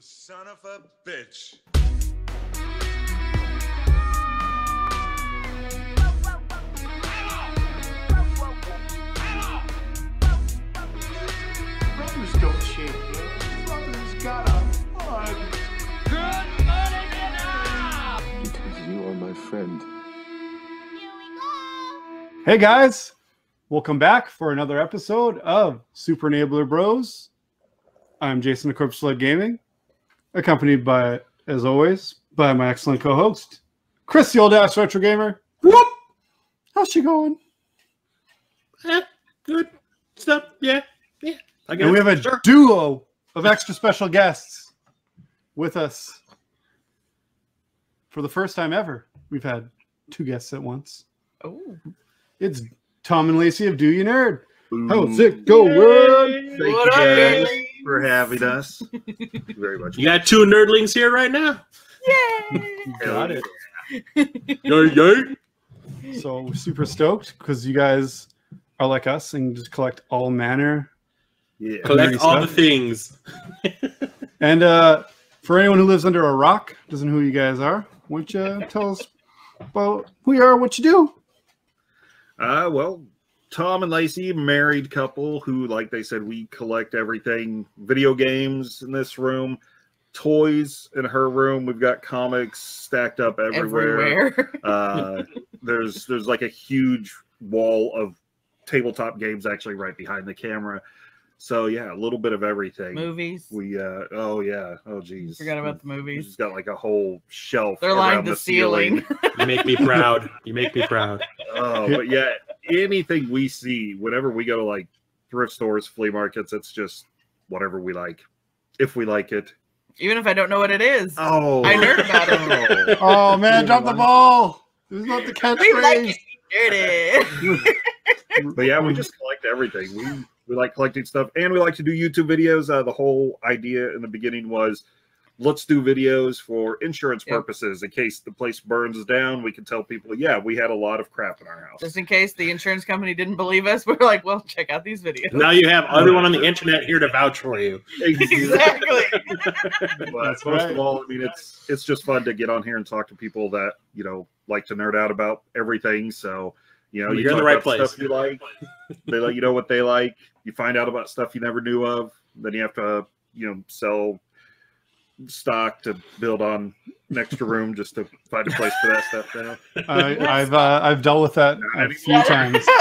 son of a bitch. Brothers don't shake hands. Brothers got a hug. Because you are my friend. Hey guys, welcome back for another episode of Super Enabler Bros. I'm Jason the Corpse Flood Gaming, accompanied by, as always, by my excellent co-host, Chris the Old Ass Retro Gamer. Whoop! How's she going? Eh, good stuff. Yeah, yeah. I And we have a Sure. duo of extra special guests with us. For the first time ever, we've had two guests at once. Oh, It's Tom and Laci of Do You Nerd. How's Yay. it going? Thank What up, guys Billy? For having us. Thank you very much. You got two nerdlings here right now. yay! Got it. Yay, yay. So we're super stoked because you guys are like us and just collect all manner. Yeah. Collect Collect all all the the things. And uh, for anyone who lives under a rock, doesn't know who you guys are, why don't you tell us about who you are, what you do? Uh, well, Tom and Laci, married couple who, like they said, we collect everything video games in this room, toys in her room. We've got comics stacked up everywhere. Everywhere. Uh, there's there's like a huge wall of tabletop games actually right behind the camera. So yeah, a little bit of everything. Movies. We uh oh yeah oh geez Forgot about the movies. She's got like a whole shelf. They're around lined the ceiling. You make me proud. You make me proud. Oh, but yeah, anything we see, whenever we go to like thrift stores, flea markets, it's just whatever we like, if we like it. Even if I don't know what it is. Oh, I heard about it. Oh man, drop the ball! It was not the catchphrase. we like catchphrase. it. Dirty. But yeah, we just collect everything. We we like collecting stuff, and we like to do YouTube videos. Uh, the whole idea in the beginning was, let's do videos for insurance Yep. purposes. In case the place burns down, we can tell people, yeah, we had a lot of crap in our house. Just in case the insurance company didn't believe us, we're like, well, check out these videos. Now you have everyone on the internet here to vouch for you. exactly. but That's most right. of all, I mean, it's it's just fun to get on here and talk to people that you know like to nerd out about everything. So you know, You're you in the right place. Stuff you like, they let you know what they like. You find out about stuff you never knew of. Then you have to you know sell stock to build on an extra room just to find a place for that stuff now. I, I've uh, I've dealt with that a few times.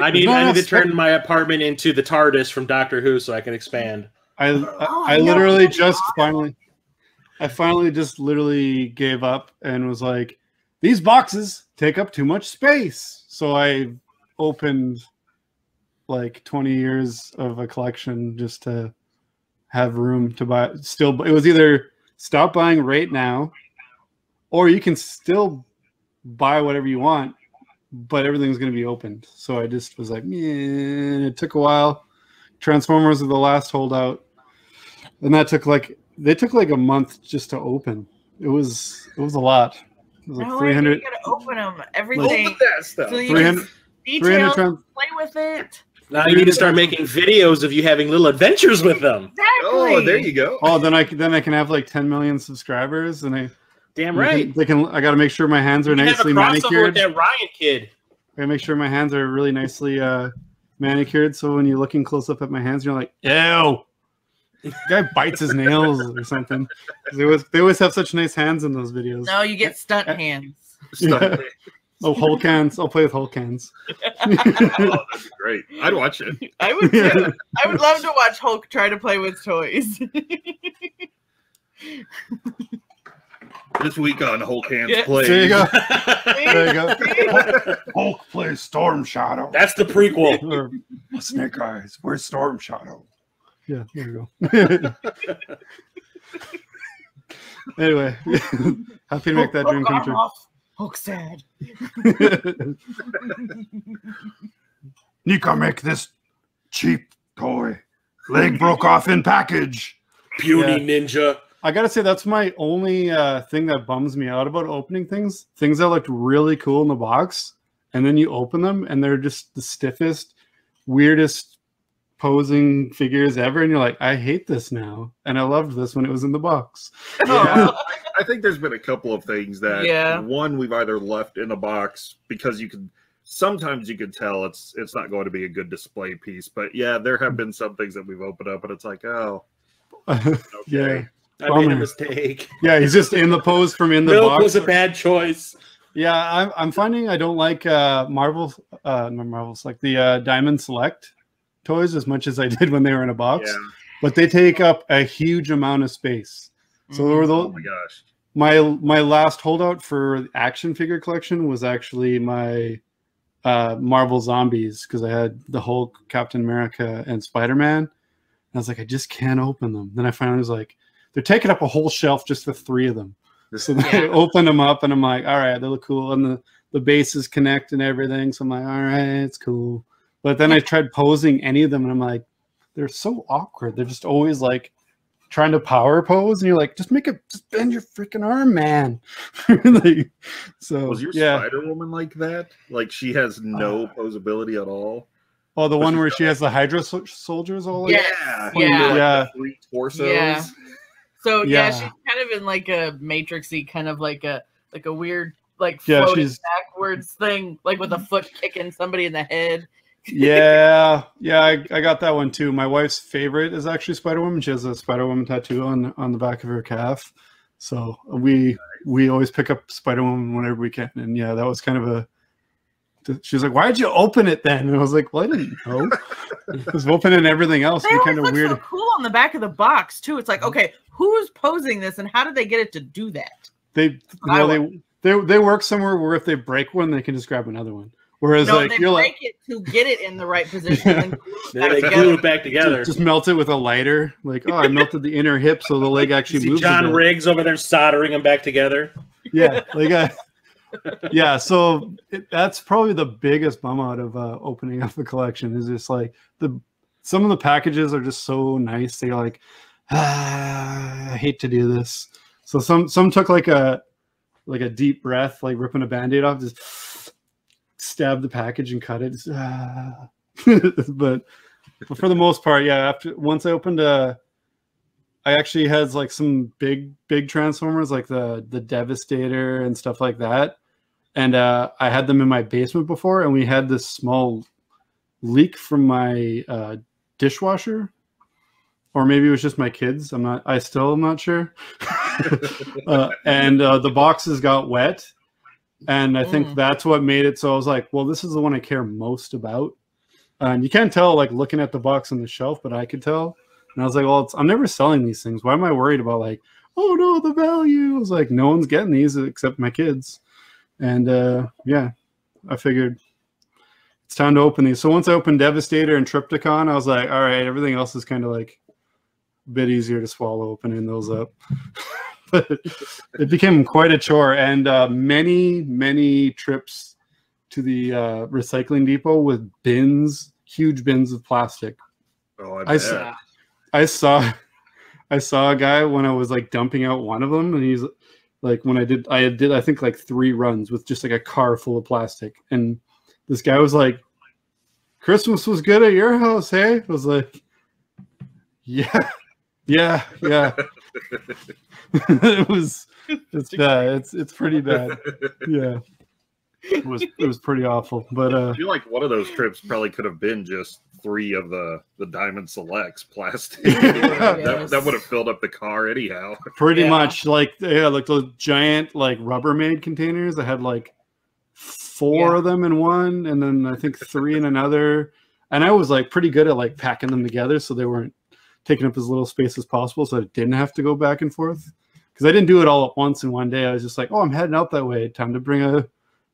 I need, I need to turn my apartment into the TARDIS from Doctor Who so I can expand. I Oh, I, I I know. literally just finally, I finally just literally gave up and was like, these boxes take up too much space. So I opened like 20 years of a collection just to have room to buy. Still, it was either stop buying right now, or you can still buy whatever you want, but everything's going to be opened. So I just was like, yeah, it took a while. Transformers are the last holdout and that took like they took like a month just to open. It was it was a lot. It was like No, three you gotta open them. Everything. Open that stuff. So you 300 300 trans- play with it. Now you need to start making videos of you having little adventures with them. Exactly. Oh, there you go. Oh, then I can- then I can have like ten million subscribers, and I Damn right. can- They can. I got to make sure my hands are You can have nicely a crossover with manicured. that Ryan kid. I gotta make sure my hands are really nicely uh, manicured. So when you're looking close up at my hands, you're like, ew. The guy bites his nails or something. They always they always have such nice hands in those videos. No, you get stunt hands. Stuff. Oh, Hulk hands. I'll play with Hulk hands. oh, that'd be great. I'd watch it. I would too. I would love to watch Hulk try to play with toys. This week on Hulk Hands Yeah. Play. There you go. There you go. Hulk plays Storm Shadow. That's the prequel. Or- Snake Eyes. Where's Storm Shadow? Yeah, there you go. anyway, happy to make that dream come true. off. Hulk sad. true. NECA make this cheap toy. Leg broke off in package. Puny ninja. I gotta say that's my only uh, thing that bums me out about opening things. Things that looked really cool in the box, and then you open them and they're just the stiffest, weirdest posing figures ever, and you're like, I hate this now, and I loved this when it was in the box. Yeah. I think there's been a couple of things that Yeah. one we've either left in a box because you can sometimes you can tell it's it's not going to be a good display piece. But yeah, there have been some things that we've opened up and it's like, oh, okay. yeah, I made a mistake. yeah, he's just in the pose from in the Milk box. was a bad choice. Yeah, I'm, I'm finding I don't like uh, Marvel, uh, not Marvels, like the uh, Diamond Select toys as much as I did when they were in a box. Yeah. But they take up a huge amount of space. So there were Oh my gosh. my my last holdout for action figure collection was actually my uh, Marvel Zombies because I had the Hulk, Captain America, and Spider Man. I was like, I just can't open them. Then I finally was like, they're taking up a whole shelf just for three of them. So then I opened them up and I'm like, all right, they look cool. And the, the bases connect and everything. So I'm like, all right, it's cool. But then I tried posing any of them and I'm like, they're so awkward. They're just always like trying to power pose. And you're like, just make it, just bend your freaking arm, man. Like, so, Was your yeah. Spider Woman like that? Like she has no Uh, posability at all. Oh, the was one she where she has the Hydra sol- soldiers all like, Yeah. pointing Yeah. like, Yeah. three torsos. Yeah. So yeah. Yeah. she's kind of in like a matrixy kind of like a like a weird like Yeah, she's- backwards thing, like with a foot kicking somebody in the head. Yeah, yeah, I, I got that one too. My wife's favorite is actually Spider Woman. She has a Spider Woman tattoo on on the back of her calf. So we we always pick up Spider Woman whenever we can. And yeah, that was kind of a. She was like, "Why'd you open it then?" And I was like, "Well, I didn't know. it was opening everything else. They It'd be always kind of weird." so cool on the back of the box too. It's like, mm-hmm. okay, who's posing this and how did they get it to do that? They well, they they they work somewhere where if they break one, they can just grab another one. Whereas no, like they you're break like it to get it in the right position. and glue it Then they glue it back together. just melt it with a lighter. Like, oh, I melted the inner hip so the leg actually see moves. John. Riggs over there soldering them back together. yeah like I, yeah so it, that's probably the biggest bum out of uh, opening up the collection is just like the some of the packages are just so nice they're like ah, i hate to do this so some some took like a like a deep breath like ripping a band-aid off just stab the package and cut it ah. but but for the most part yeah after once i opened a I actually had like some big big transformers like the the Devastator and stuff like that. And uh, I had them in my basement before, and we had this small leak from my uh, dishwasher, or maybe it was just my kids. I'm not. I still am not sure. uh, and uh, the boxes got wet, and I think Mm. that's what made it. So I was like, well, this is the one I care most about. And you can't tell like looking at the box on the shelf, but I could tell. And I was like, well, it's, I'm never selling these things. Why am I worried about like, oh no, the value? I was like, no one's getting these except my kids. And uh, yeah, I figured it's time to open these. So once I opened Devastator and Trypticon, I was like, all right, everything else is kind of like a bit easier to swallow opening those up. but it became quite a chore and uh, many, many trips to the uh, recycling depot with bins, huge bins of plastic. Oh, I, I saw, I saw, I saw a guy when I was like dumping out one of them, and he's like, when I did, I did, I think like three runs with just like a car full of plastic, and this guy was like, "Christmas was good at your house, hey?" I was like, "Yeah, yeah, yeah." it was, it's bad. It's it's pretty bad. Yeah, it was it was pretty awful, but uh. I feel like one of those trips probably could have been just three of the the Diamond Selects plastic. that, Yes. that would have filled up the car anyhow. pretty Yeah. much like yeah like those giant like rubbermaid containers i had like four Yeah. of them in one and then i think three in another and i was like pretty good at like packing them together so they weren't taking up as little space as possible so i didn't have to go back and forth because i didn't do it all at once in one day i was just like oh i'm heading out that way time to bring a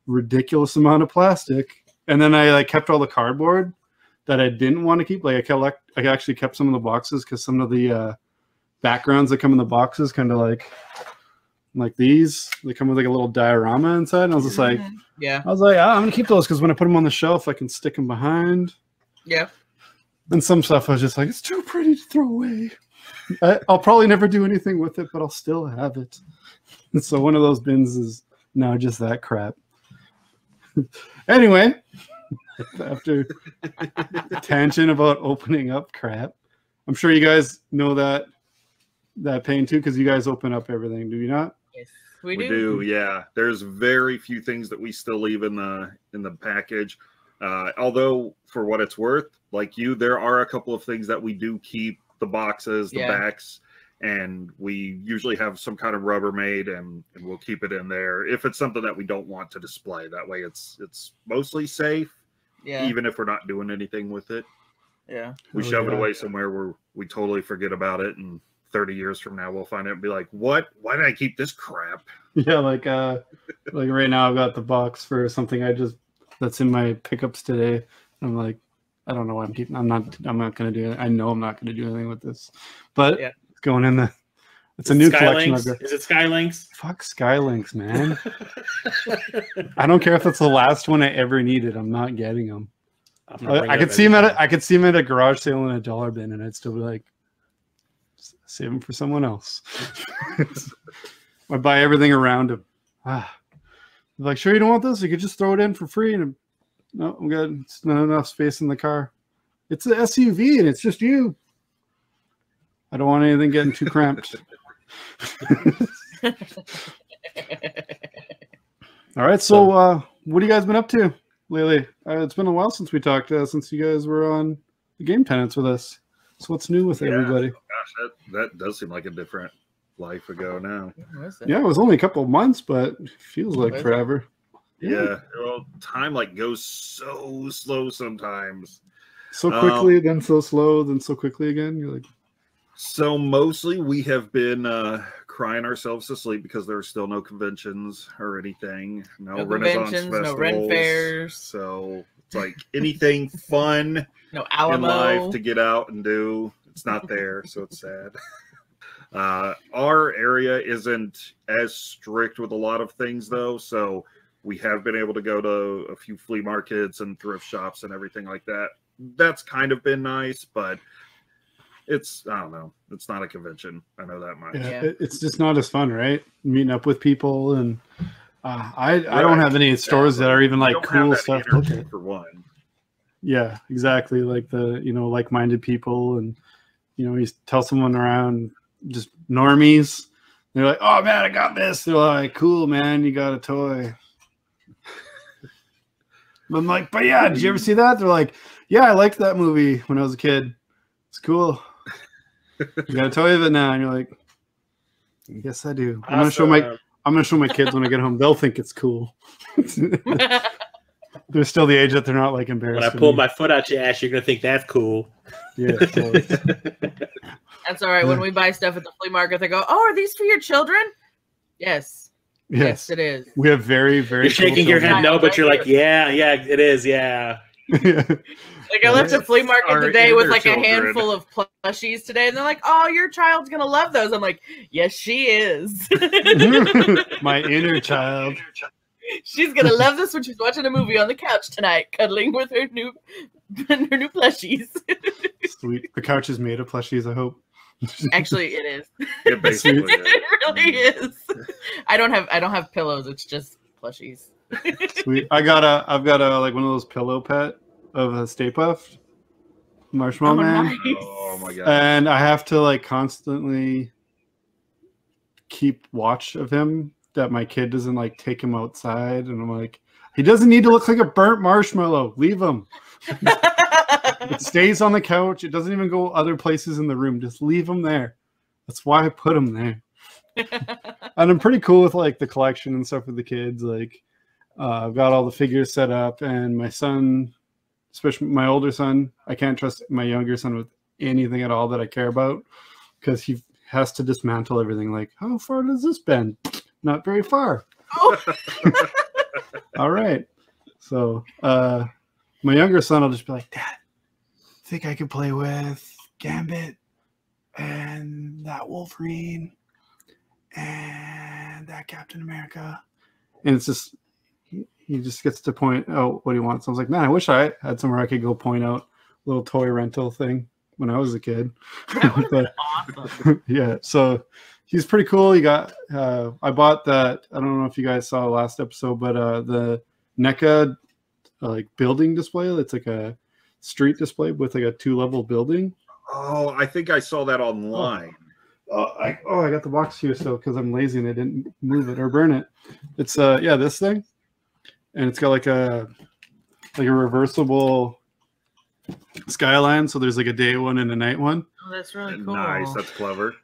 ridiculous amount of plastic and then i like kept all the cardboard that i didn't want to keep like i collect i actually kept some of the boxes because some of the uh backgrounds that come in the boxes, kind of like like these. They come with like a little diorama inside. And I was just like, yeah, I was like, ah, I'm gonna keep those because when I put them on the shelf, I can stick them behind. yeah. And some stuff I was just like, it's too pretty to throw away. I, I'll probably never do anything with it, but I'll still have it. And so one of those bins is now just that crap. anyway, after tangent about opening up crap. I'm sure you guys know that that pain too, because you guys open up everything, do you not? Yes, we, We do. do, yeah. There's very few things that we still leave in the in the package. Uh, although, for what it's worth, like you, there are a couple of things that we do keep the boxes, the Yeah. backs, and we usually have some kind of Rubbermaid, and, and we'll keep it in there if it's something that we don't want to display. That way, it's it's mostly safe, Yeah, even if we're not doing anything with it. yeah. We Oh, shove it away somewhere where we totally forget about it, and 30 years from now, we'll find it and be like, "What? Why did I keep this crap?" Yeah, like uh like right now I've got the box for something I just that's in my pickups today. I'm like, I don't know why I'm keeping. I'm not I'm not gonna do it. I know I'm not gonna do anything with this. But Yeah. it's going in the it's a new collection of Is it Skylinks? fuck Skylinks, man. I don't care if it's the last one I ever needed. I'm not getting them. I'm gonna bring I, I could see him at a, I could see him at a garage sale in a dollar bin, and I'd still be like, save him for someone else. I buy everything around him. Ah. Like, sure, you don't want this? You could just throw it in for free. And I'm, no, I'm good. It's not enough space in the car. It's an SUV, and it's just you. I don't want anything getting too cramped. All right, so uh, what have you guys been up to lately? Uh, it's been a while since we talked, uh, since you guys were on the game tenants with us. So what's new with Yeah. everybody? Gosh, that that does seem like a different life ago now. What was it? Yeah, it was only a couple of months, but feels like forever. Yeah, well, time like goes so slow sometimes. So Um, quickly, then so slow, then so quickly again. You're like, So mostly we have been uh, crying ourselves to sleep because there are still no conventions or anything. No, No Renaissance conventions, no Ren fairs. So it's like anything fun No in life to get out and do. It's not there, so it's sad. Uh, our area isn't as strict with a lot of things, though. So we have been able to go to a few flea markets and thrift shops and everything like that. That's kind of been nice, but it's I don't know. It's not a convention. I know that much. yeah, Yeah. it's just not as fun, right? Meeting up with people and uh, I I don't have any stores that are even like cool stuff. to look energy at. for one. Yeah, exactly. Like the you know like-minded people, and you know you tell someone around just normies. They're like, "Oh man, I got this." They're like, "Cool, man, you got a toy." I'm like, "But yeah, did you ever see that?" They're like, "Yeah, I liked that movie when I was a kid. It's cool." you got a toy of it now, and you're like, "Yes, I do." I'm gonna show my I'm gonna show my kids when I get home. They'll think it's cool. they're still the age that they're not like embarrassed. When I pull my foot out your ass, you're gonna think that's cool. yeah. That's all right. When we buy stuff at the flea market, they go, "Oh, are these for your children?" Yes, yes, yes. it is. We have very, very. You're shaking your children. head no, but you're like, yeah, yeah, it is, yeah. head. Like I left the flea market today with inner like a handful of plushies today, and they're like, "Oh, your child's gonna love those." I'm like, "Yes, she is. My inner child. She's gonna love this when she's watching a movie on the couch tonight, cuddling with her new her new plushies." Sweet. The couch is made of plushies. I hope. Actually, it is. It basically it really is. I don't have I don't have pillows. It's just plushies. Sweet. I got a. I've got a like one of those pillow pet of a Stay Puft Marshmallow Oh, Man, nice. Oh, oh my god. and I have to like constantly keep watch of him that my kid doesn't like take him outside, and I'm like, he doesn't need to look like a burnt marshmallow. Leave him. It stays on the couch. It doesn't even go other places in the room. Just leave them there. That's why I put them there. and I'm pretty cool with like the collection and stuff with the kids. Like, uh, I've got all the figures set up, and my son, especially my older son, I can't trust my younger son with anything at all that I care about because he has to dismantle everything. Like, how far does this bend? Not very far. Oh. all right. So, uh, my younger son will just be like, Dad, think I could play with Gambit and that Wolverine and that Captain America. And it's just, he, he just gets to point out what he wants. I was like, man, I wish I had somewhere I could go point out a little toy rental thing when I was a kid. That would have been But- awesome. yeah, so he's pretty cool. He got uh I bought that. I don't know if you guys saw last episode, but uh the NECA a like building display. It's like a street display with like a two level building. Oh, I think I saw that online. Oh, I oh I got the box here still because I'm lazy and I didn't move it or burn it. It's uh yeah this thing, and it's got like a like a reversible skyline. So there's like a day one and a night one. Oh, that's really cool. Nice, that's clever.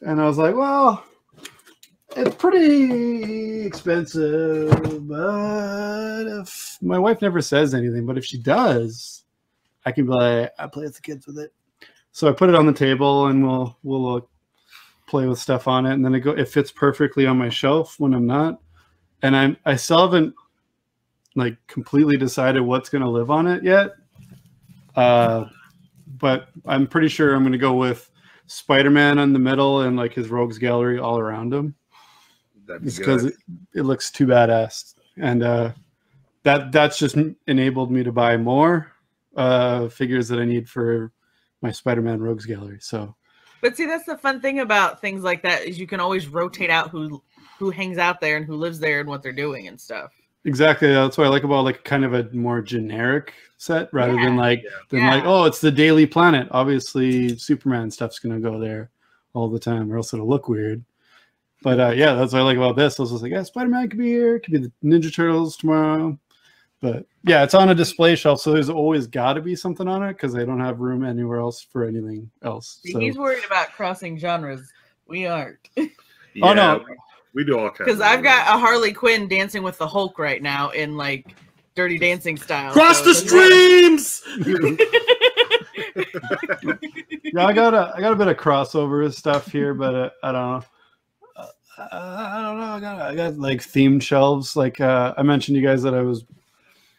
And I was like, well, it's pretty expensive, but if my wife never says anything, but if she does, I can be like, I play with the kids with it. So I put it on the table and we'll we'll uh, play with stuff on it, and then it go it fits perfectly on my shelf when I'm not, and I'm I still haven't like completely decided what's gonna live on it yet. Uh, but I'm pretty sure I'm gonna go with Spider-Man in the middle and like his rogues gallery all around him. That'd be It's because it, it looks too badass, and uh, that that's just enabled me to buy more uh, figures that I need for my Spider-Man rogues gallery. So But see, that's the fun thing about things like that is you can always rotate out who who hangs out there and who lives there and what they're doing and stuff. exactly that's what I like about like kind of a more generic set rather than like Yeah. than like oh it's the Daily Planet. Obviously, Superman stuff's gonna go there all the time, or else it'll look weird. But uh, yeah, that's what I like about this. I was just like, yeah, Spider Man could be here. Could be the Ninja Turtles tomorrow. But yeah, it's on a display shelf, so there's always got to be something on it because they don't have room anywhere else for anything else. So He's worried about crossing genres. We aren't. Oh, no. we do all kinds. Because I've got a. Harley Quinn dancing with the Hulk right now in like dirty dancing style. Cross so the streams. yeah, I got a I got a bit of crossover stuff here, but uh, I don't know. Uh, I don't know. I got I got like themed shelves. Like uh, I mentioned you guys that I was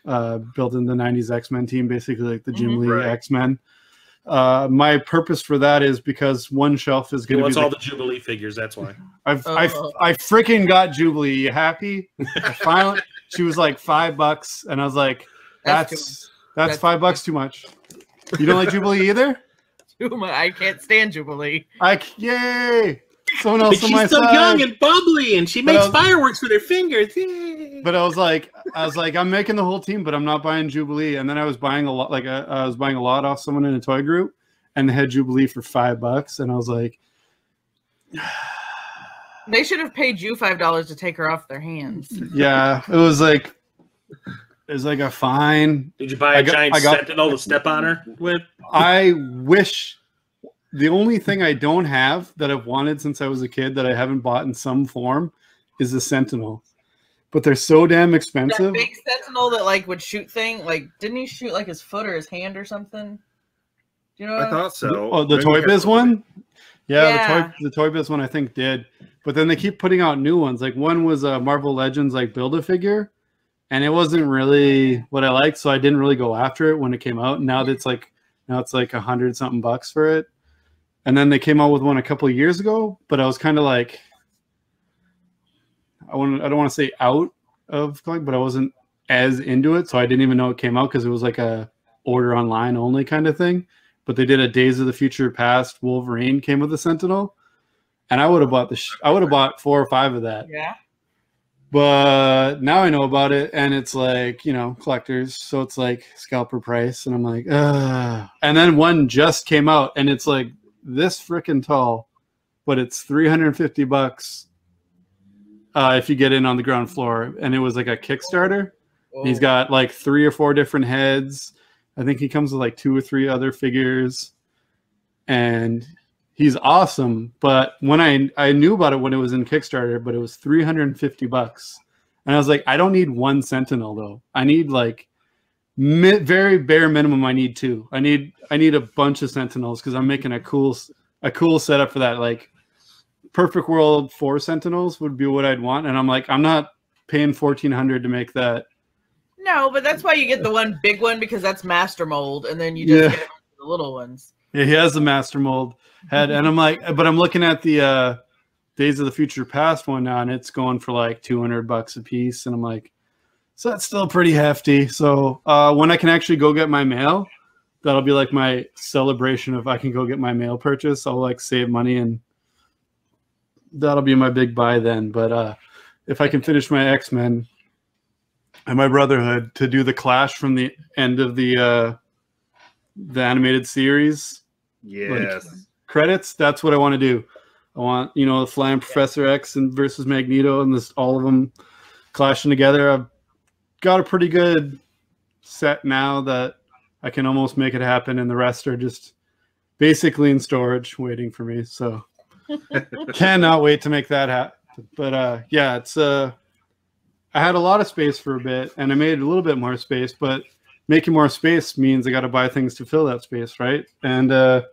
uh, building the '90s X Men team, basically like the Jim Mhm. Lee Right. X Men. Uh, my purpose for that is because one shelf is going to wants be. all The, the Jubilee figures. That's why. I've, I Oh. I freaking got Jubilee. You happy? I finally, she was like five bucks, and I was like, That's "That's too- that's, that's five bucks too much." You don't like Jubilee either? I can't stand Jubilee. I c- yay! Someone But on my she's so side. young and bubbly, and she But makes was- fireworks with her fingers. Yay. but I was like, I was like, I'm making the whole team, but I'm not buying Jubilee. And then I was buying a lot, like uh, I was buying a lot off someone in a toy group, and they had Jubilee for five bucks, and I was like, They should have paid you five dollars to take her off their hands. yeah, it was like, it was like a fine. Did you buy I a got- giant I got- sentinel to step on her with? I wish the only thing I don't have that I've wanted since I was a kid that I haven't bought in some form is the Sentinel, but they're so damn That expensive. big sentinel that like would shoot thing, like didn't he shoot like his foot or his hand or something? Do you know? I what thought so. Oh, the Maybe Toy Biz one. Yeah, Yeah. the toy the Toy Biz one I think did, but then they keep putting out new ones. Like one was a Marvel Legends like build a figure, and it wasn't really what I liked, so I didn't really go after it when it came out. Now it's like now it's like a hundred something bucks for it, and then they came out with one a couple of years ago, but I was kind of like, I want I don't want to say out of like, but I wasn't as into it, so I didn't even know it came out because it was like a order online only kind of thing but they did a Days of the Future Past Wolverine came with a Sentinel, and I would have bought the sh- I would have bought four or five of that. Yeah. But now I know about it, and it's like you know collectors, so it's like scalper price, and I'm like, Ugh. and then one just came out, and it's like this freaking tall, but it's 350 bucks uh, if you get in on the ground floor, and it was like a Kickstarter. He's got like three or four different heads. I think he comes with like two or three other figures, and he's awesome. But when I I knew about it when it was in Kickstarter, but it was three hundred and fifty bucks, and I was like, I don't need one Sentinel though. I need like mi- very bare minimum. I need two. I need I need a bunch of Sentinels because I'm making a cool a cool setup for that. Like perfect world four Sentinels would be what I'd want, and I'm like, I'm not paying fourteen hundred to make that. No, but that's why you get the one big one because that's master mold, and then you just Yeah. get the little ones. Yeah, he has the master mold head, and I'm like, but I'm looking at the uh, Days of the Future Past one now, and it's going for like 200 bucks a piece, and I'm like, so that's still pretty hefty. So uh, when I can actually go get my mail, that'll be like my celebration of I can go get my mail purchase. I'll like save money, and that'll be my big buy then. But uh, if I can finish my X Men, and my brotherhood to do the clash from the end of the uh the animated series Yes. credits. That's what I want to do. I want you know the flying Professor X and versus Magneto and this all of them clashing together. I've got a pretty good set now that I can almost make it happen, and the rest are just basically in storage waiting for me. So cannot wait to make that happen. But uh, yeah, it's uh, I had a lot of space for a bit, and I made a little bit more space, but making more space means I got to buy things to fill that space, right? And uh,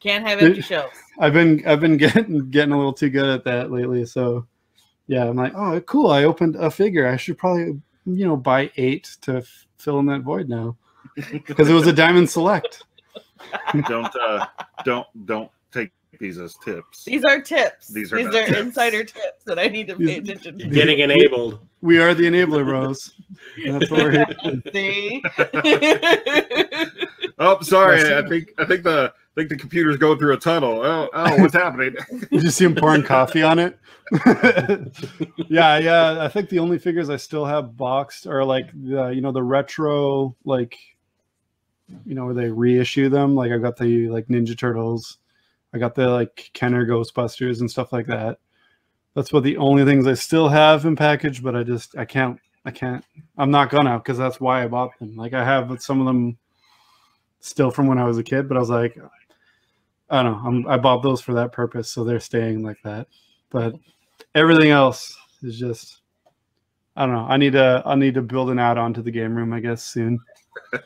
Can't have empty shelves. I've been I've been getting getting a little too good at that lately. So yeah, I'm like, oh, cool. I opened a figure. I should probably you know buy eight to f- fill in that void now because it was a diamond select. don't uh don't don't take these as tips. These are tips. These These are are, tips. insider tips that I need to pay These- attention to. Getting enabled. We are the enabler bros. That's what we're here. See? Oh, sorry. I think I think the Think the computer's going through a tunnel. Oh, oh, what's happening? Did You see him pouring coffee on it. yeah, yeah. I think the only figures I still have boxed are like the you know the retro like you know where they reissue them. Like I got the like Ninja Turtles, I got the like Kenner Ghostbusters and stuff like that. That's what the only things I still have in package, but I just I can't I can't I'm not gonna because that's why I bought them. Like I have some of them still from when I was a kid, but I was like I don't know. I'm, I bought those for that purpose, so they're staying like that. But everything else is just, I don't know. I need to, I need to build an add-on to the game room, I guess, soon.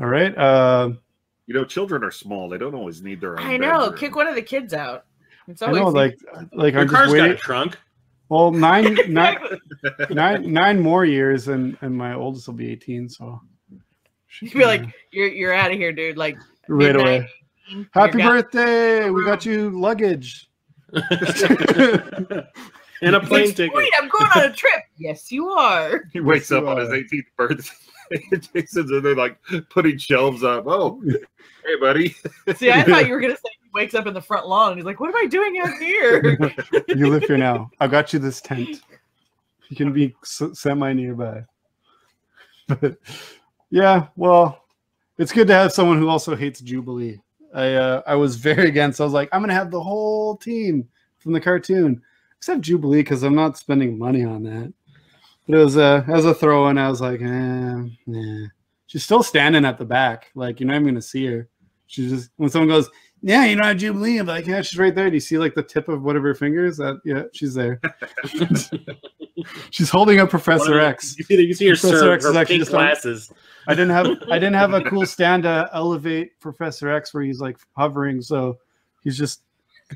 All right. Uh, You know, children are small. They don't always need their own. I know. bedroom. Kick one of the kids out. It's I always know, like, like Your I'm just car's got a waiting. trunk. Well, nine, nine, nine, nine more years, and and my oldest will be 18. So You'd be like, you're you're out of here, dude. Like right midnight, away. you're Happy gone. birthday! We got you luggage. and a plane Like, ticket. Wait, I'm going on a trip. yes, you are. He wakes Yes, up you on his 18th birthday. Jason's in there like putting shelves up. Oh, hey, buddy. See, I thought you were gonna say he wakes up in the front lawn and he's like, "What am I doing out here?" you live here now. I got you this tent. You can be semi nearby. But yeah, well, it's good to have someone who also hates Jubilee. I uh, I was very against. I was like, I'm gonna have the whole team from the cartoon, except Jubilee, because I'm not spending money on that. But it was a as a throw in. I was like, eh, nah. She's still standing at the back. Like you're not even gonna see her. She's just when someone goes, yeah, you know, have Jubilee. I'm like, yeah, she's right there. Do you see like the tip of one of her fingers? That yeah, she's there. she's holding up Professor X. You see, you see her, Professor sir, X is actually pink just on- glasses. I didn't have I didn't have a cool stand to elevate Professor X where he's like hovering, so he's just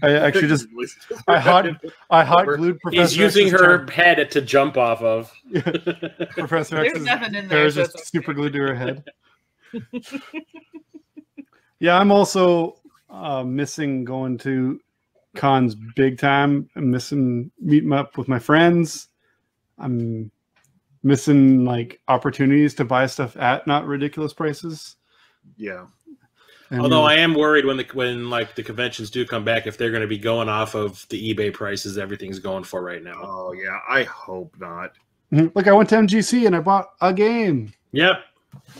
I actually just I hot I hot glued Professor He's using X's her tongue. head to jump off of. Professor There's X's nothing in hair there. is So just okay. super glued to her head. yeah, I'm also uh, missing going to cons big time. I'm missing meeting up with my friends. I'm missing like opportunities to buy stuff at not ridiculous prices. Yeah. And, Although I am worried when the when like the conventions do come back if they're going to be going off of the eBay prices everything's going for right now. Oh, yeah. I hope not. Mhm. like I went to MGC and I bought a game. Yep,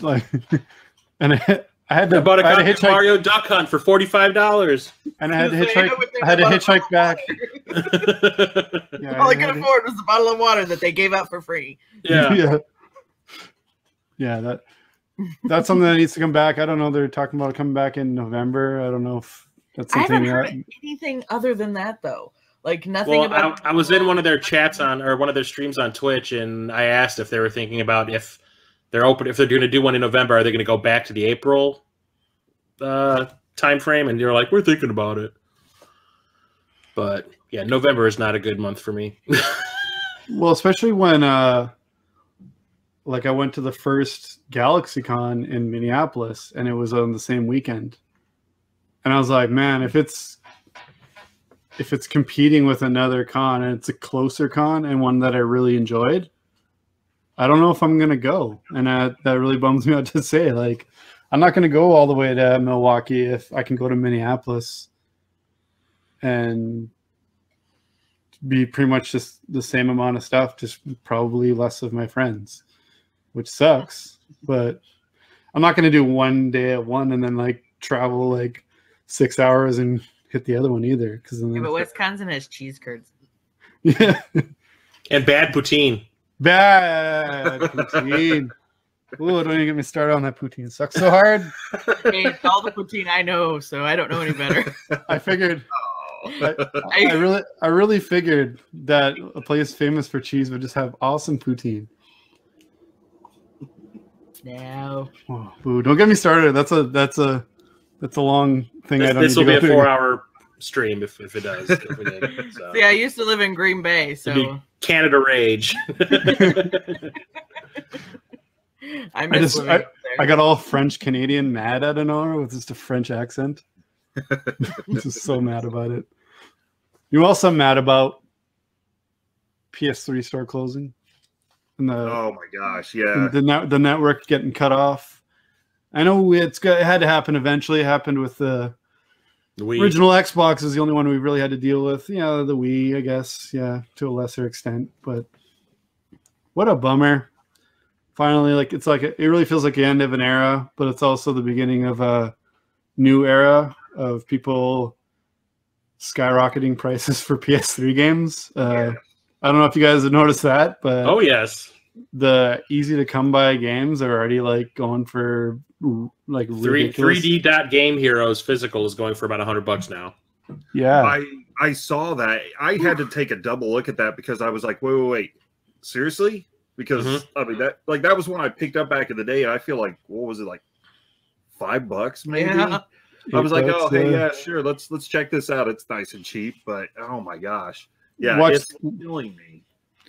Like, and I, I had to I bought a I had to hitchhike, Mario Duck Hunt for forty five dollars. and I had to So you know hitchhike. I had to hitchhike back. Yeah, All I I could had to- afford was a bottle of water that they gave out for free. yeah, yeah. Yeah, that that's something that needs to come back. I don't know. They're talking about coming back in November. I don't know if that's something. I haven't heard that- anything other than that though. Like nothing Well, about. I, I was in one of their chats on or one of their streams on Twitch, and I asked if they were thinking about if they're open if they're going to do one in November, are they going to go back to the April uh, time frame? And you're like, we're thinking about it. But yeah, November is not a good month for me. Well, especially when uh like I went to the first GalaxyCon in Minneapolis and it was on the same weekend. And I was like, man, if it's if it's competing with another con and it's a closer con and one that I really enjoyed, I don't know if I'm gonna go. And that, that really bums me out to say. Like, I'm not gonna go all the way to Milwaukee if I can go to Minneapolis and be pretty much just the same amount of stuff, just probably less of my friends, which sucks. But I'm not gonna do one day at one and then like travel like six hours and hit the other one either. Because Yeah, but Wisconsin has cheese curds. yeah, And bad poutine. Bad poutine. Ooh, don't even get me started on that poutine. Sucks so hard. Hey, it's all the poutine I know, so I don't know any better. I figured. I, oh. I really, I really figured that a place famous for cheese would just have awesome poutine. No. Oh, boo! Don't get me started. That's a that's a that's a long thing. I This, don't this need will to be go a through. four-hour stream if, if it does. If we did, so. See, I used to live in Green Bay, so be- Canada Rage. I miss just- living up there. I got all French Canadian mad at of nowhere with just a French accent. I'm just so mad about it. You also mad about PS3 store closing and the Oh my gosh, yeah. the net, the network getting cut off. I know it's got, it had to happen eventually. It happened with the we, original Xbox is the only one we really had to deal with. Yeah, the Wii, I guess. Yeah, to a lesser extent, but what a bummer. Finally, like it's like it really feels like the end of an era, but it's also the beginning of a new era of people skyrocketing prices for PS3 games. Uh, Yeah. I don't know if you guys have noticed that, but oh yes, the easy to come by games are already like going for like three ridiculous- three D dot game heroes physical is going for about hundred bucks now. Yeah, I I saw that. I had to take a double look at that because I was like, wait, wait, wait, seriously? Because Mhm. I mean that like that was one I picked up back in the day. And I feel like what was it like five bucks maybe? Yeah. I was like, oh hey uh, yeah sure let's let's check this out. It's nice and cheap, but oh my gosh, yeah, Watch- it's killing me.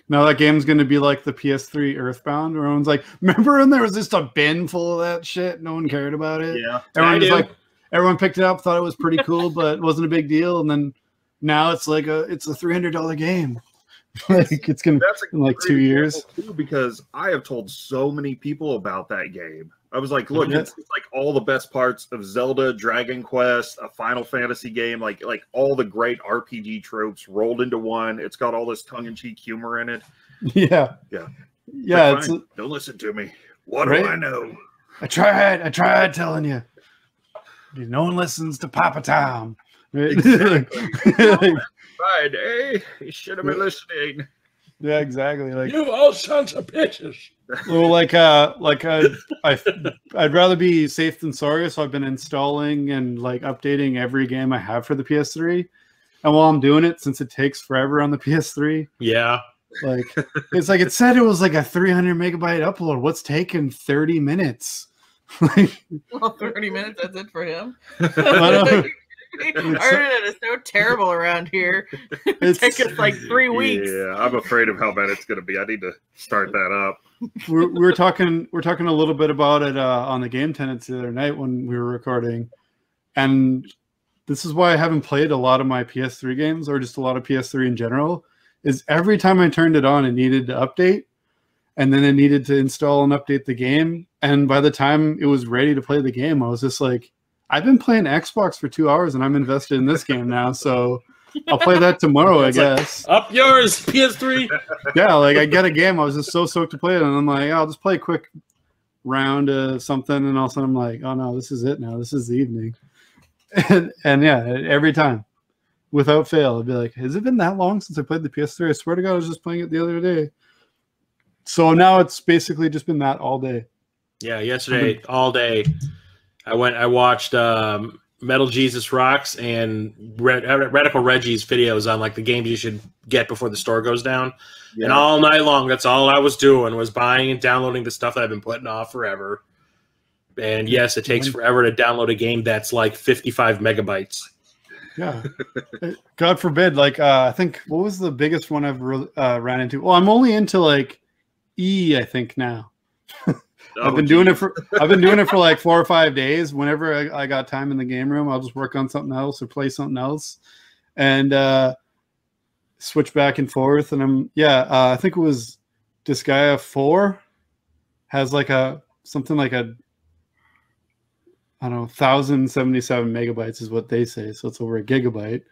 Now that game's going to be like the PS3 Earthbound, where everyone's like, "Remember when there was just a bin full of that shit? No one cared about it. Yeah, everyone was like, everyone picked it up, thought it was pretty cool, but it wasn't a big deal. And then now it's like a it's a three hundred dollar game. like it's gonna that's in like two years. too, because I have told so many people about that game. I was like, look, it's, it's like all the best parts of Zelda, Dragon Quest, a Final Fantasy game, like like all the great RPG tropes rolled into one. It's got all this tongue in cheek humor in it. yeah, Yeah. yeah. Like, It's fine, don't listen to me. What Right? do I know? I tried, I tried telling you. No one listens to Papa Tom. Right? Exactly. Eh? You should have been listening. Yeah, exactly. Like You all sons of bitches. well, like uh, like uh, I, I'd rather be safe than sorry. So I've been installing and like updating every game I have for the PS3. And while I'm doing it, since it takes forever on the PS3, Yeah, like it's like it said it was like a 300 megabyte upload. What's taking 30 minutes? like, Well, 30 minutes, that's it for him. I know. Internet is so terrible around here. It takes us like three weeks. Yeah, I'm afraid of how bad it's going to be. I need to start that up. we're, we were talking we're talking a little bit about it uh, on the game tenants the other night when we were recording and this is why i haven't played a lot of my ps3 games or just a lot of ps3 in general is every time i turned it on it needed to update and then it needed to install and update the game and by the time it was ready to play the game i was just like i've been playing xbox for two hours and i'm invested in this game now so i'll play that tomorrow i It's like- guess up yours, PS3. yeah, like I get a game, I was just so stoked to play it, and I'm like, I'll just play a quick round of something, and all of a sudden I'm like, oh no, this is it now. This is the evening, and, and yeah, every time, without fail, I'd be like, has it been that long since I played the PS3? I swear to God, I was just playing it the other day. So now it's basically just been that all day. Yeah, yesterday all day, I went. I watched um, Metal Jesus Rocks and Red, Radical Reggie's videos on like the games you should get before the store goes down. And all night long, that's all I was doing was buying and downloading the stuff that I've been putting off forever. And yes, it takes forever to download a game that's like 55 megabytes. Yeah. God forbid. Like, uh, I think what was the biggest one I've re- uh, ran into? Well, I'm only into like E, I think now. I've Oh, been doing it for I've been doing it for like four or five days. Whenever I, I got time in the game room, I'll just work on something else or play something else, and uh, switch back and forth. And I'm yeah, uh, I think it was Disgaea four has like a something like a I don't know thousand seventy seven megabytes is what they say, so it's over a gigabyte.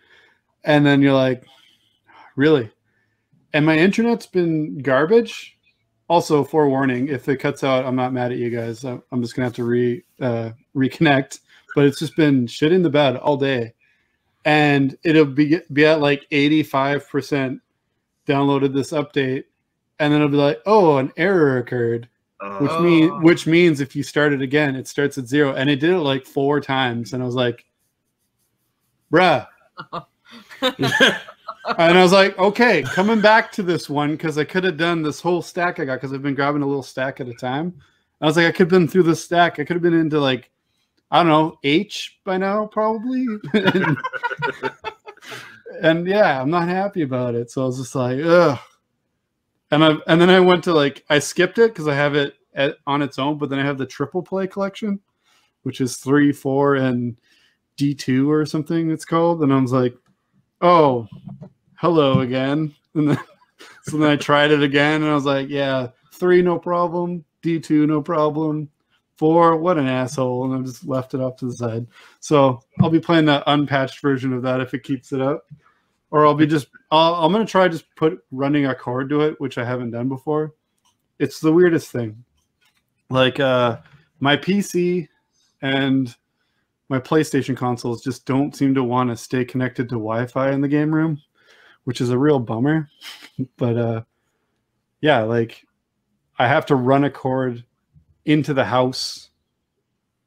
And then you're like, really? and my internet's been garbage. Also, forewarning: if it cuts out, I'm not mad at you guys. I'm I'm just gonna have to re uh, reconnect. But it's just been shit in the bed all day, and it'll be be at like 85 percent downloaded this update, and then it'll be like, oh, an error occurred which Uh, mean Oh. which means if you start it again, it starts at zero. And it did it like four times, and I was like, "Bruh," and I was like, "Okay, coming back to this one because I could have done this whole stack I got because I've been grabbing a little stack at a time. I was like, I could have been through this stack. I could have been into like, I don't know, H by now probably." and, and yeah, I'm not happy about it. So I was just like, ugh. And I and then I went to like I skipped it because I have it at, on its own, but then I have the triple play collection, which is three, four, and D two or something it's called. And I was like, oh, hello again. And then so then I tried it again, and I was like, yeah, three no problem, D two no problem, four what an asshole, and I just left it off to the side. So I'll be playing that unpatched version of that if it keeps it up, or I'll be just I'll, I'm gonna try just put running a chord to it, which I haven't done before. It's the weirdest thing. Like uh, my PC and my PlayStation consoles just don't seem to want to stay connected to Wi-Fi in the game room, which is a real bummer. but uh, yeah, like I have to run a cord into the house,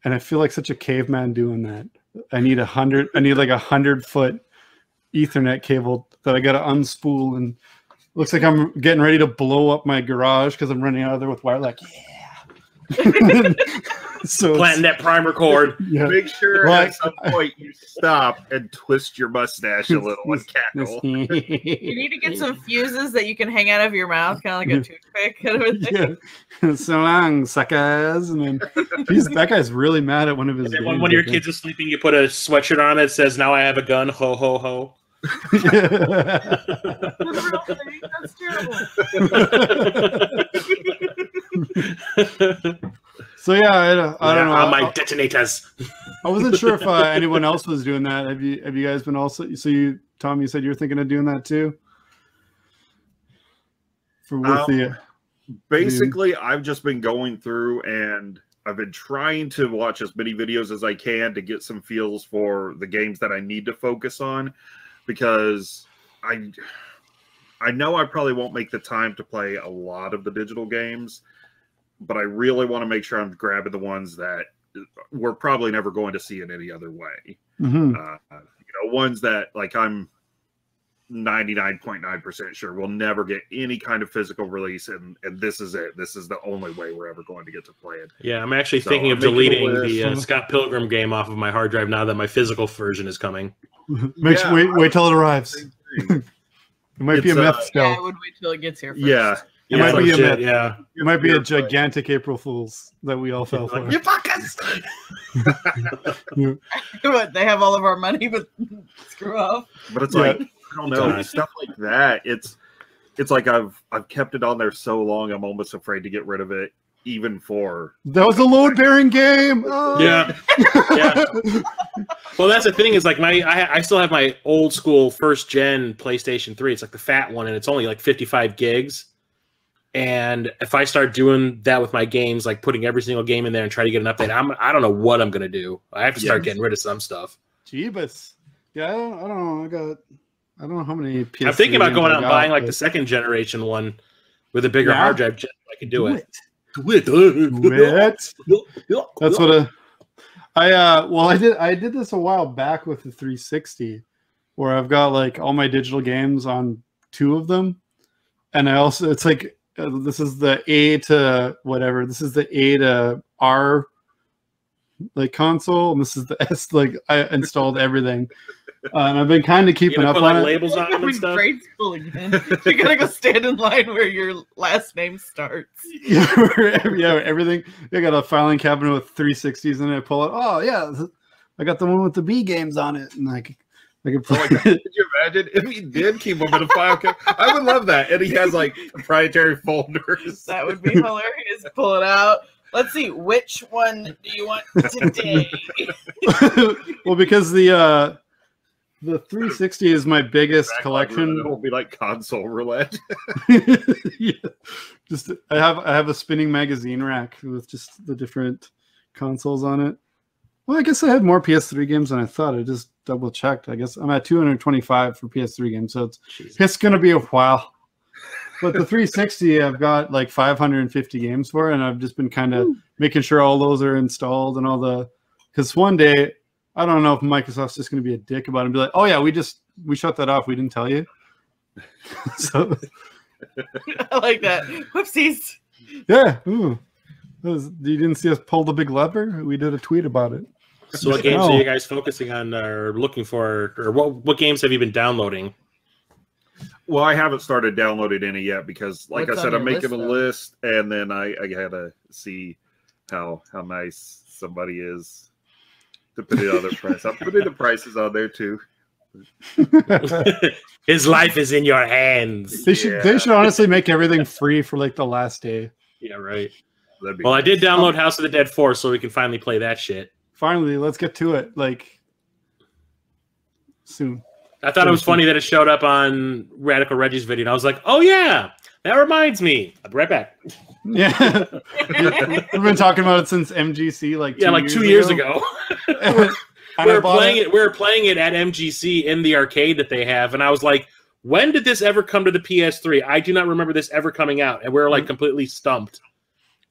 and I feel like such a caveman doing that. I need a hundred. I need like a hundred foot Ethernet cable that I got to unspool, and looks like I'm getting ready to blow up my garage because I'm running out of there with wire. Like, yeah. so Planting that primer cord. yeah. Make sure Well, at some point you stop and twist your mustache a little and cackle. You need to get some fuses that you can hang out of your mouth, kind of like a toothpick. Kind of a thing. yeah. so long, suckers. And then he's, that guy's really mad at one of his. When one of your kids is sleeping, you put a sweatshirt on that says, Now I have a gun. Ho, ho, ho. That's a real thing. That's terrible. so yeah, I, don't- I don't know. On my detonators. I wasn't sure if uh, anyone else was doing that. Have you? Have you guys been also? So you, Tom, you said you were thinking of doing that too. For with Um, the Basically, I've just been going through and I've been trying to watch as many videos as I can to get some feels for the games that I need to focus on because I I know I probably won't make the time to play a lot of the digital games, but I really want to make sure I'm grabbing the ones that we're probably never going to see in any other way. Mhm. uh, you know, ones that like I'm 99.9% sure we'll never get any kind of physical release, and and this is it. This is the only way we're ever going to get to play it. Yeah, I'm actually So, thinking I'm of deleting the uh, Scott Pilgrim game off of my hard drive now that my physical version is coming. Make Yeah, sure, wait, wait till it arrives. It might be a It's, myth uh, still. Yeah, I would wait till it gets here. First. yeah, It Yeah, might be a legit, myth. yeah. It might be a You're right. gigantic April Fool's that we all fell for. Like, you fuckers! But they have all of our money, but screw off. But it's Yeah. like I don't know stuff like that. It's it's like I've I've kept it on there so long. I'm almost afraid to get rid of it, even for That was a load bearing game. Oh. Yeah. Yeah. Well, that's the thing is like my I, I still have my old school first gen PlayStation 3. It's like the fat one and it's only like 55 gigs. And if I start doing that with my games, like putting every single game in there and try to get an update, I'm I don't know what I'm gonna do. I have to start Yes. getting rid of some stuff. Jeebus. Yeah, I don't, I don't know. I got. I don't know how many. PS3 I'm thinking about going out and buying like the second generation one with a bigger Yeah. hard drive just so I can do, it. Do it. That's what a. I uh well I did I did this a while back with the 360 where I've got like all my digital games on two of them and I also it's like this is the A to whatever this is the A to R like console and this is the S like I installed everything uh, and I've been kind of keeping gonna up put on like it. labels on I'm them and in stuff. grade school again. you gotta go stand in line where your last name starts. yeah, yeah, everything. I got a filing cabinet with 360s in it. I pull it. Oh yeah, I got the one with the B games on it, and I, c- I can play. Could you imagine if he did keep them in a file cabinet? I would love that. And he has like proprietary folders. That would be hilarious. Pull it out. Let's see. Which one do you want today? well, because the uh, the 360 is my biggest Back collection. It'll be like console roulette. yeah. Just I have I have a spinning magazine rack with just the different consoles on it. Well, I guess I have more PS3 games than I thought. I just double checked. I guess I'm at 225 for PS3 games, so it's Jesus. it's gonna be a while. But the 360, I've got like 550 games for, and I've just been kind of making sure all those are installed and all the. Because one day, I don't know if Microsoft's just going to be a dick about it and be like, "Oh yeah, we just we shut that off. We didn't tell you." so I like that. Whoopsies. yeah, ooh. That was- you didn't see us pull the big lever. We did a tweet about it. So what games No. are you guys focusing on or looking for, or what what games have you been downloading? Well, I haven't started downloading any yet because, like What's I said, I'm making list, a though? list, and then I, I gotta see how how nice somebody is to put it on their price. I'm putting the prices on there too. His life is in your hands. They should they should honestly make everything free for like the last day. Yeah, right. That'd be Well, I did download House of the Dead 4 so we can finally play that shit. Finally, let's get to it. Like soon. I thought it was funny that it showed up on Radical Reggie's video, and I was like, "Oh yeah, that reminds me." I'll be right back. Yeah, we've been talking about it since MGC. Like Yeah, like two years ago, And we I were playing it. We were playing it at MGC in the arcade that they have, and I was like, "When did this ever come to the PS3?" I do not remember this ever coming out, and we are like mm-hmm. completely stumped.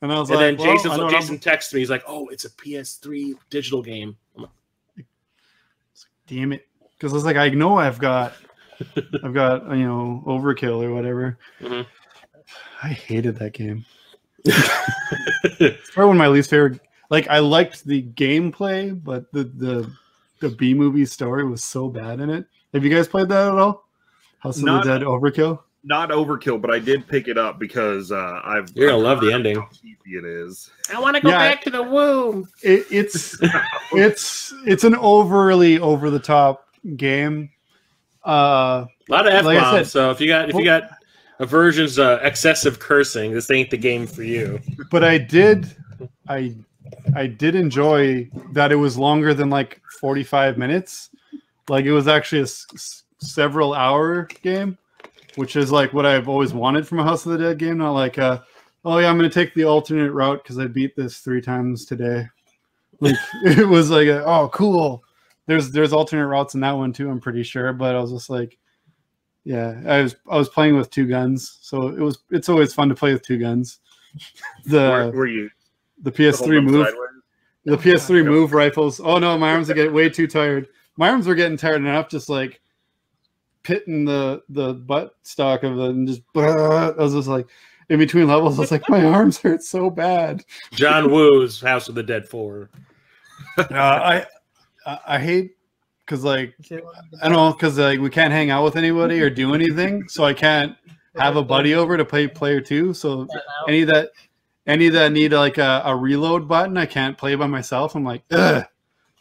And I was And like, then well, Jason, know Jason texts me. He's like, "Oh, it's a PS3 digital game." I'm like, damn it, because I was like, I know I've got, I've got you know Overkill or whatever. Mhm. I hated that game. It's probably one of my least favorite. Like I liked the gameplay, but the the the B movie story was so bad in it. Have you guys played that at all? House of Not- the Dead Overkill. Not overkill, but I did pick it up because uh, I've You're gonna I've love the ending. How cheesy it is. I want to go Yeah. back to the womb. It, it's it's it's an overly over the top game. Uh, A lot of f bombs. said- so if you got if you got aversions uh, excessive cursing, this ain't the game for you. but I did I I did enjoy that it was longer than like 45 minutes. Like it was actually a s- s- several hour game, which is like what I've always wanted from a House of the Dead game. Not like uh oh yeah, I'm gonna take the alternate route because I beat this three times today. Like it was like a, oh cool. There's there's alternate routes in that one too. I'm pretty sure, but I was just like, yeah, I was I was playing with two guns, so it was it's always fun to play with two guns. The were you the PS3 them move sideways? the PS3 move rifles. Oh no, my arms are getting way too tired. My arms were getting tired enough, just like pitting the the butt stock of it and just. I was just like, in between levels, I was like, my arms hurt so bad. John Woo's House of the Dead Four. Uh, I I I hate because like I don't know because like we can't hang out with anybody or do anything, so I can't have a buddy over to play player two. So any that any that need like a, a reload button, I can't play by myself. I'm like, Ugh.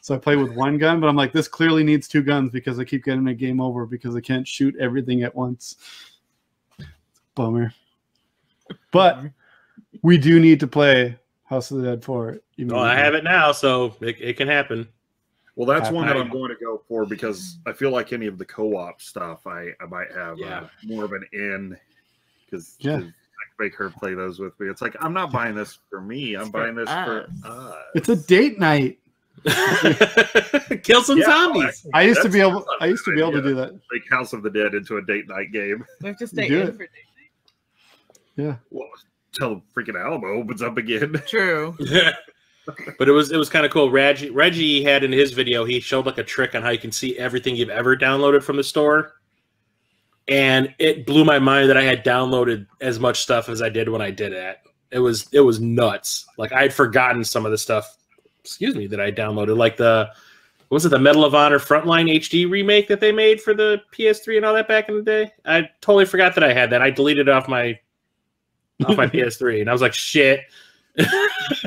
So I play with one gun, but I'm like, this clearly needs two guns because I keep getting a game over because I can't shoot everything at once. Bummer. But we do need to play House of the Dead 4. even Well, I have it now, so it, it can happen. Well, that's I- one that I- I'm going to go for because I feel like any of the co-op stuff, I, I might have Yeah. uh, more of an in because Yeah. I can make her play those with me. It's like I'm not buying this for me. I'm It's buying this for us. us. It's a date night. Kill some Yeah, zombies. I used to be able. I used to be able bad to do that. Make House of the Dead into a date night game. We have to stay Do in it. for Yeah. Well, till freaking Alamo opens up again. True. Yeah. but it was it was kind of cool. Reggie Reggie had in his video he showed like a trick on how you can see everything you've ever downloaded from the store, and it blew my mind that I had downloaded as much stuff as I did when I did it. It was it was nuts. Like I had forgotten some of the stuff. Excuse me that I downloaded, like the what was it the Medal of Honor Frontline HD remake that they made for the PS3 and all that back in the day. I totally forgot that I had that. I deleted it off my off my PS3, and I was like, shit.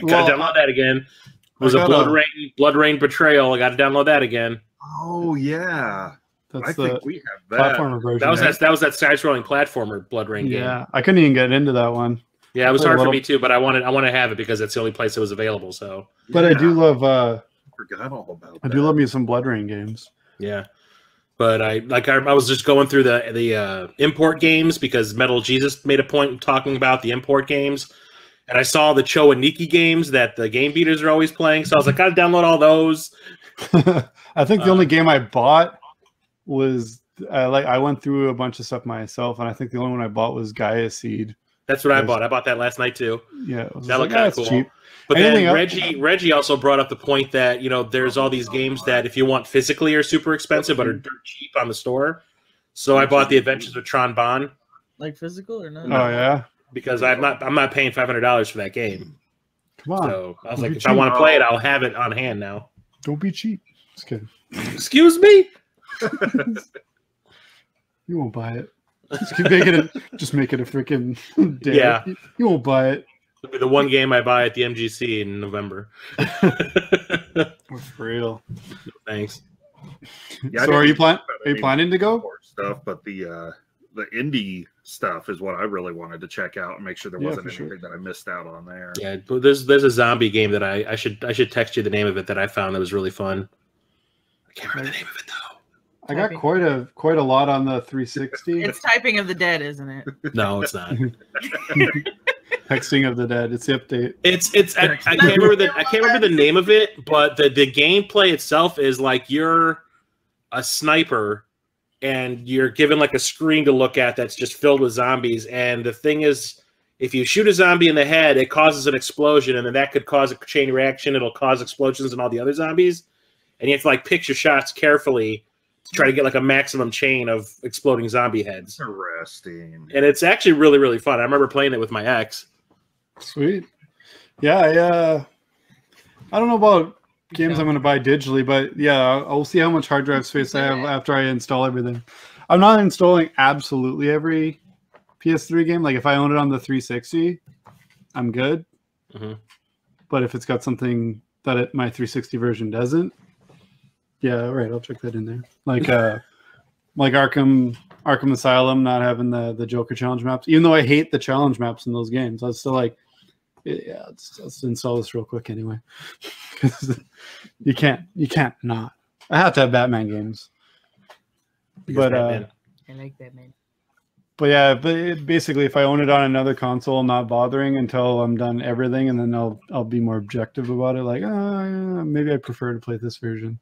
Well, Gotta download that again. It was I a got blood a- rain, BloodRayne betrayal. I got to download that again. Oh yeah, That's I the think we have that. platformer version. That was right? that. That was that side-scrolling platformer BloodRayne game. Yeah, I couldn't even get into that one. Yeah, it was Played a hard for me too, but I wanted I want to have it because it's the only place it was available. So But I do love. uh forgot all about. I that. do love me some BloodRayne games. yeah, But I like I, I was just going through the the uh, import games because Metal Jesus made a point of talking about the import games, and I saw the Cho Aniki games that the Game Beaters are always playing. So I was like, gotta download all those. I think the Uh, only game I bought was I like I went through a bunch of stuff myself, and I think the only one I bought was Gaia Seed. That's what I bought. I bought that last night too. Yeah, That looked ah, kinda it's cool. cheap. But Anything then else? Reggie Reggie also brought up the point that you know there's all these games that if you want physically are super expensive but are dirt cheap on the store. So I bought the Adventures of Tron Bonne Like physical or not? Oh yeah, because I'm not I'm not paying five hundred dollars for that game. come on, So I was Don't like, be if I want to play it, I'll have it on hand now. don't be cheap. Just kidding. Excuse me. You won't buy it. Just keep making it. Just make it a freaking day. Yeah. you won't buy it. It'll be the one game I buy at the MGC in November. We're for real. Yeah, Thanks. I so are you plan? Are you planning to go? stuff, but the uh the indie stuff is what I really wanted to check out and make sure there Yeah, wasn't for sure. anything that I missed out on there. Yeah, but there's there's a zombie game that I, I should I should text you the name of it that I found that was really fun. I can't remember the name of it though. I got quite a quite a lot on the 360. It's typing of the dead, isn't it? No, it's not. Texting of the dead. It's the update. It's it's I, I can't remember the I can't remember the name of it, but the the gameplay itself is like you're a sniper and you're given like a screen to look at that's just filled with zombies. And the thing is, if you shoot a zombie in the head, it causes an explosion, and then that could cause a chain reaction. It'll cause explosions in all the other zombies, and you have to like pick your shots carefully to try to get like a maximum chain of exploding zombie heads. Interesting. And it's actually really really fun. I remember playing it with my ex. Sweet. Yeah, I uh I don't know about games I'm going to buy digitally, but yeah, I'll I'll see how much hard drive space I have after I install everything. I'm not installing absolutely every PS3 game. Like if I own it on the 360, I'm good. Mhm. But if it's got something that it, my 360 version doesn't, yeah, right, I'll check that in there. Like uh like Arkham Arkham Asylum not having the the Joker challenge maps, even though I hate the challenge maps in those games, I was still like, yeah, let's, let's install this real quick anyway. 'Cause you can't, you can't not. I have to have Batman games, because but uh, Batman- I like that man. but yeah, but it, basically, if I own it on another console, I'm not bothering until I'm done everything, and then I'll I'll be more objective about it. Like, oh, yeah, maybe I prefer to play this version.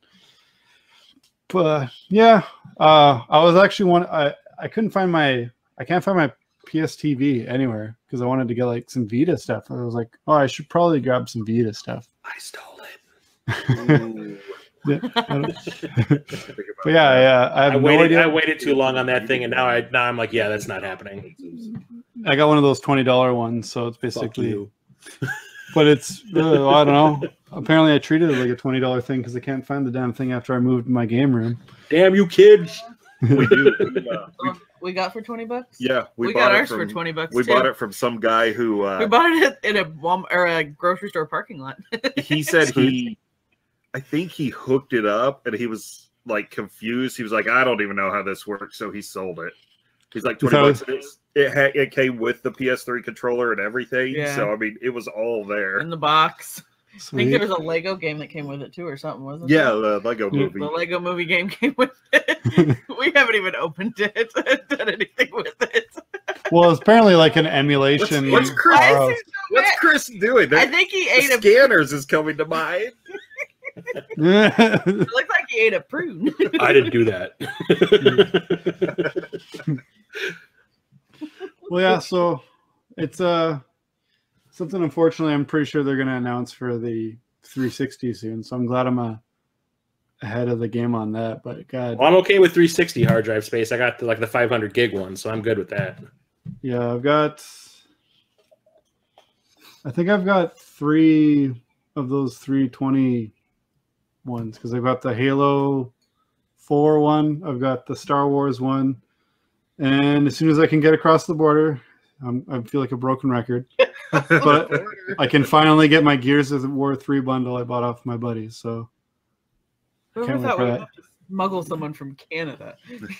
But yeah, uh, I was actually one. I I couldn't find my. I can't find my PS TV anywhere because I wanted to get like some Vita stuff. And I was like, oh, I should probably grab some Vita stuff. I stole it. Yeah, I don't- Think about but yeah, yeah, I have I no waited. idea. I waited too long on that thing, and now I now I'm like, yeah, that's not happening. I got one of those twenty dollar ones, so it's Fuck basically. You. But it's uh, I don't know. Apparently, I treated it like a twenty dollar thing because I can't find the damn thing after I moved my game room. Damn you, kids! we do. We, uh, we- We got for twenty bucks. yeah, we, we, got ours from, for twenty bucks. We too. bought it from some guy who We uh, bought it in a Walmart or a grocery store parking lot. he said he, I think he hooked it up and he was like confused. He was like, I don't even know how this works, so he sold it. He's like twenty So- bucks. It, is, it, ha- it came with the PS3 controller and everything, Yeah. so I mean, it was all there. in the box. I think there was a Lego game that came with it too, or something, wasn't it? Yeah, there? the Lego movie. The Lego movie game came with it. we haven't even opened it, done anything with it. Well, it's apparently like an emulation. what's Chris? Why is so What's? Chris doing? I think he the ate a. scanners is coming to mind. It looks like he ate a prune. I didn't do that. Well, yeah. So it's uh something. Unfortunately, I'm pretty sure they're going to announce for the 360 soon. So I'm glad I'm uh, ahead of the game on that. But God, well, I'm okay with 360 hard drive space. I got the, like the 500 gig one, so I'm good with that. Yeah, I've got. I think I've got three of those 320 ones because I've got the Halo 4 one, I've got the Star Wars one, and as soon as I can get across the border, I'm, I feel like a broken record. But I can finally get my Gears of War 3 bundle I bought off my buddies. So, Whoever Can't wait for that. would have to smuggle someone from Canada?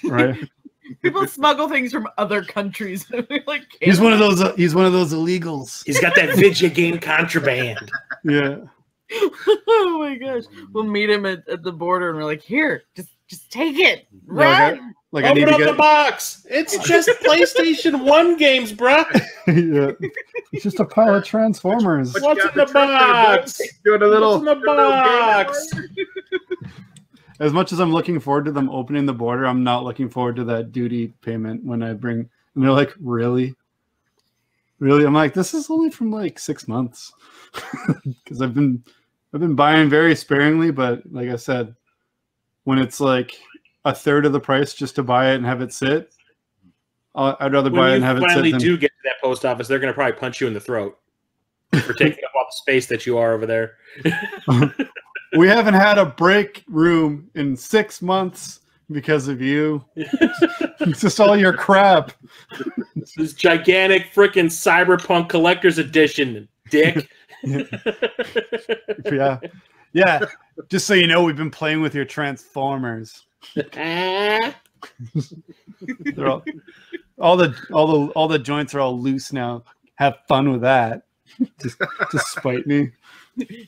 right. People smuggle things from other countries. like he's one of Canada. those. Uh, he's one of those illegals. He's got that video game contraband. Yeah. oh my gosh. We'll meet him at, at the border and we're like, here, just Just take it. Yeah, I Run. Like I need Open to up the box. It's just PlayStation One games, bruh. yeah. It's just a pile of Transformers. What you What's got in the the trick there, bud? box? Doing a little, What's in the doing a little game box? As much as I'm looking forward to them opening the border, I'm not looking forward to that duty payment when I bring. And they're like, "Really, really?" I'm like, "This is only from like six months," because I've been I've been buying very sparingly. But like I said, when it's like a third of the price just to buy it and have it sit, I'll, I'd rather buy it and have it sit. finally do get to that post office, they're gonna probably punch you in the throat for taking up all the space that you are over there. we haven't had a break room in six months because of you. it's just all your crap. This gigantic freaking cyberpunk collector's edition, dick. yeah yeah just so you know we've been playing with your transformers. They're all all the all the all the joints are all loose now. Have fun with that. Just to spite me.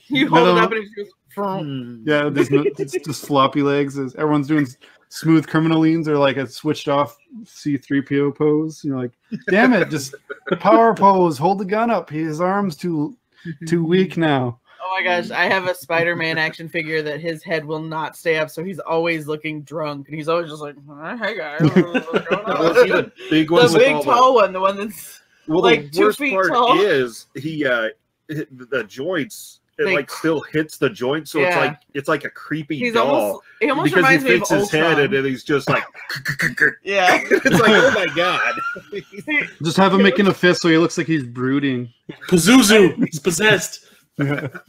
You hold No, it up and it just goes. Hmm. yeah there's no it's just floppy legs. There's- everyone's doing smooth criminal leans or like a switched off c3po pose. You're like damn it just power pose. Hold the gun up. His arms too too weak now Oh my gosh, I have a Spider-Man action figure that his head will not stay up, so he's always looking drunk, and he's always just like, "Hi, "Hey guys, what's going on?" Well, the big the with big all the- tall one, the one that's Well, like the two worst feet part tall. is he uh the joints. It They- like still hits the joint, so it's like it's like a creepy he's doll almost he almost because he reminds me of fits his head and then he's just like yeah. it's like oh my god. just have him making a fist so he looks like he's brooding Pazuzu, he's possessed.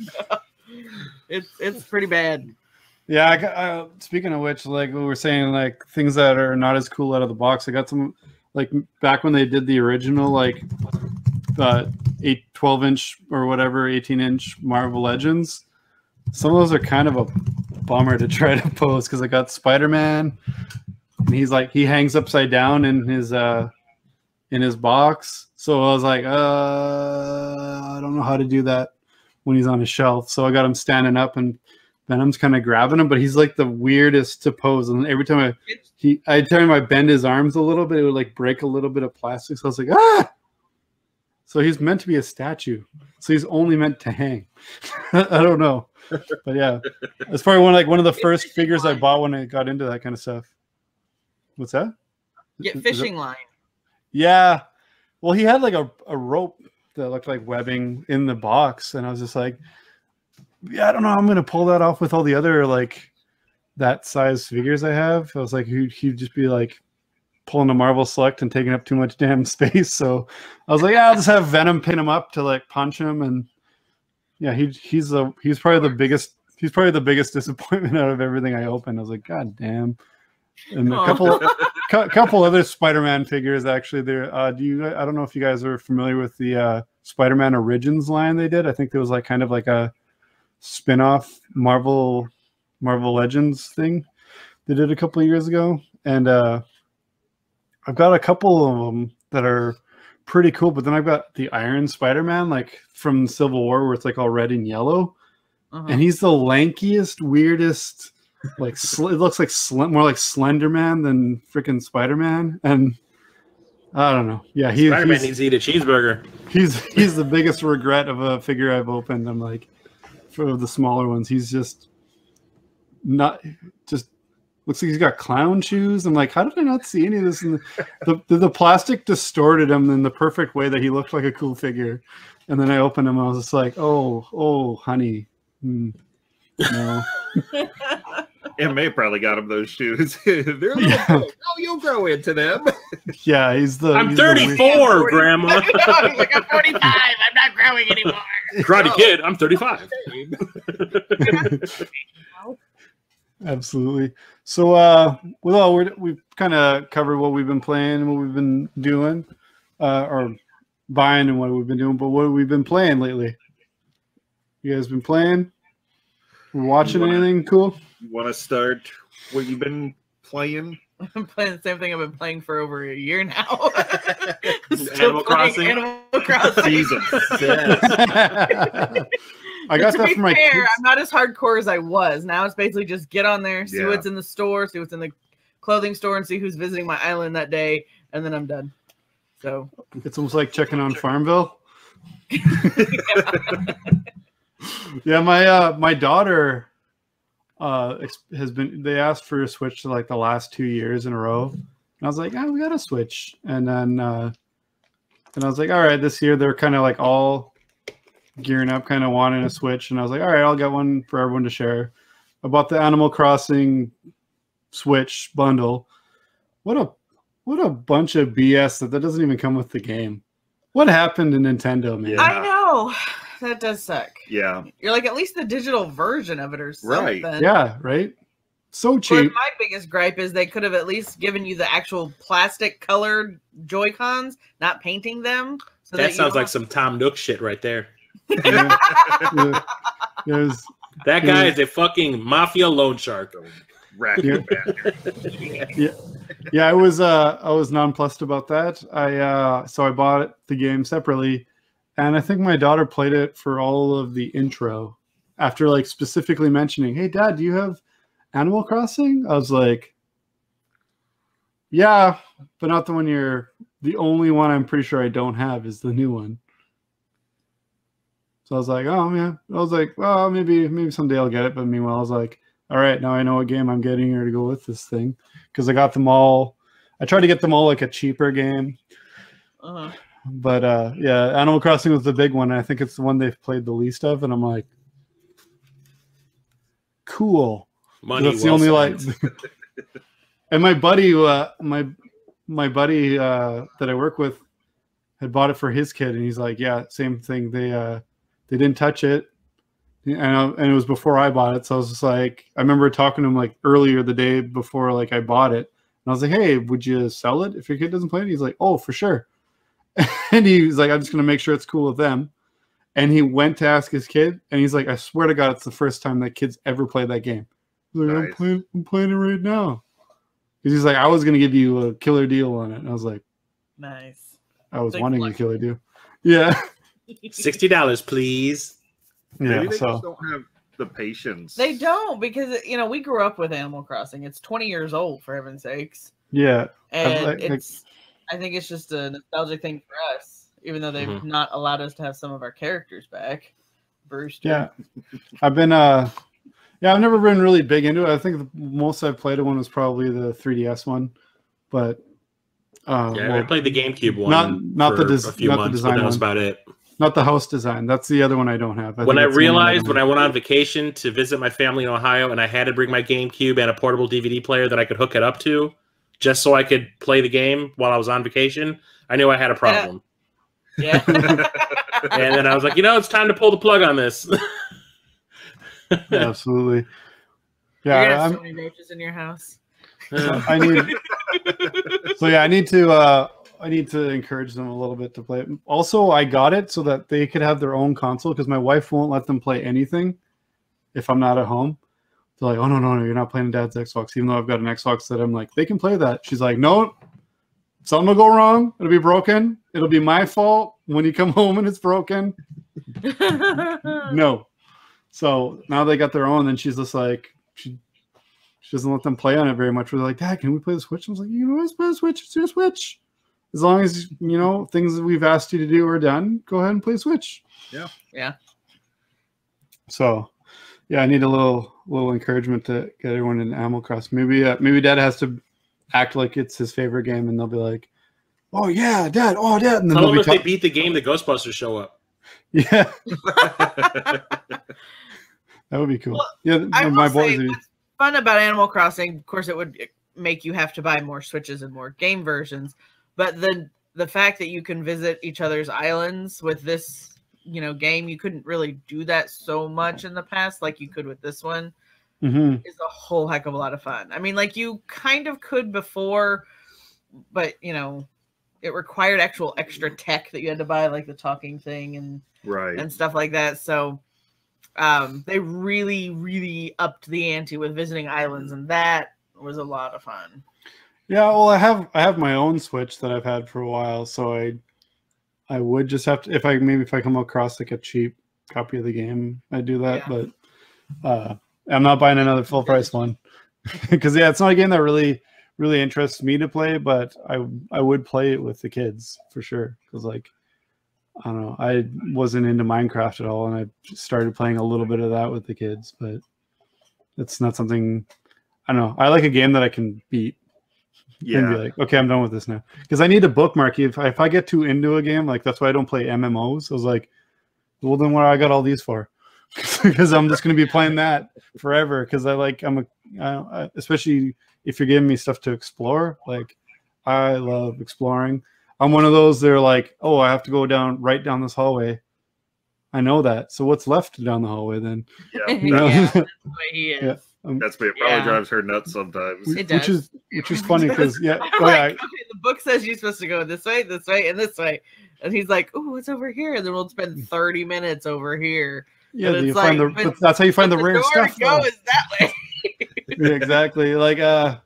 It's it's pretty bad. Yeah, I uh, speaking of which, like we were saying, like things that are not as cool out of the box. I got some, like back when they did the original, like uh, 8, 12 inch or whatever, 18 inch Marvel Legends. Some of those are kind of a bummer to try to pose because I got Spider Man, and he's like he hangs upside down in his uh in his box. So I was like, uh, I don't know how to do that when he's on a shelf. So I got him standing up and Venom's kind of grabbing him, but he's like the weirdest to pose. And every time I he I tell him I bend his arms a little bit, it would like break a little bit of plastic. So I was like, ah. So he's meant to be a statue. So he's only meant to hang. I don't know. But yeah. It's probably one like one of the first figures I bought when I got into that kind of stuff. What's that? Get it- fishing line. yeah. Well, he had like a, a rope that looked like webbing in the box, and I was just like, yeah, I don't know. I'm gonna pull that off with all the other like that size figures I have. I was like, he'd, he'd just be like pulling a Marvel Select and taking up too much damn space. So I was like, yeah, I'll just have Venom pin him up to like punch him, and yeah, he he's a he's probably the biggest. He's probably the biggest disappointment out of everything I opened. I was like, God damn. And a couple cou- couple other Spider-Man figures actually. There, uh, do you? I don't know if you guys are familiar with the uh, Spider-Man Origins line they did. I think there was like kind of like a spin-off Marvel Marvel Legends thing they did a couple of years ago, and uh, I've got a couple of them that are pretty cool. But then I've got the Iron Spider-Man, like from Civil War, where it's like all red and yellow, Uh-huh. and he's the lankiest, weirdest. Like sl- it looks like sl- more like Slender Man than freaking Spider Man, and I don't know. Yeah, he, Spider Man needs to eat a cheeseburger. he's he's the biggest regret of a figure I've opened. I'm like, for the smaller ones, he's just not just looks like he's got clown shoes. I'm like, how did I not see any of this? In the, the, the, the plastic distorted him in the perfect way that he looked like a cool figure. And then I opened him, I was just like, oh, oh, honey. Hmm. No. And May probably got him those shoes. They're little Yeah. big. Oh, you'll grow into them. Yeah, he's the. I'm he's the weird- 34, Grandma. He's like, I'm 45. I'm not growing anymore. Karate Kid, I'm 35. Absolutely. So, uh, well, we're, we've kind of covered what we've been playing, what we've been doing, uh, or buying, and what we've been doing. But what we've we been playing lately? You guys been playing? Watching anything cool? You want to start what you've been playing? I'm playing the same thing I've been playing for over a year now. Still Animal Crossing? Animal Crossing. Season six. I got to that be for my fair, kids. I'm not as hardcore as I was. Now it's basically just get on there, see Yeah. what's in the store, see what's in the clothing store, and see who's visiting my island that day, and then I'm done. So It's almost like checking on Farmville. yeah, my uh my daughter uh has been they asked for a switch to like the last two years in a row. And I was like, oh, we got a switch. And then uh and I was like, all right, this year they're kind of like all gearing up, kind of wanting a switch. And I was like, all right, I'll get one for everyone to share. I bought the Animal Crossing Switch bundle. What a what a bunch of BS that that doesn't even come with the game. What happened to Nintendo, man? I know that does suck. Yeah, You're like at least the digital version of it or something. Right. Yeah, right. So But cheap. my biggest gripe is they could have at least given you the actual plastic colored Joy Cons, not painting them. So That you sounds like some Tom Nook shit right there. Yeah. Yeah. There's- That guy Yeah. is a fucking mafia loan shark. rat Yeah. yeah, I was uh I was nonplussed about that. I uh so I bought the game separately and I think my daughter played it for all of the intro after like specifically mentioning, "Hey dad, do you have Animal Crossing?" I was like, "Yeah, but not the one you're the only one I'm pretty sure I don't have is the new one." So I was like, "Oh yeah." I was like, "Well, maybe maybe someday I'll get it." But meanwhile, I was like, "All right, now I know what game I'm getting here to go with this thing." because I got them all. I tried to get them all like a cheaper game, Uh-huh. But uh, yeah, Animal Crossing was the big one. I think it's the one they've played the least of, and I'm like, cool. Money That's the well only like. and my buddy, uh, my my buddy uh, that I work with, had bought it for his kid, and he's like, yeah, same thing. They uh, they didn't touch it. And, I- and it was before I bought it, so I was just like, I remember talking to him like earlier the day before, like I bought it, and I was like, "Hey, would you sell it if your kid doesn't play it?" He's like, "Oh, for sure." and he was like, "I'm just gonna make sure it's cool with them." And he went to ask his kid, and he's like, "I swear to God, it's the first time that kid's ever played that game." He's like, "I'm playing, I'm playing it right now." 'Cause he's like, "I was gonna give you a killer deal on it," and I was like, Nice. "I was Big wanting a killer deal." Yeah, Sixty dollars, please. yeah. Maybe they So just don't have the patience. They don't because you know we grew up with Animal Crossing. It's 20 years old for heaven's sakes, yeah, and like- like- it's. I think it's just a nostalgic thing for us, even though they've Mhm. not allowed us to have some of our characters back. Brewster. Yeah, I've been uh, yeah, I've never been really big into it. I think the most I've played of one was probably the 3DS one, but uh, Yeah, well, I played the GameCube one. Not- not the for des- a few not the design but that was about it. not the house design. That's the other one I don't have. when I that's the only one realized don't when I went on vacation to visit my family in Ohio and I had to bring my GameCube and a portable DVD player that I could hook it up to just so I could play the game while I was on vacation, I knew I had a problem. Yeah. and then I was like, you know, it's time to pull the plug on this. Yeah, absolutely. You're Yeah, have I'm, so many roaches in your house. I need. so yeah, I need to. uh I need to encourage them a little bit to play it. Also, I got it so that they could have their own console because my wife won't let them play anything if I'm not at home. They're like, "Oh no, no, no, you're not playing Dad's Xbox," even though I've got an Xbox that I'm like, they can play that. She's like, "No, something will go wrong. It'll be broken. It'll be my fault when you come home and it's broken." no. So now they got their own, and she's just like she she doesn't let them play on it very much. We're like, Dad, can we play the Switch? I was like, you can always play the Switch. It's your Switch. As long as you know things that we've asked you to do are done, go ahead and play Switch. Yeah. Yeah. So, yeah, I need a little little encouragement to get everyone in Animal Crossing. Maybe uh, maybe Dad has to act like it's his favorite game, and they'll be like, "Oh yeah, Dad. Oh Dad." And then Tell they'll them be if they beat the game, the Ghostbusters show up. yeah, that would be cool. Well, yeah, I my boys. say what's fun about Animal Crossing, of course, it would make you have to buy more Switches and more game versions. But the the fact that you can visit each other's islands with this, you know, game, you couldn't really do that so much in the past like you could with this one. Mhm. Is a whole heck of a lot of fun. I mean, like you kind of could before, but you know, it required actual extra tech that you had to buy, like the talking thing and right. and stuff like that. So um, they really, really upped the ante with visiting islands, and that was a lot of fun. Yeah, well, I have I have my own Switch that I've had for a while, so I I would just have to if I maybe if I come across like a cheap copy of the game, I do that. Yeah. But uh, I'm not buying another full price one because yeah, it's not a game that really really interests me to play. But I I would play it with the kids for sure because like I don't know, I wasn't into Minecraft at all, and I started playing a little bit of that with the kids, but it's not something. I don't know. I like a game that I can beat and be Yeah. like, okay, I'm done with this now. Because I need a bookmark. If I, if I get too into a game, like that's why I don't play MMOs. I was like, well, then what I got all these for? Because I'm just going to be playing that forever. Because I like, I'm a, I, I, especially if you're giving me stuff to explore. Like, I love exploring. I'm one of those. They're like, oh, I have to go down right down this hallway. I know that. So what's left down the hallway then? Yeah, You know? yeah, that's the way he is. Yeah. Um, That's me. It probably Yeah. drives her nuts sometimes. which, It which is which is funny because yeah, oh, like, yeah, okay, the book says you're supposed to go this way, this way, and this way. And he's like, oh, it's over here. And then we'll spend 30 minutes over here. yeah. but You it's find the, but- but that's how you find But the rare door stuff. to go though. is that way. Yeah, exactly. Like uh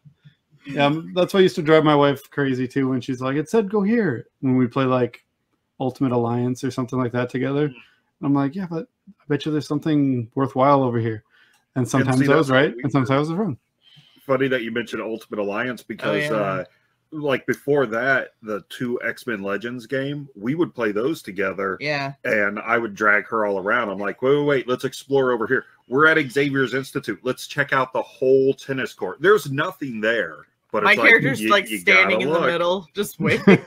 yeah, um, that's what used to drive my wife crazy too when she's like, it said go here when we play like Ultimate Alliance or something like that together. I'm like, yeah, but I bet you there's something worthwhile over here. And sometimes see, I was right, and sometimes I was wrong. Funny that you mentioned Ultimate Alliance because, yeah. uh, like before that, the two X Men Legends game, we would play those together, Yeah. and I would drag her all around. I'm like, wait, wait, wait, let's explore over here. We're at Xavier's Institute. Let's check out the whole tennis court. There's nothing there, but My it's like, character's you- like you standing gotta in the middle, just waiting,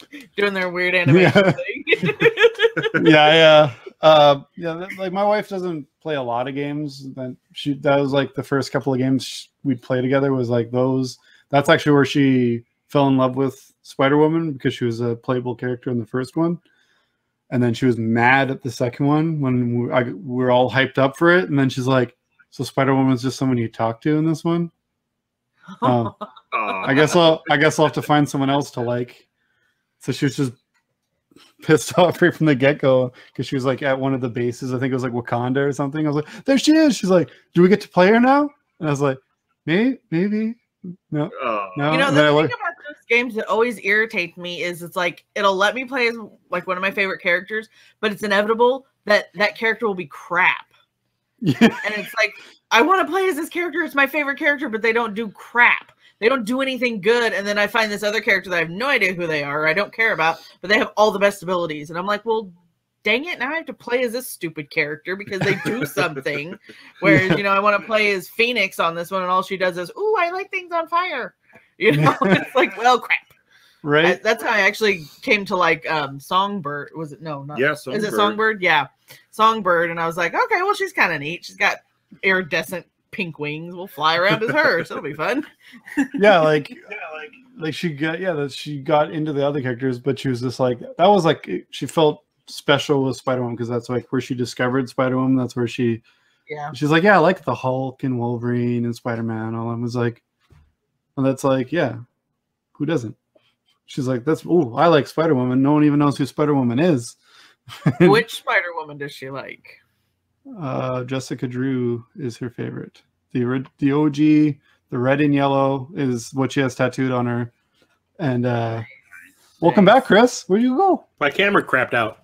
doing their weird animation Yeah. thing. yeah, yeah. Uh, yeah, like my wife doesn't play a lot of games. Then she that was like the first couple of games we'd play together was like those. That's actually where she fell in love with Spider Woman because she was a playable character in the first one, and then she was mad at the second one when we, I, we were all hyped up for it, and then she's like, "So Spider Woman's just someone you talk to in this one?" Uh, I guess I'll I guess I'll have to find someone else to like. So she was just pissed off right from the get go because she was like at one of the bases. I think it was like Wakanda or something. I was like, there she is. She's like, do we get to play her now? And I was like, maybe, maybe. No, uh, no. You know, the then thing about those games that always irritates me is it's like it'll let me play as like one of my favorite characters, but it's inevitable that that character will be crap. yeah, And it's like I want to play as this character; it's my favorite character, but they don't do crap. They don't do anything good, and then I find this other character that I have no idea who they are, or I don't care about, but they have all the best abilities, and I'm like, well. Dang it! Now I have to play as this stupid character because they do something. Whereas, you know, I want to play as Phoenix on this one, and all she does is, "Ooh, I like things on fire." You know, it's like, well, crap. I- right. that's how I actually came to like um Songbird. Was it no? Not, yeah, Is it Songbird. Songbird? Yeah, Songbird. And I was like, okay, well, she's kind of neat. She's got iridescent pink wings. We'll fly around as her. So it'll be fun. yeah, like, like, like she got yeah, that she got into the other characters, but she was just like that was like she felt special with Spider Woman because that's like where she discovered Spider Woman. That's where she Yeah. She's like, yeah, I like the Hulk and Wolverine and Spider Man. All I was like, and that's like, yeah, who doesn't? She's like, that's oh, I like Spider Woman. No one even knows who Spider Woman is. Which Spider Woman does she like? uh, Jessica Drew is her favorite. The the OG, the red and yellow is what she has tattooed on her. And uh, welcome back, Chris. Where'd you go? My camera crapped out.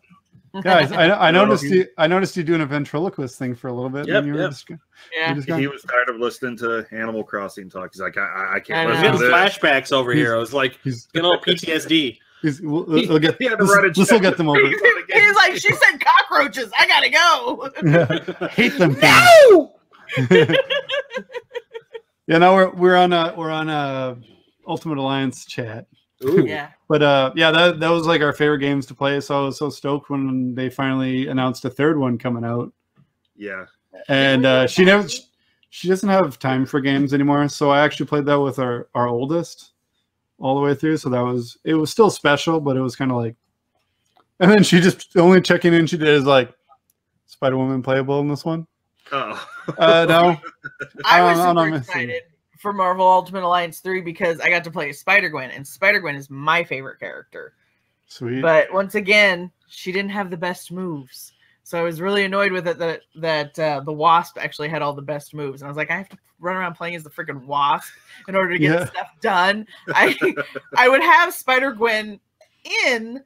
Yeah, I, I, I noticed you. I noticed you doing a ventriloquist thing for a little bit. Yep, you yep. just, you yeah. just He was tired of listening to Animal Crossing talk. He's like, I, I, I can't I I was listen know. to getting this. flashbacks over here. I was like, he's, you know, PTSD. he's, we'll, we'll get, He this, this will get them over. He's like, she said cockroaches. I gotta go. Yeah. Hate them. things. yeah, now we're we're on a we're on a Ultimate Alliance chat. Ooh. yeah. But uh yeah, that that was like our favorite games to play. So I was so stoked when they finally announced a third one coming out. Yeah. And uh she never she doesn't have time for games anymore. So I actually played that with our our oldest all the way through. So that was it was still special, but it was kind of like and then she just the only checking in she did is like Spider Woman playable in this one. Oh. Uh no. I was I'm not super missing. excited for Marvel Ultimate Alliance 3 because I got to play Spider Gwen, and Spider Gwen is my favorite character. Sweet. But once again, she didn't have the best moves. So I was really annoyed with it that that uh, the Wasp actually had all the best moves, and I was like, I have to run around playing as the freaking Wasp in order to get Yeah. stuff done. I I would have Spider Gwen in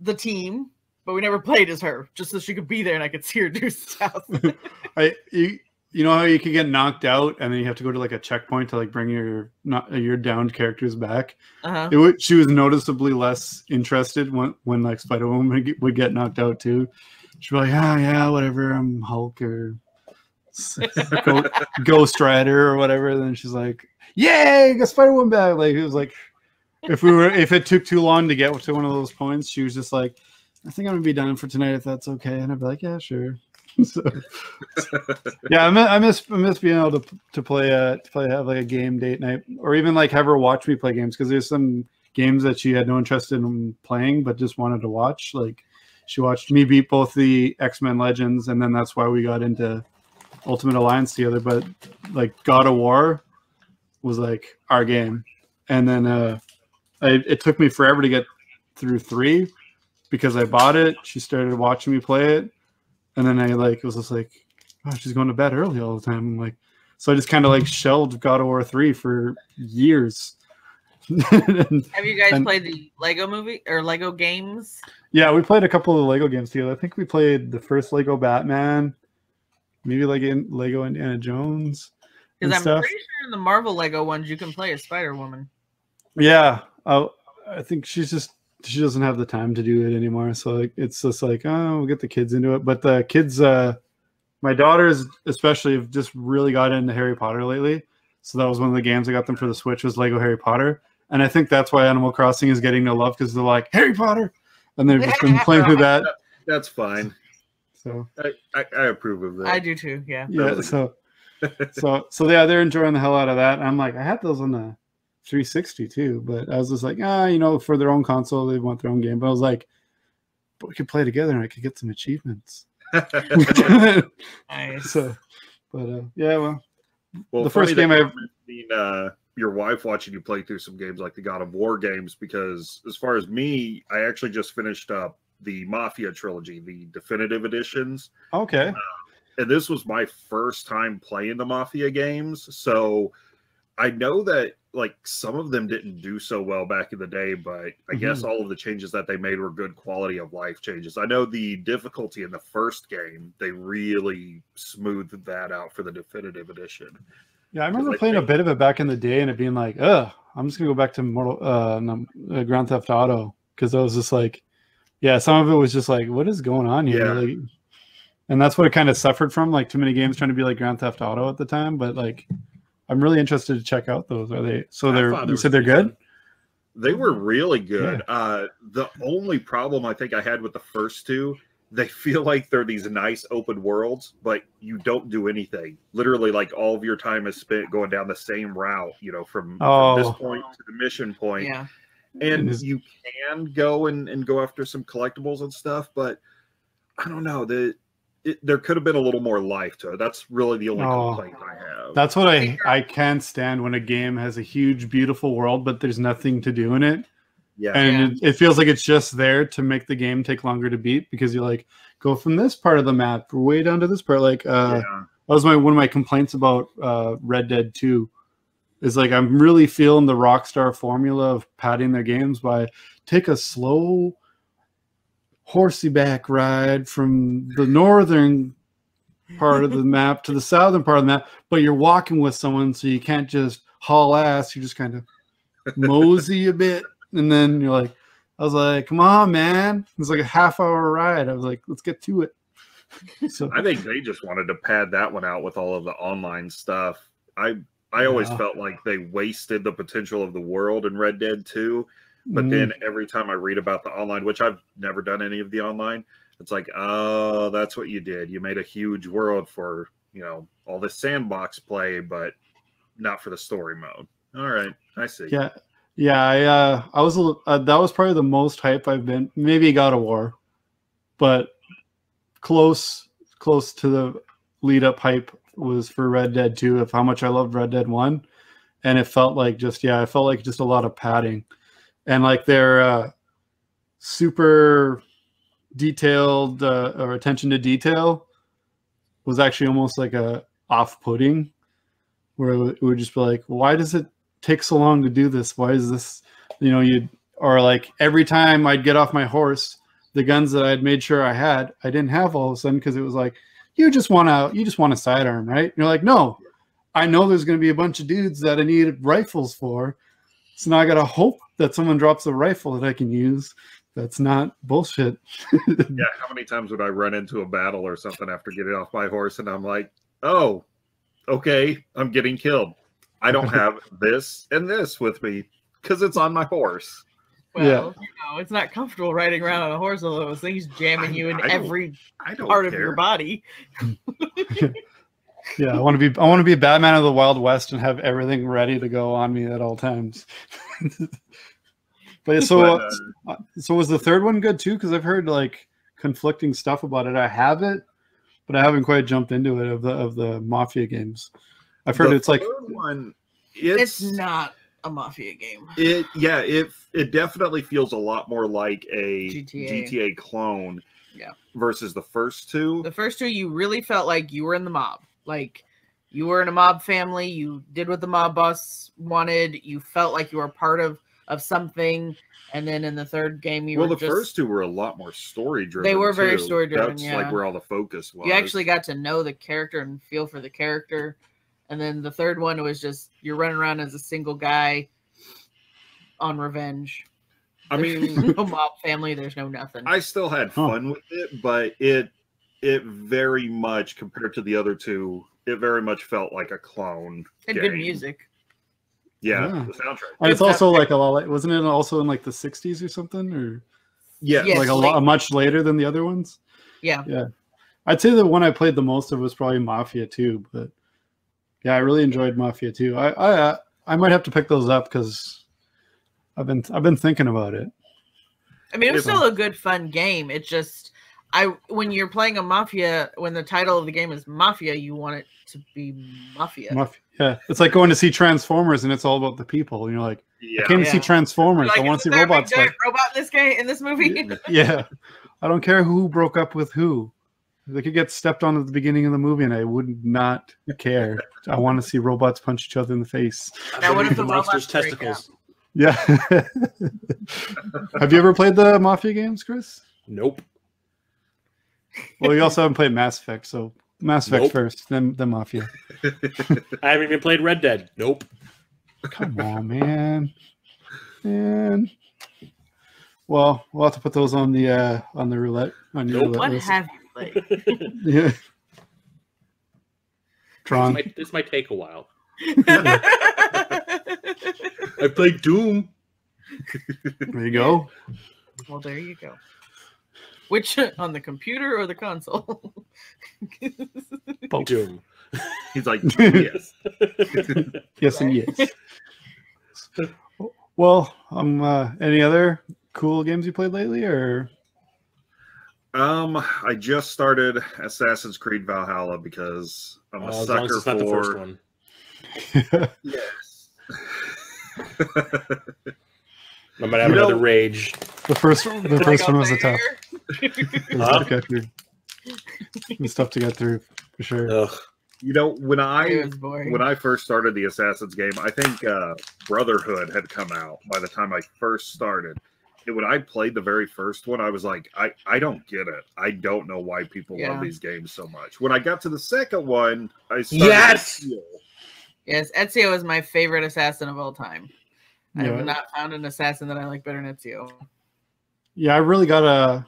the team, but we never played as her, just so she could be there and I could see her do stuff. I you, you know how you can get knocked out and then you have to go to like a checkpoint to like bring your not your downed characters back. Uh-huh. It would, she was noticeably less interested when when like Spider Woman would get, knocked out too. She'd be like, "Ah, yeah, whatever. I'm Hulk or Ghost Rider or whatever." Then she's like, "Yay, got Spider Woman back!" Like it was like, if we were if it took too long to get to one of those points, she was just like, "I think I'm gonna be done for tonight if that's okay," and I'd be like, "Yeah, sure." so, yeah, I miss, I miss I miss being able to to play uh to play have like a game date night or even like have her watch me play games because there's some games that she had no interest in playing but just wanted to watch. Like she watched me beat both the X Men Legends and then that's why we got into Ultimate Alliance together. But like God of War was like our game, and then uh, I, it took me forever to get through three because I bought it. She started watching me play it, and then I like was just like, oh, she's going to bed early all the time. I'm like, so I just kind of like shelved God of War three for years. And, Have you guys And- played the Lego movie or Lego games? yeah, we played a couple of Lego games together. I think we played the first Lego Batman, maybe like in Lego Indiana Jones. Because I'm stuff. pretty sure in the Marvel Lego ones you can play a Spider Woman. Yeah, I, I think she's just she doesn't have the time to do it anymore. So like, it's just like, oh, we'll get the kids into it. But the kids, uh, my daughters especially, have just really got into Harry Potter lately. So that was one of the games I got them for the Switch was Lego Harry Potter, and I think that's why Animal Crossing is getting no love because they're like Harry Potter, and they've just been playing through that. That's fine. So I, I, I approve of that. I do too. Yeah. yeah, so so so yeah, they're enjoying the hell out of that. And I'm like, I had those on the 360 too, but I was just like, ah, you know, for their own console, they want their own game. But I was like, but we could play together and I could get some achievements. Nice. so, but uh, yeah, well, Well, The first game I- you're mentioning, uh, your wife watching you play through some games like the God of War games, because as far as me, I actually just finished up the Mafia trilogy, the definitive editions, okay, and this was my first time playing the Mafia games. So I know that like some of them didn't do so well back in the day, but I guess all of the changes that they made were good quality of life changes. I know the difficulty in the first game, they really smoothed that out for the definitive edition. yeah, I remember playing a bit of it back in the day and it being like, ugh, I'm just gonna go back to Mortal, uh, no, uh Grand Theft Auto because I was just like, yeah, some of it was just like, what is going on here? Yeah. Like, and that's what it kind of suffered from, like too many games trying to be like Grand Theft Auto at the time. But like, I'm really interested to check out those. Are they? So they're. You said they're good. They were really good. Uh, the only problem I think I had with the first two, they feel like they're these nice open worlds, but you don't do anything. Literally, like all of your time is spent going down the same route, you know, from, from Oh. this point to the mission point. Yeah. And It is- you can go and, and go after some collectibles and stuff, but I don't know. The it, there could have been a little more life to it. That's really the only Oh. complaint I have. That's what I I can't stand when a game has a huge, beautiful world, but there's nothing to do in it. yeah. and it, it feels like it's just there to make the game take longer to beat because you're like go from this part of the map way down to this part like uh yeah. that was my one of my complaints about uh red dead 2 is like i'm really feeling the rockstar formula of padding their games by take a slow horsey back ride from the northern part of the map to the southern part of the map but you're walking with someone so you can't just haul ass you just kind of mosey a bit and then you're like i was like come on man it's like a half hour ride i was like let's get to it so I think they just wanted to pad that one out with all of the online stuff. I I always Yeah. felt like they wasted the potential of the world in Red Dead 2. But mm, then every time I read about the online, which I've never done any of the online, it's like, oh, that's what you did. You made a huge world for, you know, all this sandbox play, but not for the story mode. All right, I see. yeah yeah i uh i was little- uh, that was probably the most hype i've been maybe god of war but close close to the lead up hype was for red dead 2 of how much i loved red dead 1 and it felt like just yeah i felt like just a lot of padding and like their uh super detailed uh, or attention to detail was actually almost like a off-putting where it would- just be like why does it take so long to do this why is this you know you or like every time i'd get off my horse the guns that i'd made sure I had, I didn't have all of a sudden because it was like, you just want to, you just want a sidearm, right? And you're like, no, I know there's going to be a bunch of dudes that I need rifles for, so now I got to hope that someone drops a rifle that I can use. That's not bullshit. Yeah, how many times would I run into a battle or something after getting off my horse and I'm like, oh, okay, I'm getting killed. I don't have this and this with me because it's on my horse. Well, Yeah. you know, it's not comfortable riding around on a horse with those things jamming you in I every I don't part of your body. Yeah, I want to be I want to be a Batman of the Wild West and have everything ready to go on me at all times. but so But, uh, uh, so was the third one good too? Because I've heard like conflicting stuff about it. I have it, but I haven't quite jumped into it of the of the Mafia games. I've heard the it's like one. It's, It's, not a mafia game. It yeah. It it definitely feels a lot more like a GTA. GTA, clone. Yeah. Versus the first two. The first two, you really felt like you were in the mob. Like you were in a mob family. You did what the mob boss wanted. You felt like you were part of of something. And then in the third game, you well, were the just, first two were a lot more story driven. They were very story-driven, That's yeah. like where all the focus was. you actually got to know the character and feel for the character. And then the third one was just you're running around as a single guy on revenge. I There's mean, no mob family. There's no nothing. I still had Huh. fun with it, but it it very much compared to the other two, it very much felt like a clone. had good music. Yeah, Yeah. the soundtrack. and it's also like a lot. Wasn't it also in like the '60s or something, or Yeah, Yes, like a like- lot much later than the other ones? Yeah. Yeah. I'd say the one I played the most of was probably Mafia 2, but yeah, I really enjoyed Mafia 2. I I uh, I might have to pick those up because I've been I've been thinking about it. I mean, it was It's- still a good, fun game. It just, I when you're playing a mafia, when the title of the game is Mafia, you want it to be Mafia. Mafia, yeah, it's like going to see Transformers and it's all about the people. And you're like, yeah. I came to see Transformers. Like, I want to see there a big robots. Like, robot in this game in this movie. yeah, I don't care who broke up with who. They could get stepped on at the beginning of the movie, and I would not care. I want to see robots punch each other in the face. Now, what if the the monster's testicles? Yeah. Have you ever played the Mafia games, Chris? Nope. Well, you also haven't played Mass Effect, so Mass Effect Nope. first, then the Mafia. I haven't even played Red Dead. Nope. Come on, man, man. Well, we'll have to put those on the uh on the roulette on your Nope. roulette what list. have you played? yeah. This Tron. might, this might take a while. I played Doom. There you go. well, there you go. Which on the computer or the console? Both. Doom. He's like, yes. Yes and yes. Well, um, uh, any other cool games you played lately, or Um, I just started Assassin's Creed Valhalla because I'm a Uh, as as sucker it's not the first for. one. Yes. I might have You know- another rage. the first the first one was the tough. It was Huh? tough to get through. It was tough to get through for sure. Ugh. You know, when I It was boring. when I first started the Assassin's game, I think uh, Brotherhood had come out by the time I first started. And when I played the very first one, I was like, I, I don't get it. I don't know why people Yeah. love these games so much. When I got to the second one, I started Yes! to feel- yes, Ezio is my favorite assassin of all time. I Yeah. have not found an assassin that I like better than Ezio. Yeah, I really got a.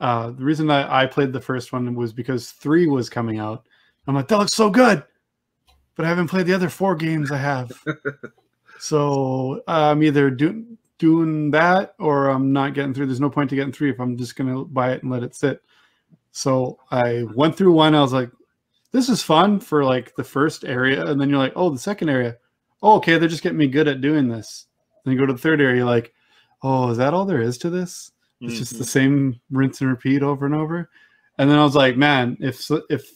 Uh, the reason that I played the first one was because three was coming out. I'm like, that looks so good, but I haven't played the other four games I have. so I'm either doing doing that or I'm not getting through. There's no point to getting three if I'm just gonna buy it and let it sit. So I went through one. I was like, this is fun for like the first area, and then you're like, oh, the second area. Oh, okay, they're just getting me good at doing this. Then you go to the third area, you're like, oh, is that all there is to this? It's just the mm-hmm. same rinse and repeat over and over. And then I was like, man, if if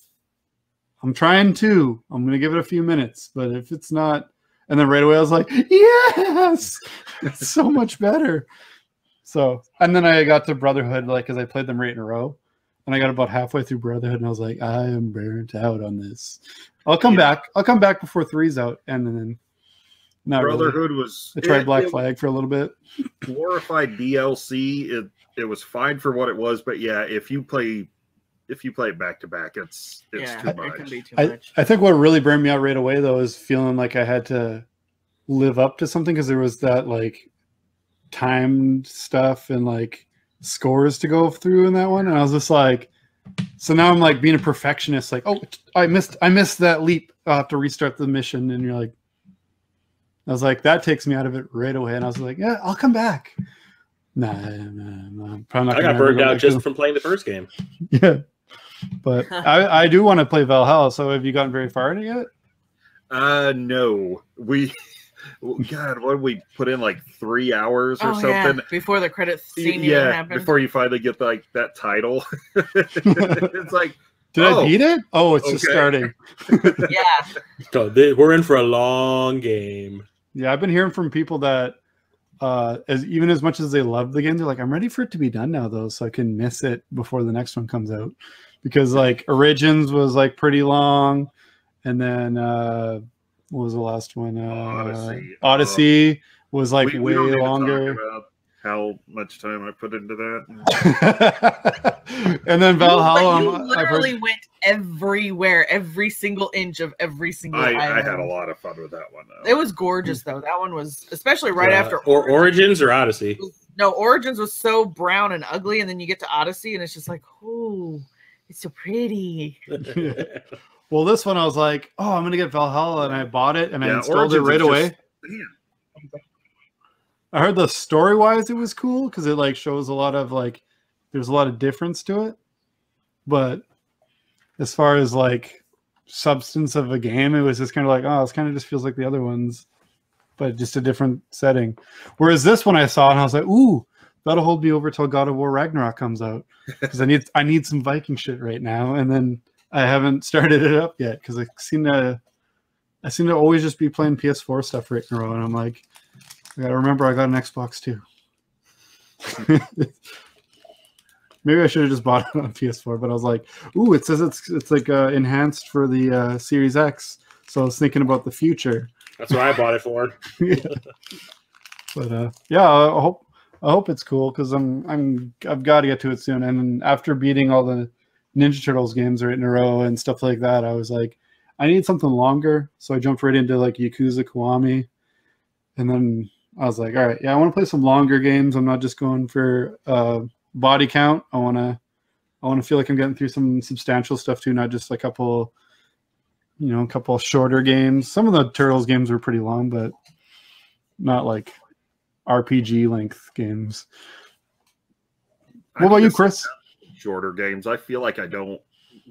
I'm trying to, I'm gonna give it a few minutes. But if it's not, and then right away I was like, yes, it's so much better. So, and then I got to Brotherhood, like, because I played them right in a row, and I got about halfway through Brotherhood, and I was like, I am burnt out on this. I'll come Yeah. back. I'll come back before three's out, and then Not really. Brotherhood was I tried it- Black it Flag for a little bit. glorified DLC. It it was fine for what it was, but yeah, if you play if you play it back to back, it's it's yeah, too it much. can be too I, much. I think what really burned me out right away though is feeling like I had to live up to something because there was that like timed stuff and like scores to go through in that one, and I was just like, so now I'm like being a perfectionist, like, oh, I missed, I missed that leap. I'll have to restart the mission, and you're like, I was like, that takes me out of it right away, and I was like, yeah, I'll come back. Nah, nah, nah I'm probably not. I got burned out back to just from playing the first game. yeah. But I, I do want to play Valhalla. So have you gotten very far in it yet? Uh no. We God, what did we put in like three hours or oh, yeah. something? Before the credit scene even yeah, happened. before you finally get like that title. it's like Did Oh. I beat it? Oh, it's just starting. yeah. So th- we're in for a long game. Yeah, I've been hearing from people that uh as even as much as they love the game, they're like, I'm ready for it to be done now though, so I can miss it before the next one comes out. Because like Origins was like pretty long, and then uh what was the last one? Uh Odyssey. Odyssey was like we- we way talk longer. About how much time I put into that. and then Valhalla, You, you I've heard- literally went everywhere, every single inch of every single I, island. I had a lot of fun with that one though. It was gorgeous though. That one was especially right Uh, after or Origins or Odyssey. No, Origins was so brown and ugly, and then you get to Odyssey, and it's just like, oh, it's so pretty. Well, this one I was like, oh, I'm gonna get Valhalla, and I bought it and I Yeah, installed Origins it right away. just- Man, I heard the story wise it was cool because it like shows a lot of like there's a lot of difference to it. But as far as like substance of a game, it was just kind of like, oh, it's kind of just feels like the other ones, but just a different setting. Whereas this one I saw and I was like, ooh, that'll hold me over till God of War Ragnarok comes out because I need I need some Viking shit right now, and then I haven't started it up yet because I seem to I seem to always just be playing PS4 stuff right in a row, and I'm like, I gotta remember I got an Xbox too. Maybe I should have just bought it on PS4, but I was like, "Ooh, it says it's it's like uh, enhanced for the uh, Series X." So I was thinking about the future. That's what I bought it for. yeah. But uh, yeah, I hope I hope it's cool because I'm I'm I've got to get to it soon. And after beating all the Ninja Turtles games right in a row and stuff like that, I was like, I need something longer. So I jumped right into like Yakuza Kiwami, and then I was like, all right, yeah, I want to play some longer games. I'm not just going for uh, body count. I want to I want to feel like I'm getting through some substantial stuff too, not just a couple, you know, a couple shorter games. Some of the Turtles games were pretty long, but not like RPG length games. I What about you, Chris? shorter games. I feel like I don't.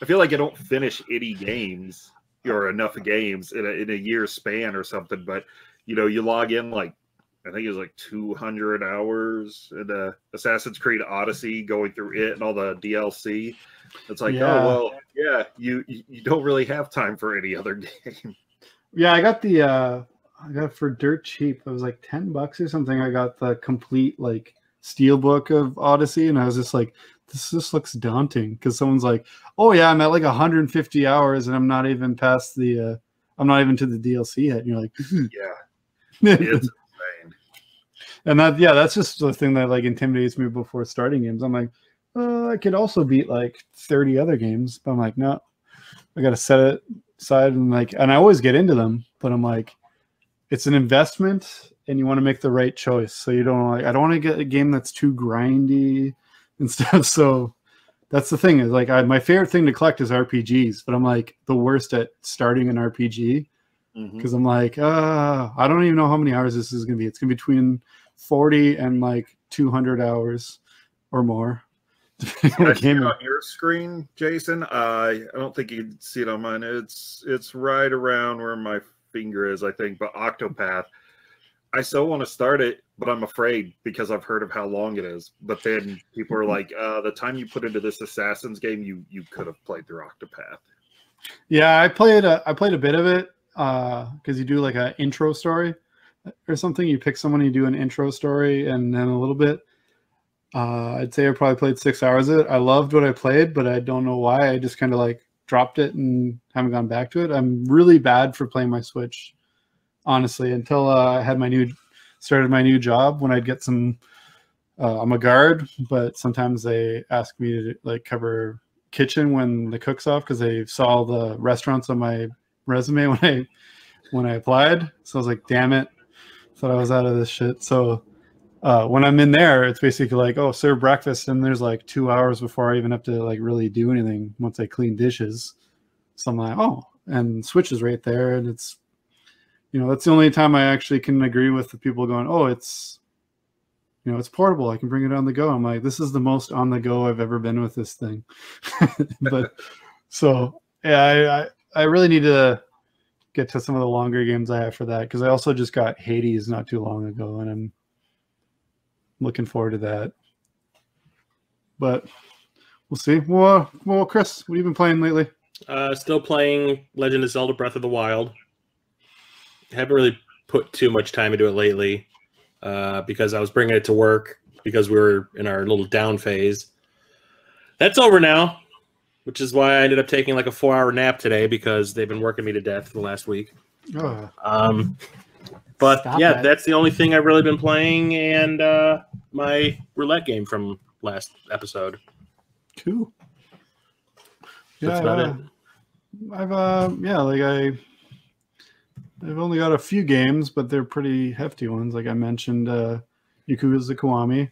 I feel like I don't finish any games or enough games in a, in a year span or something. But you know, you log in like I think it was like 200 hours in uh, Assassin's Creed Odyssey, going through it and all the DLC. It's like, Yeah. oh well, yeah, you you don't really have time for any other game. Yeah, I got the uh I got it for dirt cheap. It was like 10 bucks or something. I got the complete like steel book of Odyssey and I was just like this just looks daunting because someone's like, "Oh yeah, I'm at like 150 hours and I'm not even past the uh I'm not even to the DLC yet." And you're like, Yeah, it's insane. and that yeah that's just the thing that like intimidates me before starting games. I'm like uh, i could also beat like 30 other games but i'm like no i gotta set it aside and like and i always get into them but i'm like it's an investment and you want to make the right choice. So you don't like i don't want to get a game that's too grindy and stuff. So that's the thing is like I, my favorite thing to collect is rpgs but i'm like the worst at starting an rpg Because I'm like, uh, I don't even know how many hours this is gonna be. It's gonna be between 40 and like 200 hours or more. depending on I what see it game. on your screen, Jason. I I don't think you can see it on mine. It's it's right around where my finger is, I think. But Octopath, I so want to start it, but I'm afraid because I've heard of how long it is. But then people are like, uh, the time you put into this Assassin's game, you you could have played through Octopath. Yeah, I played a, I played a bit of it because you do like an intro story or something. You pick someone, you do an intro story, and then a little bit. Uh, I'd say I probably played six hours of it. I loved what I played, but I don't know why. I just kind of like dropped it and haven't gone back to it. I'm really bad for playing my Switch honestly, until uh, I had my new started my new job when I'd get some. Uh, I'm a guard, but sometimes they ask me to like cover kitchen when the cook's off because they saw the restaurants on my resume when I when I applied. So I was like, damn it, thought I was out of this shit. So uh, when I'm in there, it's basically like, oh, serve breakfast, and there's like two hours before I even have to like really do anything once I clean dishes. So I'm like, oh, and switch is right there, and it's, you know, that's the only time I actually can agree with the people going, oh, it's, you know, it's portable. I can bring it on the go. I'm like, this is the most on the go I've ever been with this thing. but so yeah, I, I I really need to get to some of the longer games I have for that because I also just got Hades not too long ago, and I'm looking forward to that. But we'll see. Well, well, Chris, what have you been playing lately? Uh, still playing Legend of Zelda: Breath of the Wild. Haven't really put too much time into it lately uh, because I was bringing it to work because we were in our little down phase. That's over now, which is why I ended up taking like a four-hour nap today because they've been working me to death for the last week. Oh, Um, but Stop yeah, that. that's the only thing I've really been playing, and uh, my roulette game from last episode. cool. That's about uh, it. I've uh yeah, like I I've only got a few games, but they're pretty hefty ones. Like I mentioned, uh Yakuza Kiwami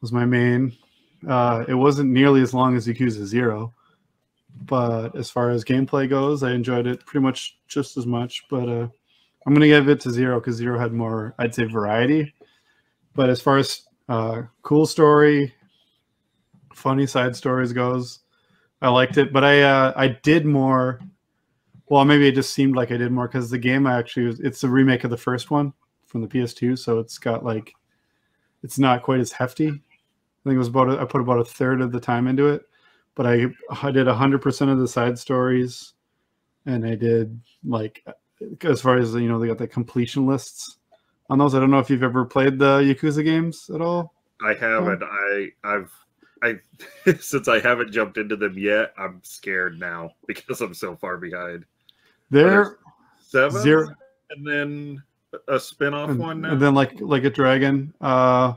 was my main. Uh it wasn't nearly as long as Yakuza Zero, but as far as gameplay goes, I enjoyed it pretty much just as much. But uh I'm gonna give it to Zero because Zero had more, I'd say, variety. But as far as uh cool story, funny side stories goes, I liked it, but I uh, I did more. Well, maybe it just seemed like I did more because the game I actually was, it's a remake of the first one from the PS2, so it's got like it's not quite as hefty. I think it was about a, I put about a third of the time into it, but I I did hundred percent of the side stories, and I did like as far as you know they got the completion lists on those. I don't know if you've ever played the Yakuza games at all. I haven't. I I've I since I haven't jumped into them yet. I'm scared now because I'm so far behind. They're Seven, zero. and then a spin-off and, one now. and then like like a dragon. Uh,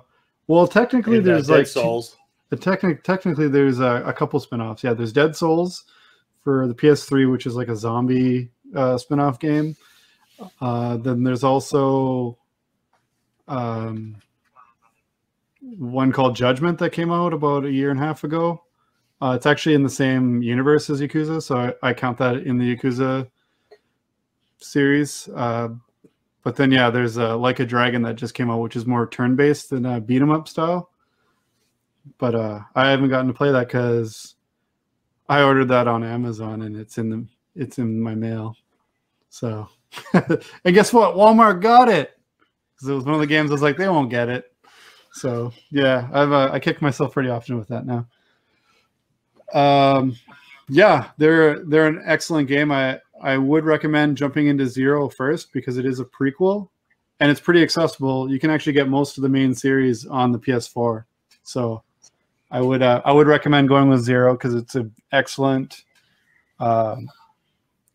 well, technically, And, there's Dead like two- Souls. Technic technically there's a, a couple spin-offs. Yeah, there's Dead Souls for the PS3, which is like a zombie uh, spin-off game. Uh, then there's also um, one called Judgment that came out about a year and a half ago. Uh, it's actually in the same universe as Yakuza, so I, I count that in the Yakuza series. Uh, but then, yeah, there's uh, Like a Dragon that just came out, which is more turn-based than uh, beat 'em up style. But uh, I haven't gotten to play that because I ordered that on Amazon and it's in the it's in my mail. So, and guess what? Walmart got it because it was one of the games. I was like, they won't get it. So yeah, I've uh, I kick myself pretty often with that now. Um, yeah, they're they're an excellent game. I I would recommend jumping into Zero first because it is a prequel, and it's pretty accessible. You can actually get most of the main series on the PS4. So I would uh, I would recommend going with Zero because it's an excellent um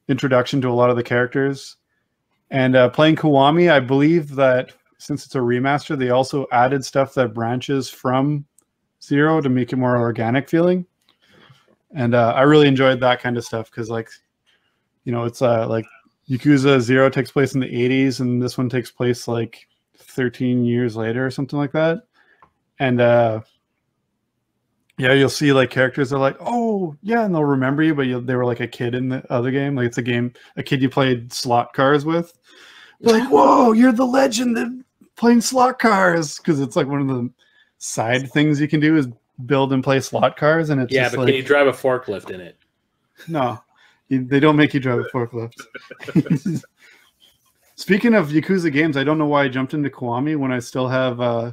introduction to a lot of the characters. And uh, playing Kiwami, I believe that since it's a remaster, they also added stuff that branches from Zero to make it more organic feeling. And uh, I really enjoyed that kind of stuff because, like, you know, it's uh, like Yakuza Zero takes place in the 80s, and this one takes place like 13 years later or something like that. And uh, yeah, you'll see like characters are like, oh yeah, and they'll remember you, but you, they were like a kid in the other game. Like it's a game, a kid you played slot cars with. They're like, whoa, you're the legend that playing slot cars because it's like one of the side things you can do is build and play slot cars, and it's Yeah, but like can you drive a forklift in it? no, you, they don't make you drive a forklift. Speaking of Yakuza games, I don't know why I jumped into Kiwami when I still have uh,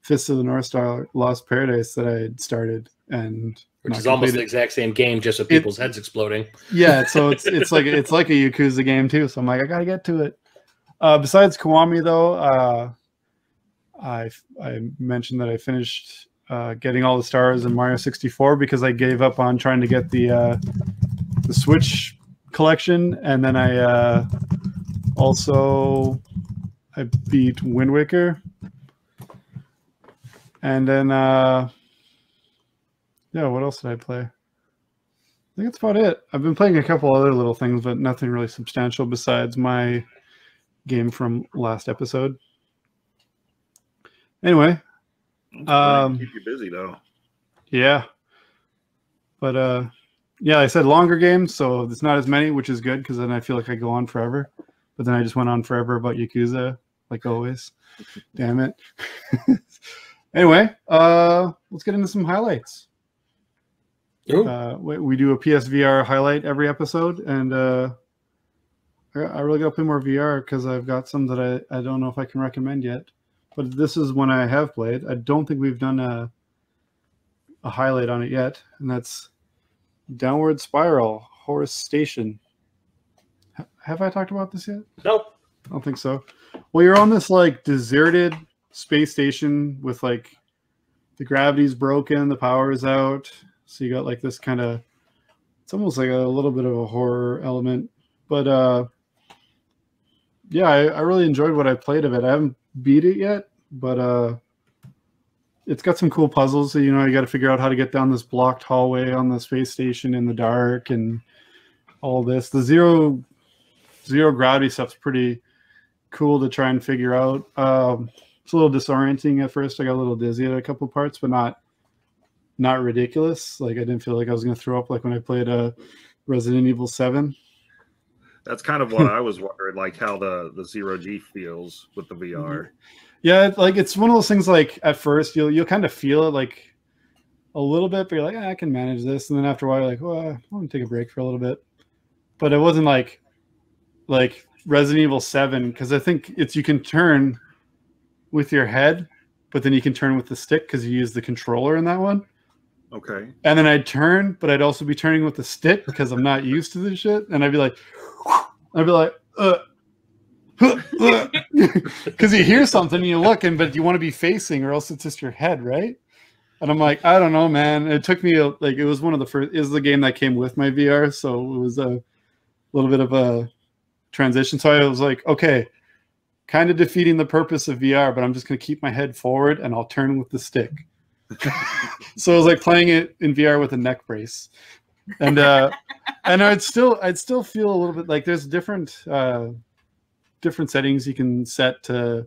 Fist of the North Star Lost Paradise that I had started and Which is almost the exact same game, just with It- people's heads exploding. yeah. So it's it's like it's like a Yakuza game too. So I'm like, I gotta get to it. Uh, besides Kiwami, though, uh, I I mentioned that I finished uh, getting all the stars in Mario 64 because I gave up on trying to get the uh, the Switch collection, and then I uh, also, I beat Wind Waker. And then, uh, yeah, what else did I play? I think that's about it. I've been playing a couple other little things, but nothing really substantial besides my game from last episode. Anyway, Um, keep you busy though. yeah. But uh yeah, I said longer games, so it's not as many, which is good because then I feel like I go on forever. But then I just went on forever about Yakuza, like always. Damn it. anyway, uh let's get into some highlights. Uh, we, we do a PSVR highlight every episode, and uh, I, I really got to play more VR because I've got some that I, I don't know if I can recommend yet. But this is one I have played. I don't think we've done a a highlight on it yet, and that's Downward Spiral Horus Station. Ha- Have I talked about this yet? Nope. I don't think so. Well, you're on this like deserted space station with like the gravity's broken, the power is out. So you got like this kind of it's almost like a little bit of a horror element. But uh yeah, I, I really enjoyed what I played of it. I haven't beat it yet, but uh it's got some cool puzzles. So you know you got to figure out how to get down this blocked hallway on the space station in the dark and all this. The zero zero gravity stuff's pretty cool to try and figure out. Um, it's a little disorienting at first. I got a little dizzy at a couple parts, but not not ridiculous. Like I didn't feel like I was going to throw up like when I played uh, Resident Evil Seven. That's kind of what I was wondering, like how the the zero G feels with the. VR. Yeah, like it's one of those things. Like at first, you'll you'll kind of feel it like a little bit, but you're like, ah, I can manage this. And then after a while, you're like, well, I want to take a break for a little bit. But it wasn't like like Resident Evil Seven because I think it's you can turn with your head, but then you can turn with the stick because you use the controller in that one. Okay. And then I'd turn, but I'd also be turning with the stick because I'm not used to this shit. And I'd be like, I'd be like, uh, because you hear something and you're looking, but you want to be facing, or else it's just your head, right? And I'm like, I don't know, man. It took me a, like it was one of the first. Is the game that came with my VR, so it was a little bit of a transition. So I was like, okay, kind of defeating the purpose of VR, but I'm just going to keep my head forward and I'll turn with the stick. so it was like playing it in VR with a neck brace, and uh, and I'd still I'd still feel a little bit like there's different uh, different settings you can set to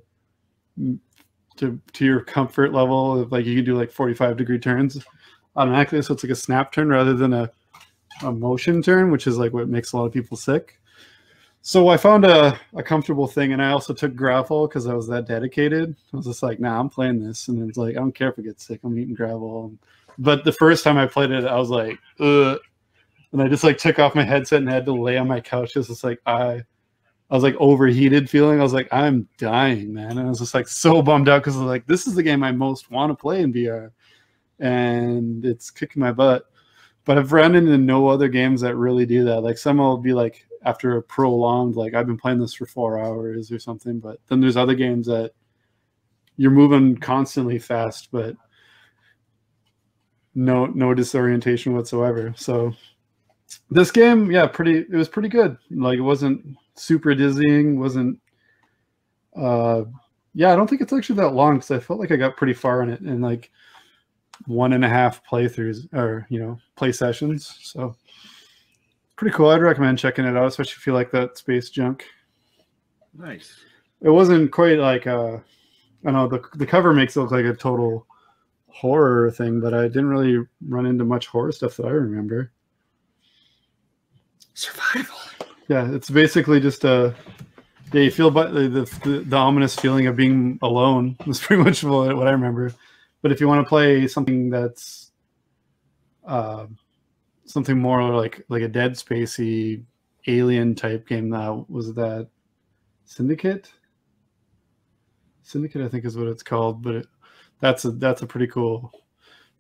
to to your comfort level. Like you can do like 45 degree turns automatically, so it's like a snap turn rather than a a motion turn, which is like what makes a lot of people sick. So I found a, a comfortable thing, and I also took Gravol because I was that dedicated. I was just like, "Nah, I'm playing this," and it's like, I don't care if I get sick. I'm eating Gravol. But the first time I played it, I was like, "Ugh," and I just like took off my headset and had to lay on my couch. It's just like I, I was like overheated feeling. I was like, I'm dying, man, and I was just like so bummed out because I was like, this is the game I most want to play in VR, and it's kicking my butt. But I've run into no other games that really do that. Like some will be like after a prolonged, like I've been playing this for four hours or something. But then there's other games that you're moving constantly fast, but no no disorientation whatsoever. So this game, yeah, pretty it was pretty good. Like it wasn't super dizzying, wasn't uh yeah, I don't think it's actually that long because I felt like I got pretty far in it in like one and a half playthroughs or you know play sessions. So pretty cool. I'd recommend checking it out, especially if you like that space junk. Nice. It wasn't quite like uh I know the the cover makes it look like a total horror thing, but I didn't really run into much horror stuff that I remember. Survival. Yeah, it's basically just a yeah. You feel but the, the the ominous feeling of being alone. That's pretty much what, what I remember. But if you want to play something that's uh, something more like like a Dead Spacey alien type game, that was that Syndicate. Syndicate, I think, is what it's called. But it, that's a that's a pretty cool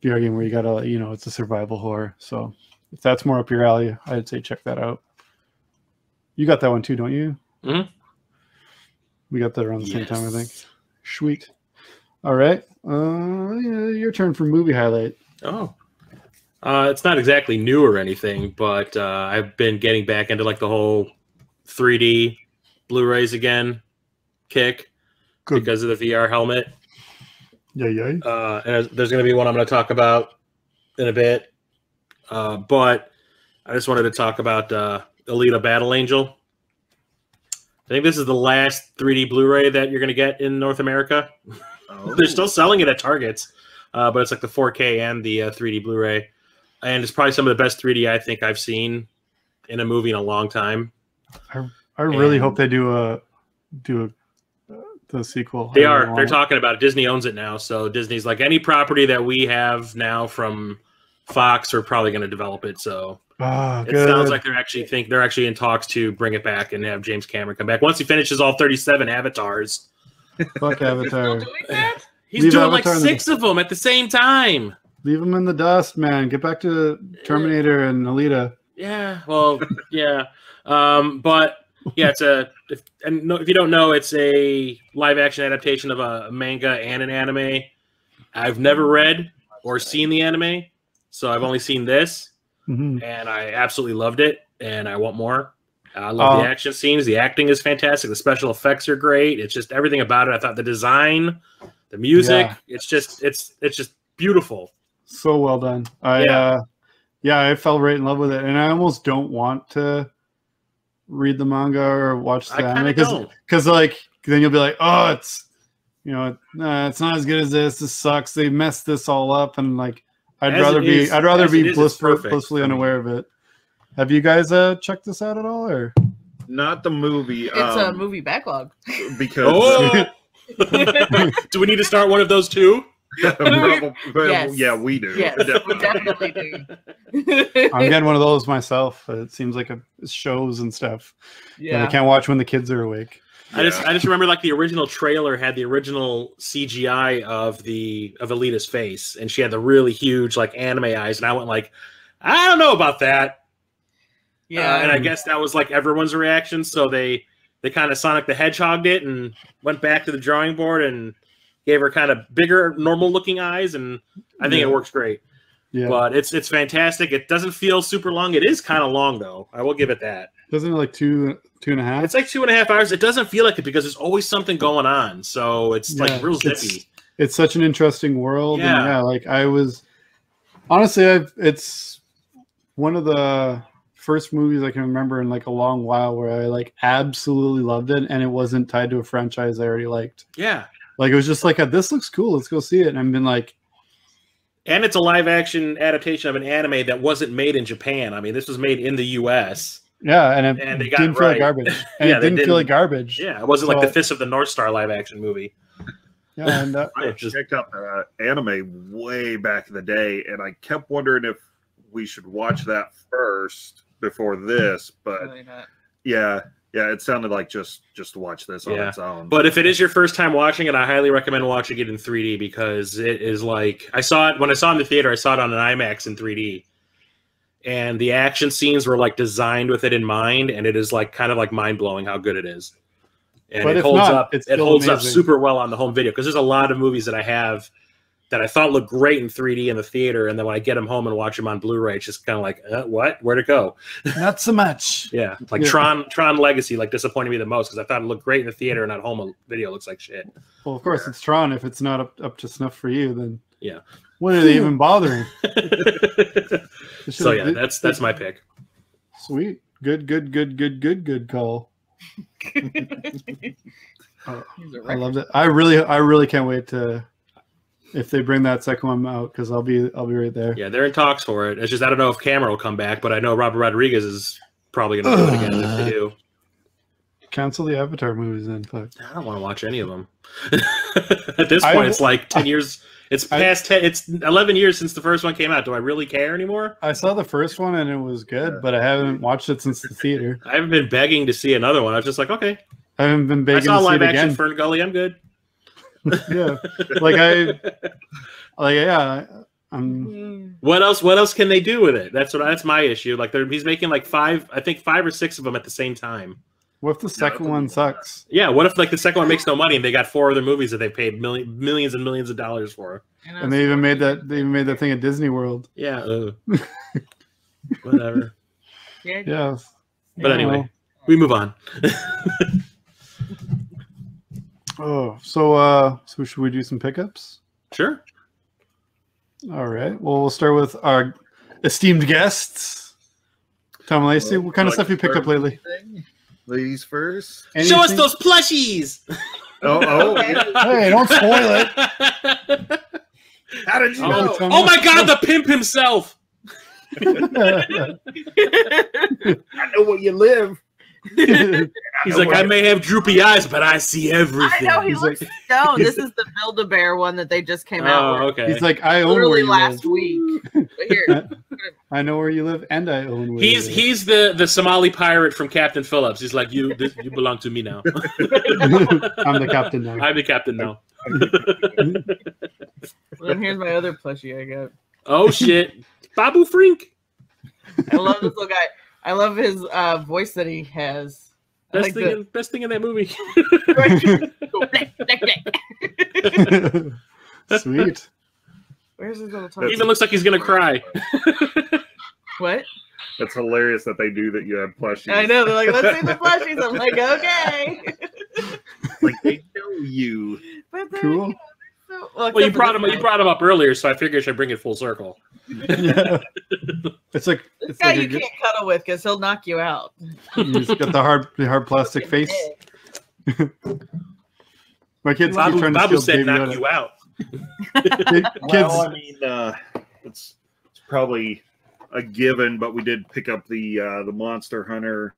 VR game where you gotta you know it's a survival horror. So if that's more up your alley, I'd say check that out. You got that one too, don't you? Mhm. We got that around the same time, I think. Sweet. All right. Uh, yeah, your turn for movie highlight. Oh. Uh, it's not exactly new or anything, but uh, I've been getting back into like the whole 3D Blu-rays again kick Good. because of the VR helmet. Yeah, yeah. Uh, and there's- there's going to be one I'm going to talk about in a bit. Uh, but I just wanted to talk about uh, Alita Battle Angel. I think this is the last 3D Blu-ray that you're going to get in North America. Oh. They're still selling it at Targets, uh, but it's like the 4K and the uh, 3D Blu-ray, and it's probably some of the best 3D I think I've seen in a movie in a long time. I really And- hope they do a do a uh, the sequel. They are. They're it. talking about it. Disney owns it now, so Disney's like any property that we have now from Fox are probably going to develop it. So Ah, it good. sounds like they're actually think they're actually in talks to bring it back and have James Cameron come back once he finishes all 37 avatars. Fuck Avatar. He's Leave doing Avatar like in the- six of them at the same time. Leave them in the dust, man. Get back to Terminator and Alita. Yeah, well, yeah, um, but yeah, it's a if, and no, if you don't know, it's a live action adaptation of a manga and an anime. I've never read or seen the anime, so I've only seen this, Mhm. and I absolutely loved it, and I want more. I love Uh, the action scenes. The acting is fantastic. The special effects are great. It's just everything about it. I thought the design, the music, Yeah. it's just it's it's just beautiful. So well done. I Yeah. uh yeah, I fell right in love with it, and I almost don't want to read the manga or watch the kind anime because because like then you'll be like, oh, it's you know, nah, it's not as good as this. This sucks. They messed this all up, and like, I'd As rather be is- I'd rather be is, blissful, perfect blissfully for me. unaware of it. Have you guys uh checked this out at all, or Not the movie. It's a um, movie backlog. because Oh, do we need to start one of those too? Probably- well, Yes. yeah, we do. Yes, Definitely. definitely do. I'm getting one of those myself. It seems like a shows and stuff. Yeah. I can't watch when the kids are awake. I just I just remember like the original trailer had the original CGI of the of Alita's face, and she had the really huge like anime eyes, and I went like, I don't know about that. Yeah. Uh, and I guess that was like everyone's reaction, so they they kind of Sonic the Hedgehogged it and went back to the drawing board and gave her kind of bigger, normal looking eyes, and I think Yeah. it works great. Yeah, But it's it's fantastic. It doesn't feel super long. It is kind of long though. I will give it that. doesn't it like two two and a half? It's like two and a half hours. It doesn't feel like it because there's always something going on. So it's Yeah, like real it's- zippy. it's such an interesting world. Yeah. And yeah, like I was honestly, I've it's one of the first movies I can remember in like a long while where I like absolutely loved it, and it wasn't tied to a franchise I already liked. Yeah. Like it was just like, a, this looks cool. Let's go see it. And I've been like, And it's a live action adaptation of an anime that wasn't made in Japan. I mean, this was made in the US. yeah, and it And they got didn't it feel like right. garbage. And Yeah, it didn't, feel didn't. like garbage. Yeah, it wasn't like the Fist of the North Star live action movie. Yeah, and uh, I just- checked out the anime way back in the day, and I kept wondering if we should watch that first before this. But yeah, yeah, it sounded like just just watch this on Yeah. its own. But if it is your first time watching it, I highly recommend watching it in 3D because it is like I saw it when I saw it in the theater. I saw it on an IMAX in 3D, and the action scenes were like designed with it in mind, and it is like kind of like mind blowing how good it is. And But it holds not, up. It still holds up super well on the home video because there's a lot of movies that I have that I thought looked great in 3D in the theater, and then when I get them home and watch them on Blu-ray, it's just kind of like, uh, what? Where'd it go? not so much. Yeah, like Yeah. Tron Tron Legacy like disappointed me the most because I thought it looked great in the theater and at home a video looks like shit. Well, of course, it's Tron. If it's not up, up to snuff for you, then Yeah. when are they even bothering? So should've- yeah, that's that's my pick. Sweet. Good, good, good, good, good, good call. Oh, He's a I it. I really, I really can't wait to if they bring that second one out because I'll be, I'll be right there. Yeah, they're in talks for it. It's just I don't know if Cameron will come back, but I know Robert Rodriguez is probably going to do it again if they do. Cancel the Avatar movies then. Fuck. I don't want to watch any of them. At this I- point, it's like ten years. It's I- past ten. It's eleven years since the first one came out. Do I really care anymore? I saw the first one and it was good, but I haven't watched it since the theater. I haven't been begging to see another one. I was just like, okay, I haven't been I begging saw to see live it action again. Fern Gully. I'm good. yeah, like I, like yeah, I'm. What else? What else can they do with it? That's what. That's my issue. Like they're, he's making like five. I think five or six of them at the same time. What if the second one sucks? Yeah. What if like the second one makes no money and they got four other movies that they paid million, millions and millions of dollars for? You know, And they even made that. They even made that thing at Disney World. Yeah. Uh, whatever. Yeah. Yeah. But anyway, well, we move on. Oh, so uh, so should we do some pickups? Sure. All right. Well, we'll start with our esteemed guests. Tom Laci, what kind of stuff you picked up lately? Ladies first. Show us those plushies. Oh, oh. Hey, don't spoil it. how did you Oh, know? Tom oh my god, the pimp himself. I know where you live. He's like, I may have droopy eyes, but I see everything. I everything. know he He's looks like- stoned. This is the Build a Bear one that they just came out Oh, with. okay. He's like, I own where Literally you last live. week. But here, I know where you live, and I own where He's you he's the the Somali pirate from Captain Phillips. He's like, you this, you belong to me now. I'm the captain now. I'm the captain now. well, then here's my other plushie I got. oh shit, Babu Frik. I love this little guy. I love his uh, voice that he has. I Best like thing, the- in, best thing in that movie. Black, black, black. Sweet. Where's his little tongue? Even looks like he's gonna cry. What? It's hilarious that they do that. You have plushies. I know. They're like, let's see the plushies. I'm like, okay. Like they know you. But Cool. you know, they're so- well, Well, you brought this him. You brought him up earlier, so I figured I should bring it full circle. Yeah. It's like This it's guy like you can't cuddle with because he'll knock you out. he's got the hard the hard plastic face. My kids keep Babu, trying to Babu steal said, Baby "Knock Yoda. you out." Kid- Well, Kids, I mean, uh, it's it's probably a given, but we did pick up the uh, the Monster Hunter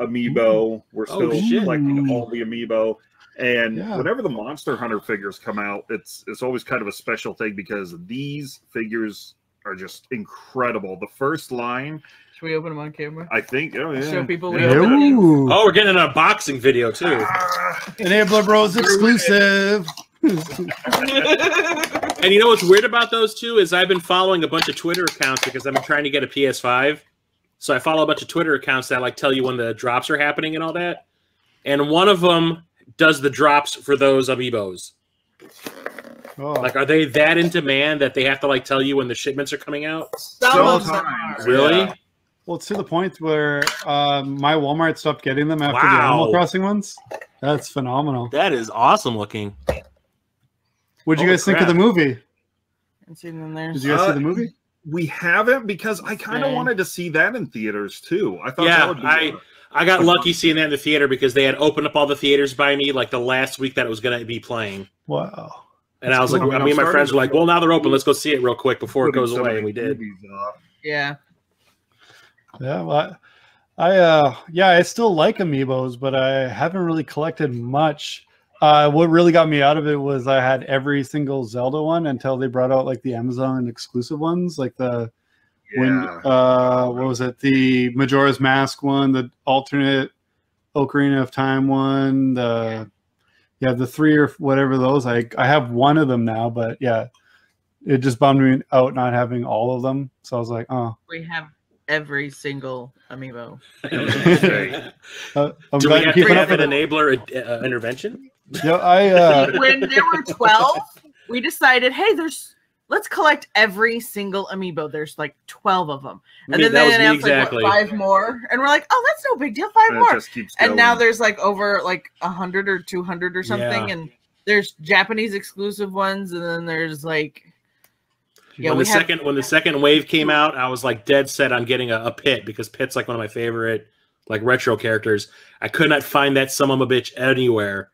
amiibo. We're Oh, still shit. collecting all the amiibo. And Yeah. whenever the Monster Hunter figures come out, it's it's always kind of a special thing because these figures are just incredible. The first line, Should we open them on camera? I think, oh yeah, Show people We yeah. Open them. Oh, we're getting an unboxing video too. Ah, Enabler Bros exclusive. And you know what's weird about those two is I've been following a bunch of Twitter accounts because I've been trying to get a PS5. So I follow a bunch of Twitter accounts that like tell you when the drops are happening and all that. And one of them does the drops for those amiibos. Oh, Like, are they that in demand that they have to like tell you when the shipments are coming out? Some of Sometimes. Really? yeah. well, it's to the point where uh, my Walmart stopped getting them after the Animal Crossing ones. That's phenomenal. That is awesome looking. What'd you Holy guys think of the movie? And see them there. Did you guys see Uh, the movie? We haven't because I kind of Okay. wanted to see that in theaters too. I thought Yeah, that would be I- I got lucky seeing that in the theater because they had opened up all the theaters by me like the last week that it was going to be playing. Wow. And I was like. I mean, me and my friends were like, well, now they're open. Let's go see it real quick before it goes away. And we did. Yeah. Yeah, well, I, I uh, yeah, I still like amiibos, but I haven't really collected much. Uh, what really got me out of it was I had every single Zelda one until they brought out like the Amazon exclusive ones, like the when uh, what was it, the Majora's Mask one, the alternate Ocarina of Time one, the yeah, the three or whatever those. I I have one of them now, but yeah, it just bummed me out not having all of them. So I was like, oh, We have every single amiibo. Uh, I'm Do glad we you're have, keeping we up have an enabler uh, intervention? Yeah, I uh, when there were 12, we decided, hey, there's let's collect every single amiibo. There's like 12 of them. And Me- then they announced exactly. like what, five more. And we're like, oh, that's no big deal. Five And more. And now there's like over like a hundred or two hundred or something. Yeah. And there's Japanese exclusive ones, and then there's like yeah, when the have- second when the second wave came hmm. out, I was like dead set on getting a, a pit because Pit's like one of my favorite like retro characters. I could not find that son of a bitch anywhere.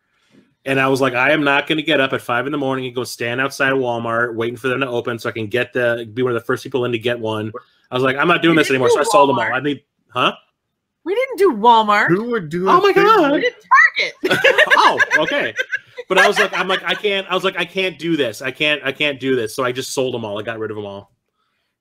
And I was like, I am not going to get up at five in the morning and go stand outside of Walmart waiting for them to open so I can get the be one of the first people in to get one. I was like, I'm not doing You this didn't anymore. So I sold them all. I need, huh? we didn't do Walmart. Who would do? Oh a my thing God. We did Target. oh, okay. But I was like, I'm like, I can't. I was like, I can't do this. I can't. I can't do this. So I just sold them all. I got rid of them all.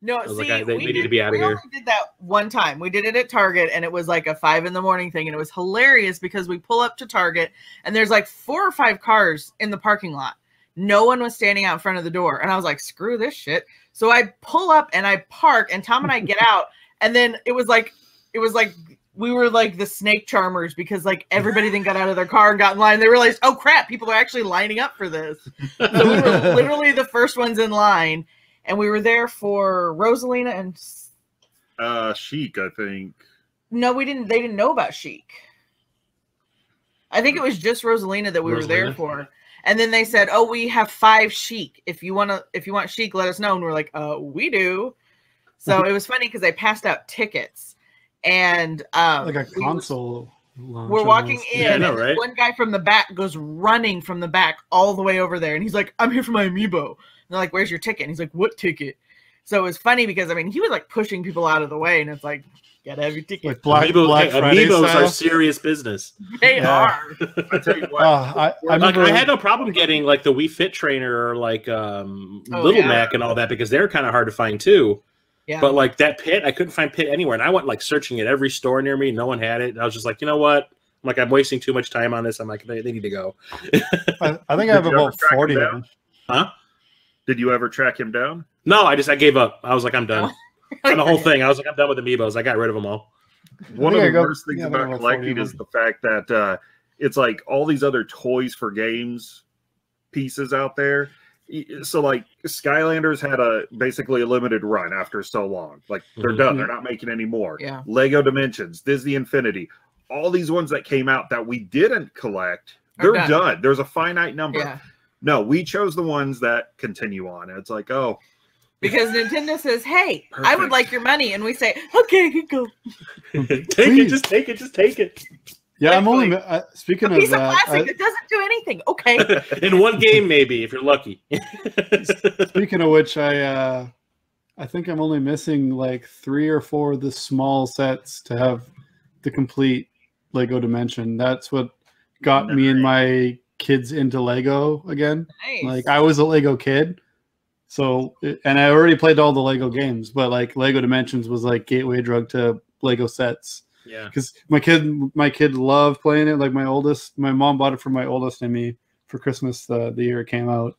No, see, like, I- they- we they need to be outta we here. only did that one time. We did it at Target, and it was like a five in the morning thing, and it was hilarious because we pull up to Target, and there's like four or five cars in the parking lot. No one was standing out in front of the door, and I was like, "Screw this shit!" So I pull up and I park, and Tom and I get out, and then it was like, it was like we were like the snake charmers because like everybody then got out of their car and got in line. They realized, oh crap, people are actually lining up for this. So we were literally the first ones in line, and we were there for Rosalina and Uh, Sheik, I think. no, we didn't. They didn't know about Sheik. I think it was just Rosalina that we were there for. And then they said, "Oh, we have five Sheik. If you want to, if you want Sheik, let us know." And we're like, "Uh, we do." So it was funny because they passed out tickets, and um, like a console. launch We're walking in, Yeah, I know, and right? one guy from the back goes running from the back all the way over there, and he's like, "I'm here for my amiibo." And they're like, "Where's your ticket?" And he's like, "What ticket?" So it was funny because I mean, he was like pushing people out of the way, and it's like, "Gotta have your ticket." Like Black, Amiibo, Black Friday amiibos style. are serious business. they Yeah. are. I tell you what, Oh, I, I Like. I had no problem getting like the Wii Fit trainer or like um, Oh, Little yeah. Mac and all that because they're kind of hard to find too. Yeah. But like that pit, I couldn't find pit anywhere, and I went like searching at every store near me. No one had it. I was just like, you know what? I'm like, I'm wasting too much time on this. I'm like, they, they need to go. I, I think I have about track 'em40 of them. Huh? Did you ever track him down? No, I just I gave up. I was like, I'm done. On the whole thing, I was like, I'm done with amiibos. I got rid of them all. One think of the go- worst things yeah, I think I about collecting is the fact that uh, it's like all these other toys for games pieces out there. So like Skylanders had a basically a limited run after so long. Like they're Mhm. done. They're not making any more. Yeah. Lego Dimensions, Disney Infinity, all these ones that came out that we didn't collect, they're done. done. There's a finite number. Yeah. No, we chose the ones that continue on. It's like, oh, Because Nintendo says, "Hey, I would like your money," and we say, "Okay, here you go." take it, just take it, just take it. Yeah, I'm only. Like- Uh, speaking A of piece of that, plastic I- that doesn't do anything. Okay. In one game, maybe if you're lucky. speaking of which, I uh, I think I'm only missing like three or four of the small sets to have the complete Lego Dimension. That's what got me and my kids into Lego again. nice. Like I was a Lego kid, so and I already played all the Lego games, but like Lego Dimensions was like gateway drug to Lego sets yeah. because my kid my kid loved playing it. Like my oldest, my mom bought it for my oldest and me for Christmas the, the year it came out,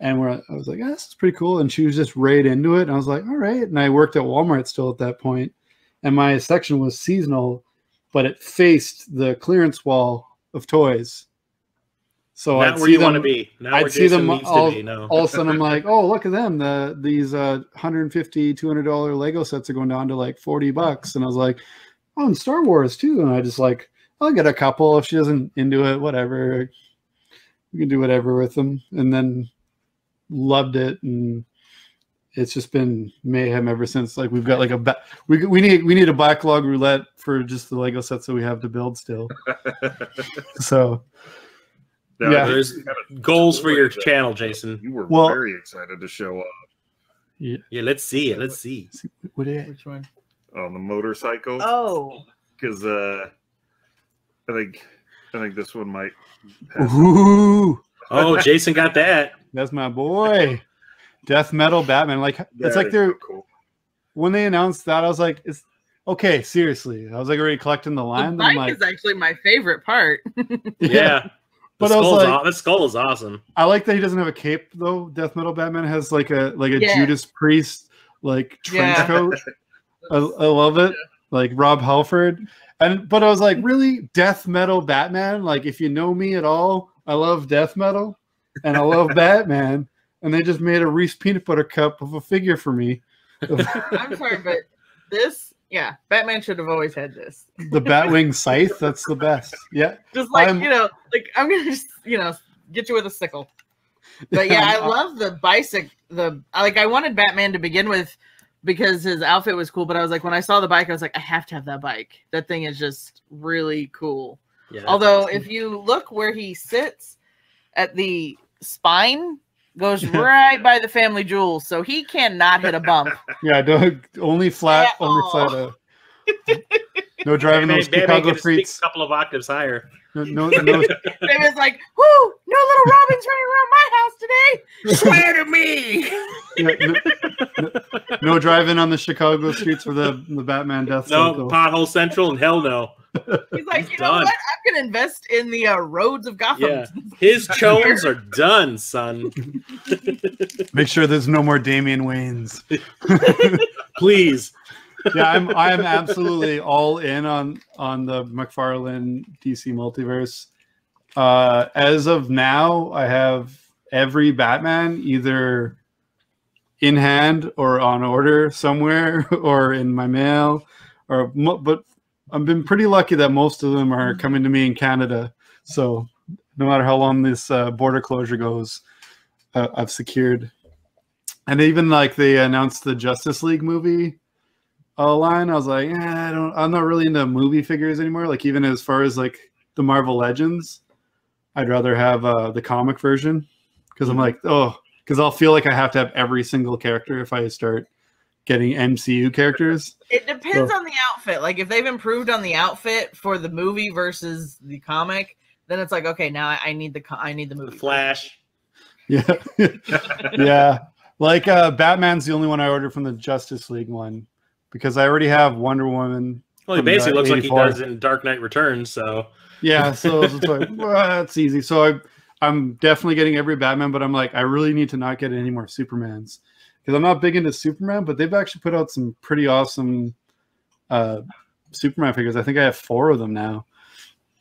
and we're, I was like, yeah, this is pretty cool. And she was just right into it, and I was like, all right. And I worked at Walmart still at that point, and my section was seasonal, but it faced the clearance wall of toys. So Not I'd where see you them, want to be. Not I'd see them all- be. No. all of a sudden I'm like, oh, look at them. The these uh 150 200 dollar Lego sets are going down to like 40 bucks, and I was like, oh, and Star Wars too. And I just like, I'll get a couple if she doesn't into it, whatever. We can do whatever with them, and then loved it, and it's just been mayhem ever since. Like we've got like a ba- we we need we need a backlog roulette for just the Lego sets that we have to build still. so Yeah. There's goals for your channel, Jason. You were Well- very excited to show up Yeah, yeah let's see it. Let's see. what it, Which one? on the motorcycle Oh, because uh, I think I think this one might. Have ooh. Oh, Jason got that. That's my boy. Death metal Batman. Like it's like they're so cool. when they announced that, I was like, it's okay, seriously. I was like already collecting the line. the line. bike I'm like, is actually my favorite part. Yeah. The But I was like- aw- the skull is awesome. I like that he doesn't have a cape though. Death metal Batman has like a like a Yeah. Judas Priest like trench Yeah. coat. I, I love it. Like Rob Halford. And but I was like, really? Death metal Batman? Like if you know me at all, I love death metal and I love Batman. And they just made a Reese peanut butter cup of a figure for me. I'm sorry, but this, yeah, Batman should have always had this. the Batwing scythe. That's the best. Yeah, Just like I'm- you know, like I'm gonna just you know get you with a sickle. But yeah, I uh, love the bicycle. The like I wanted Batman to begin with because his outfit was cool. But I was like, when I saw the bike, I was like, I have to have that bike. That thing is just really cool. Yeah. Although if you look where he sits at the spine goes right by the family jewels, so he cannot hit a bump. yeah. Don't, only flat. At Only flat. Uh, no driving Batman, those Batman Chicago streets. a couple of octaves higher. No, no, no, David's like, "Whoo! No little Robin's running around my house today." Swear to me. yeah, no, no- no driving on the Chicago streets for the the Batman death No, cycle. pothole central and hell no. He's like, He's "You know what? I'm gonna invest in the uh, roads of Gotham." Yeah. His chones are done, son. Make sure there's no more Damian Waynes. Please. yeah, I'm I'm absolutely all in on on the McFarlane DC multiverse. Uh, as of now, I have every Batman either in hand or on order somewhere or in my mail or but I've been pretty lucky that most of them are coming to me in Canada. So no matter how long this uh, border closure goes, uh, I've secured. And even like they announced the Justice League movie uh, line, I was like, yeah, I don't, I'm not really into movie figures anymore. Like even as far as like the Marvel Legends, I'd rather have uh, the comic version because I'm like, oh, because I'll feel like I have to have every single character if I start getting MCU characters. It depends So- on the outfit. Like if they've improved on the outfit for the movie versus the comic, then it's like okay, now I, I need the I need the The movie. Flash. Yeah, yeah. Like uh, Batman's the only one I ordered from the Justice League one because I already have Wonder Woman. Well, he basically the looks like he does in Dark Knight Returns. So Yeah, so it's like well, that's easy. So I, I'm definitely getting every Batman, but I'm like, I really need to not get any more Supermans because I'm not big into Superman. But they've actually put out some pretty awesome uh, Superman figures. I think I have four of them now.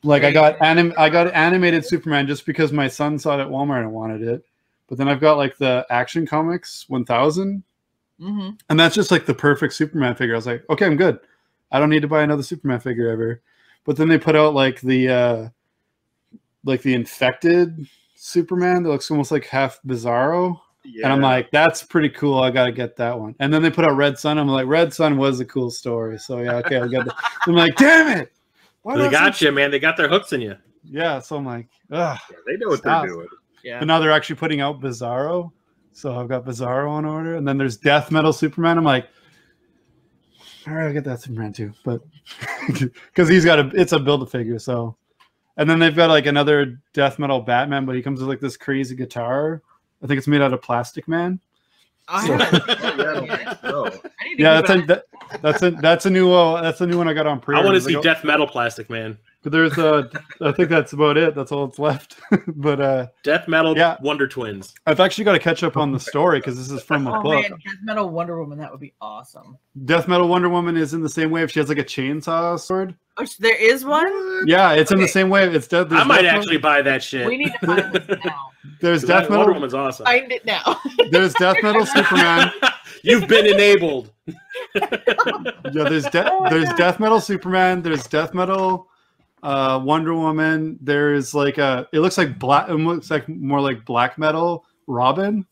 Like I got anim, I got animated Superman just because my son saw it at Walmart and wanted it. But then I've got like the Action Comics 1000, hmm and that's just like the perfect Superman figure. I was like, okay, I'm good. I don't need to buy another Superman figure ever. But then they put out like the uh like the infected Superman that looks almost like half Bizarro. And I'm like, that's pretty cool. I gotta get that one. And then they put out Red Sun. I'm like, Red Sun was a cool story. So yeah, okay, I'll get that. I'm like, damn it. Why they got you, man. They got their hooks in you. Yeah, so I'm like, ugh. Yeah, they know what Stop. they're doing. Yeah. But now they're actually putting out Bizarro. So I've got Bizarro on order. And then there's Death Metal Superman. I'm like, all right, I'll get that Superman too. But because he's got a it's a build a figure, so and then they've got like another death metal Batman, but he comes with like this crazy guitar. I think it's made out of plastic man. I So- haven't- Yeah, don't think so. I need to Yeah, that's a that, that's a that's a new uh, that's a new one I got on pre. I want to see Death Metal Plastic Man. But there's uh I think that's about it. That's all that's left. but uh Death Metal Yeah. Wonder Twins. I've actually got to catch up on the story because this is from a Oh book. man, Death Metal Wonder Woman, that would be awesome. Death Metal Wonder Woman is in the same wave. She has like a chainsaw sword. Oh, there is one. Yeah, it's in the same way. It's death. I might Death actually buy that shit. We need to find this now. There's 'Cause Death Metal. Wonder Woman's awesome. Find it now. There's Death Metal Superman. You've been enabled. Yeah, there's de- there's Death Metal Superman. There's Death Metal uh, Wonder Woman. There's like a. It looks like black. It looks like more like black metal Robin,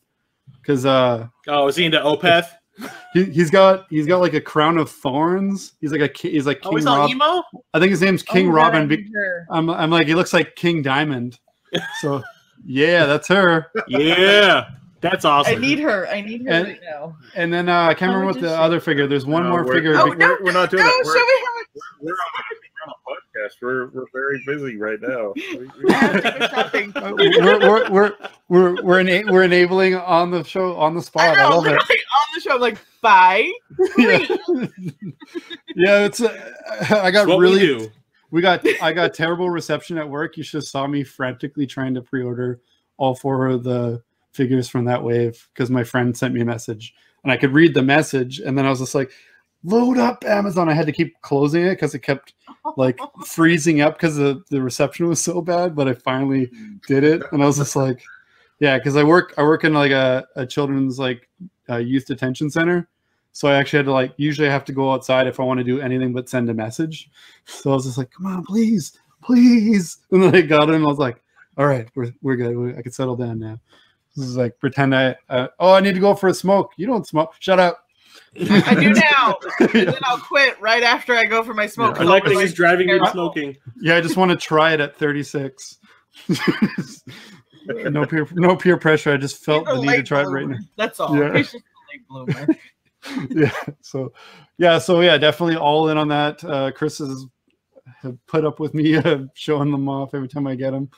because uh, oh, is he into Opeth? he, he's got he's got like a crown of thorns. He's like a he's like Oh, King he's all Rob. emo. I think his name's King Oh, Robin. Be- I'm I'm like he looks like King Diamond. So yeah, that's her. Yeah, that's awesome. I need her. I need her And- right now. And then uh, I can't Oh, remember we what the just- other figure. There's one No, more figure. Oh, we're, we're, we're not doing No, that. We're, me how much. we're, we're on a podcast. We're, we're very busy right now. We- we- I have to go shopping. We're, we're, we're, we're, we're, ena- we're enabling on the show on the spot. I, know, love it. on the show. I'm like, bye. Yeah, yeah it's. Uh, I got what really. we we got I got terrible reception at work. You should have saw me frantically trying to pre-order all four of the figures from that wave because my friend sent me a message and I could read the message and then I was just like, load up Amazon. I had to keep closing it because it kept like freezing up because the, the reception was so bad, but I finally did it and I was just like, yeah, because I work I work in like a, a children's like uh, youth detention center. So I actually had to like usually I have to go outside if I want to do anything but send a message. So I was just like, come on, please, please. And then I got it and I was like, all right, we're, we're good. I can settle down now. This is like pretend I, uh, oh, I need to go for a smoke. You don't smoke. Shut up. I do now. And then I'll quit right after I go for my smoke. I 'cause like I'll be that he's driving and smoking. Yeah, I just want to try it at 36. no peer, no peer pressure. I just felt the need to late try it right now. That's all. Yeah. He's just a late bloomer. yeah so yeah so yeah definitely all in on that uh chris has have put up with me uh, showing them off every time i get them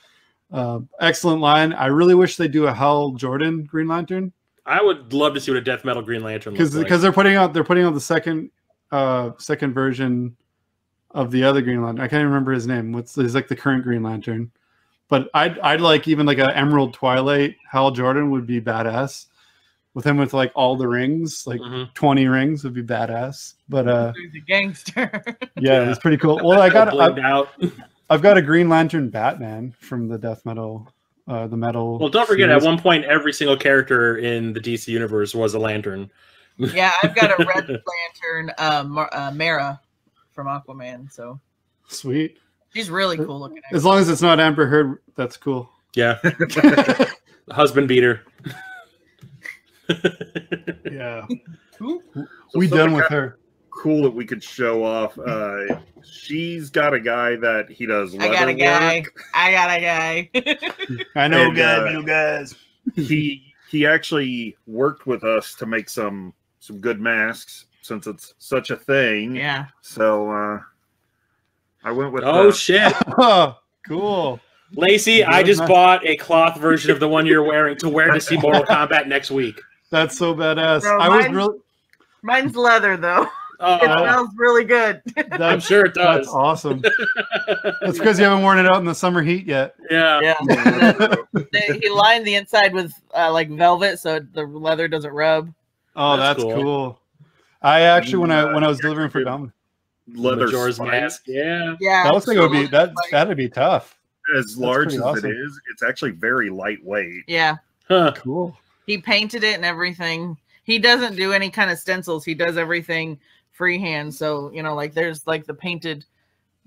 uh, excellent line i really wish they do a hal jordan green lantern I would love to see what a Death Metal Green Lantern looks because like. because they're putting out they're putting out the second uh second version of the other green lantern i can't even remember his name what's he's like the current green lantern but i'd i'd like even like a emerald twilight hal jordan would be badass with him with like all the rings like Mhm. 20 rings would be badass but uh He's a gangster. yeah, Yeah. it's pretty cool. Well, I got All I've, out. I've got a Green Lantern Batman from the Death Metal, uh, the metal. Well, don't forget, at one point, every single character in the DC universe was a lantern. yeah, I've got a red lantern, uh, Mar- uh, Mera from Aquaman. So sweet. She's really cool looking. As long as it's not Amber Heard, that's cool. Yeah, husband beater. Yeah. So we something done with kinda her. Cool that we could show off. Uh, she's got a guy that he does. I got a guy. work. I got a guy. I know And, guys, uh, I know guys. he he actually worked with us to make some some good masks since it's such a thing. yeah. So uh I went with oh uh, shit, Oh, cool. Laci! I just man. bought a cloth version of the one you're wearing to wear to see Mortal Kombat next week. That's so badass. No, I was really Mine's leather though. Oh, It smells really good. that's, I'm sure it does. that's awesome. That's because you haven't worn it out in the summer heat yet. Yeah. yeah. He lined the inside with uh, like velvet so the leather doesn't rub. Oh, That's that's, cool. cool. I actually when I when I was delivering for good. Dom, leather Majora's mask. Yeah. Yeah. that looks like it would be so, that that'd be tough. As large as awesome. it is, it's actually very lightweight. Yeah. Huh. Cool. He painted it and everything. He doesn't do any kind of stencils. He does everything freehand. So, you know, like there's like the painted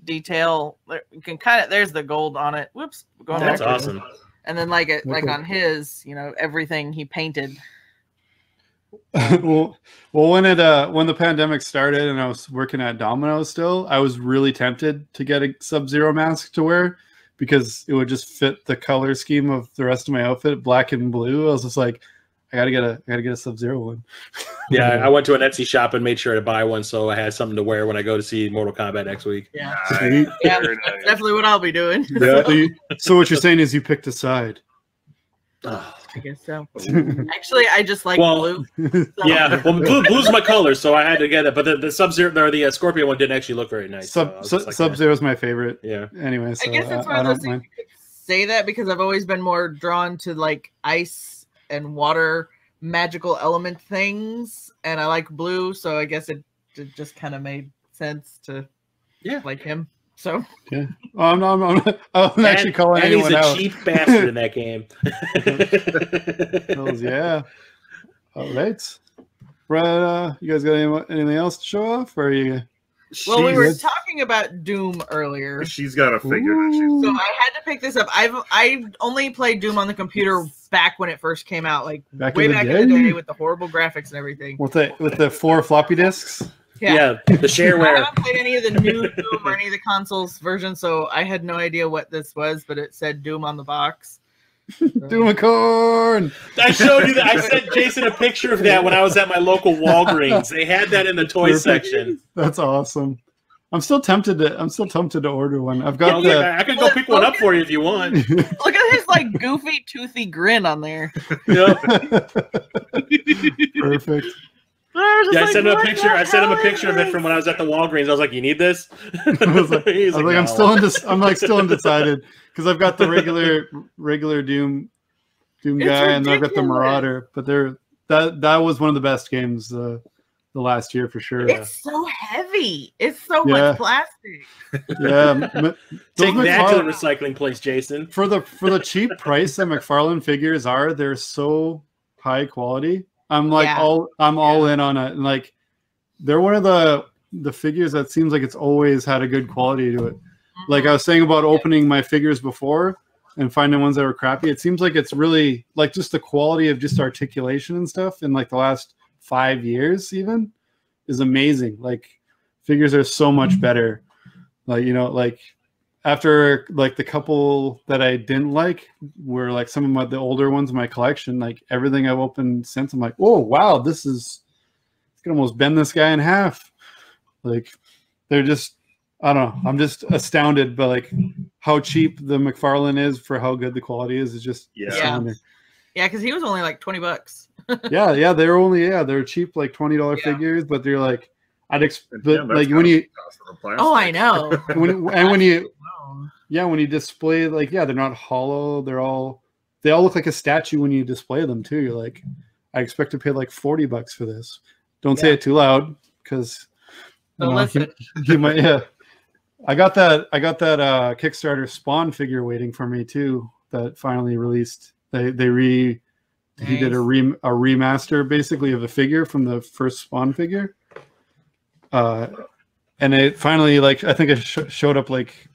detail. You can kind of there's the gold on it. Whoops. Going That's back. awesome. And then like it like on his, you know, everything he painted. well, well, when it uh when the pandemic started and I was working at Domino's still, I was really tempted to get a Sub Zero mask to wear because it would just fit the color scheme of the rest of my outfit, black and blue. I was just like, I gotta get a I gotta get a Sub Zero one. Yeah, I went to an Etsy shop and made sure to buy one so I had something to wear when I go to see Mortal Kombat next week. Yeah. Sweet. Yeah. That's nice. definitely what I'll be doing. So, you- so what you're saying is you picked a side. I guess so. Actually, I just like Well, blue. so- Yeah, well, blue, blue's my color, so I had to get it. But the, the Sub Zero or the uh, Scorpion one didn't actually look very nice. so I Sub was Sub like, Sub Zero's my favorite. Yeah. Anyway, so I guess it's I, one I of those don't things mind. say that because I've always been more drawn to like ice and water magical element things, and I like blue, so I guess it, it just kind of made sense to Yeah. like him. So Oh, I'm not. I'm, not, I'm actually And- calling and he's anyone a out. cheap bastard in that game. Hells yeah. All right. Right, uh, you guys got any, anything else to show off? Or are you? well, we were Jeez. talking about Doom earlier. She's got a figure she's So I had to pick this up. I've I only played Doom on the computer back when it first came out, like Back way in back day? in the day with the horrible graphics and everything. with the with the four floppy disks. yeah. the shareware. I shareware. haven't played any of the new Doom or any of the consoles versions, so I had no idea what this was, but it said Doom on the box. So- Doomicorn. I showed you that. I sent Jason a picture of that when I was at my local Walgreens. They had that in the toy Perfect. section. That's awesome. I'm still tempted to. I'm still tempted to order one. I've Yeah, got the. I can go pick one up for you if you want. Look at his like goofy, toothy grin on there. Yeah, Perfect. I was just yeah I sent him a picture. I sent him a picture of it from when I was at the Walgreens. I was like, "You need this?" I was like, He's I was like, I'm "No." still indec- I'm like still undecided because I've got the regular regular Doom Doom It's guy and I've got the. Marauder, but they're that that was one of the best games uh, the last year for sure. It's so heavy. It's so Yeah. much plastic. Yeah, m- those Take that to the recycling place, Jason. for the for the cheap price that McFarlane figures are, they're so high quality. I'm like Yeah. all I'm all in on it. And like they're one of the the figures that seems like it's always had a good quality to it. Like I mm-hmm. was saying about opening my figures before and finding ones that were crappy. It seems like it's really like just the quality of just articulation and stuff in like the last five years even is amazing. Like figures are so much mm-hmm. better. Like you know, like after like the couple that I didn't like were like some of my the older ones in my collection. Like everything I've opened since, I'm like, oh wow, this is it's gonna almost bend this guy in half. Like they're just I don't know. I'm just astounded by like how cheap the McFarlane is for how good the quality is. It's just Yeah. astounding. Yeah, because he was only like 20 bucks. Yeah, yeah, they're only yeah, they're cheap like twenty dollar Yeah. figures, but they're like I'd expect damn, that's like when you be cost of the plastic. Oh, I know. when and when you yeah when you display like yeah they're not hollow they're all they all look like a statue when you display them too you're like i expect to pay like 40 bucks for this don't say it too loud because So listen, you might yeah i got that i got that uh kickstarter spawn figure waiting for me too that finally released they they re he did a Nice. re a remaster basically of the figure from the first spawn figure uh and it finally like i think it sh- showed up like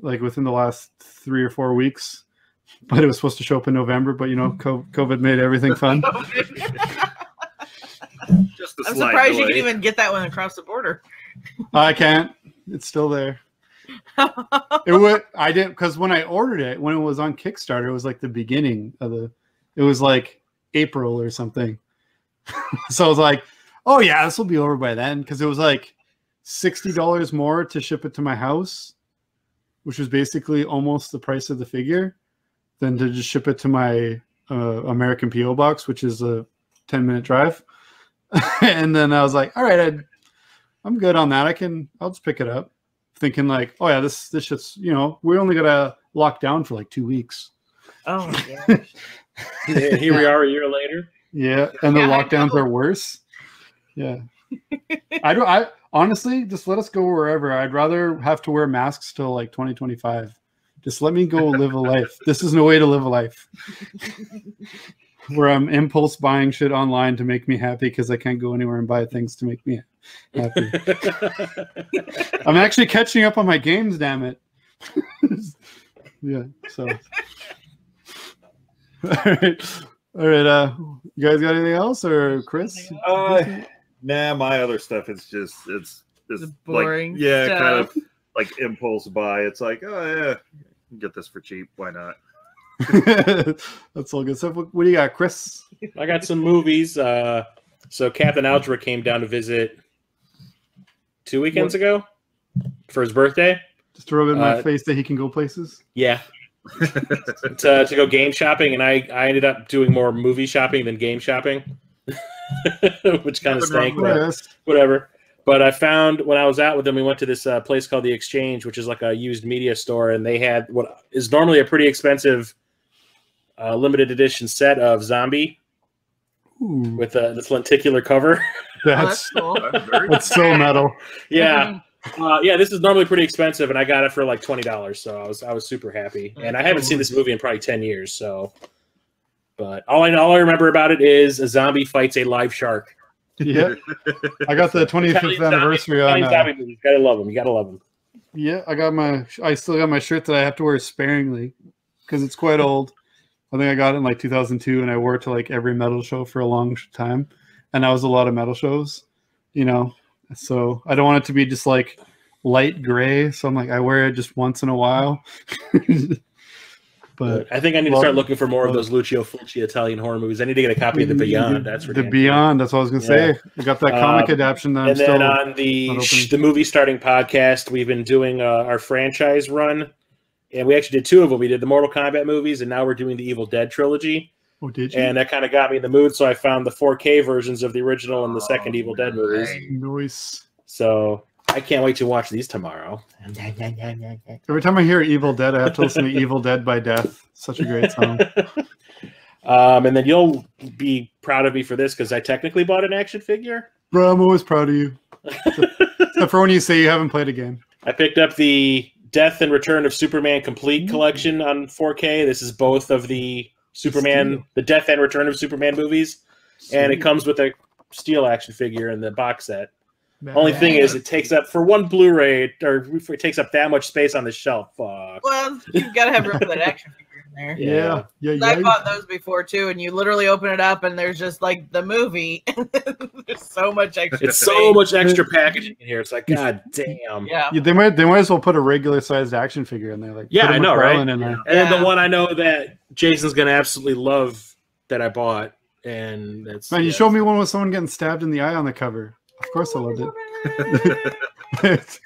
like within the last three or four weeks. But it was supposed to show up in November, but you know, co- COVID made everything fun. Just a I'm slight surprised you delay. can even get that one across the border. I can't. It's still there. It would. I didn't because when I ordered it, when it was on Kickstarter, it was like the beginning of the. It was like April or something. so I was like, "Oh yeah, this will be over by then," because it was like sixty dollars more to ship it to my house, which was basically almost the price of the figure, than to just ship it to my uh, American PO box, which is a ten minute drive. and then I was like, "All right, I'd, I'm good on that. I can. I'll just pick it up." thinking like, oh yeah, this this shit's you know we're only gotta lock down for like two weeks. Oh my gosh. And here we are a year later. Yeah, and the Yeah, lockdowns are worse. Yeah, I don't. I honestly just let us go wherever. I'd rather have to wear masks till like 2025. Just let me go live a life. This is no way to live a life. Where I'm impulse buying shit online to make me happy because I can't go anywhere and buy things to make me happy. I'm actually catching up on my games, damn it. yeah, so. All right. All right. Uh, you guys got anything else or Chris? Uh, nah, my other stuff is just it's it's The boring like yeah, kind of like impulse buy. It's like oh yeah, get this for cheap. Why not? That's all good stuff. What, what do you got, Chris? I got some movies. Uh, so Captain Algebra came down to visit two weekends ago for his birthday. Just to rub it in my Uh, face that he can go places. Yeah. To, to go game shopping, and I, I ended up doing more movie shopping than game shopping, which kind of stank. But whatever. But I found when I was out with them, we went to this uh, place called the Exchange, which is like a used media store, and they had what is normally a pretty expensive uh, limited edition set of Zombie Ooh, with uh, this lenticular cover. Oh, that's that's cool. That's that's so metal. yeah, uh, yeah. This is normally pretty expensive, and I got it for like twenty dollars. So I was I was super happy, and I haven't seen this movie in probably ten years. So, but all I all I remember about it is a zombie fights a live shark. Yeah, I got the 25th Italian zombie- anniversary on. Uh, zombie movies. Gotta love them. You gotta love them. yeah, I got my. I still got my shirt that I have to wear sparingly because it's quite old. I think I got it in like 2002, and I wore it to like every metal show for a long time, and that was a lot of metal shows, you know. So I don't want it to be just like light gray. So I'm like, I wear it just once in a while. but I think I need to start looking for more of those Lucio Fulci Italian horror movies. I need to get a copy of The Beyond. That's for the Beyond. That's what I was gonna Yeah. say. I got that comic Um, adaptation that I'm and still. then on the the movie starting podcast, we've been doing uh, our franchise run, and we actually did two of them. We did the Mortal Kombat movies, and now we're doing the Evil Dead trilogy, oh, did you? and that kind of got me in the mood. So I found the 4K versions of the original and the second Oh, Evil Dead movies. Noise. So I can't wait to watch these tomorrow. Every time I hear Evil Dead, I have to listen to Evil Dead by Death. Such a great song. um, and then you'll be proud of me for this because I technically bought an action figure. Bro, I'm always proud of you. Except for when you say you haven't played a game. I picked up the Death and Return of Superman Complete collection on 4K. This is both of the Superman, Steel. the Death and Return of Superman movies, and it comes with a steel action figure in the box set. Only thing is, it takes up for one Blu-ray, or it takes up that much space on the shelf. Fuck. Well, you've got to have room for that action figure in there. Yeah, yeah, yeah. I bought those before too, and you literally open it up, and there's just like the movie. there's so much extra. It's so much extra packaging in here. It's like, god damn. Yeah. Yeah, they might they might as well put a regular sized action figure in there. Like Yeah, put a I know, right? McFarlane In there. And then Yeah. the one I know that Jason's gonna absolutely love that I bought, and that's Man, you yeah. showed me one with someone getting stabbed in the eye on the cover. Of course, I loved it.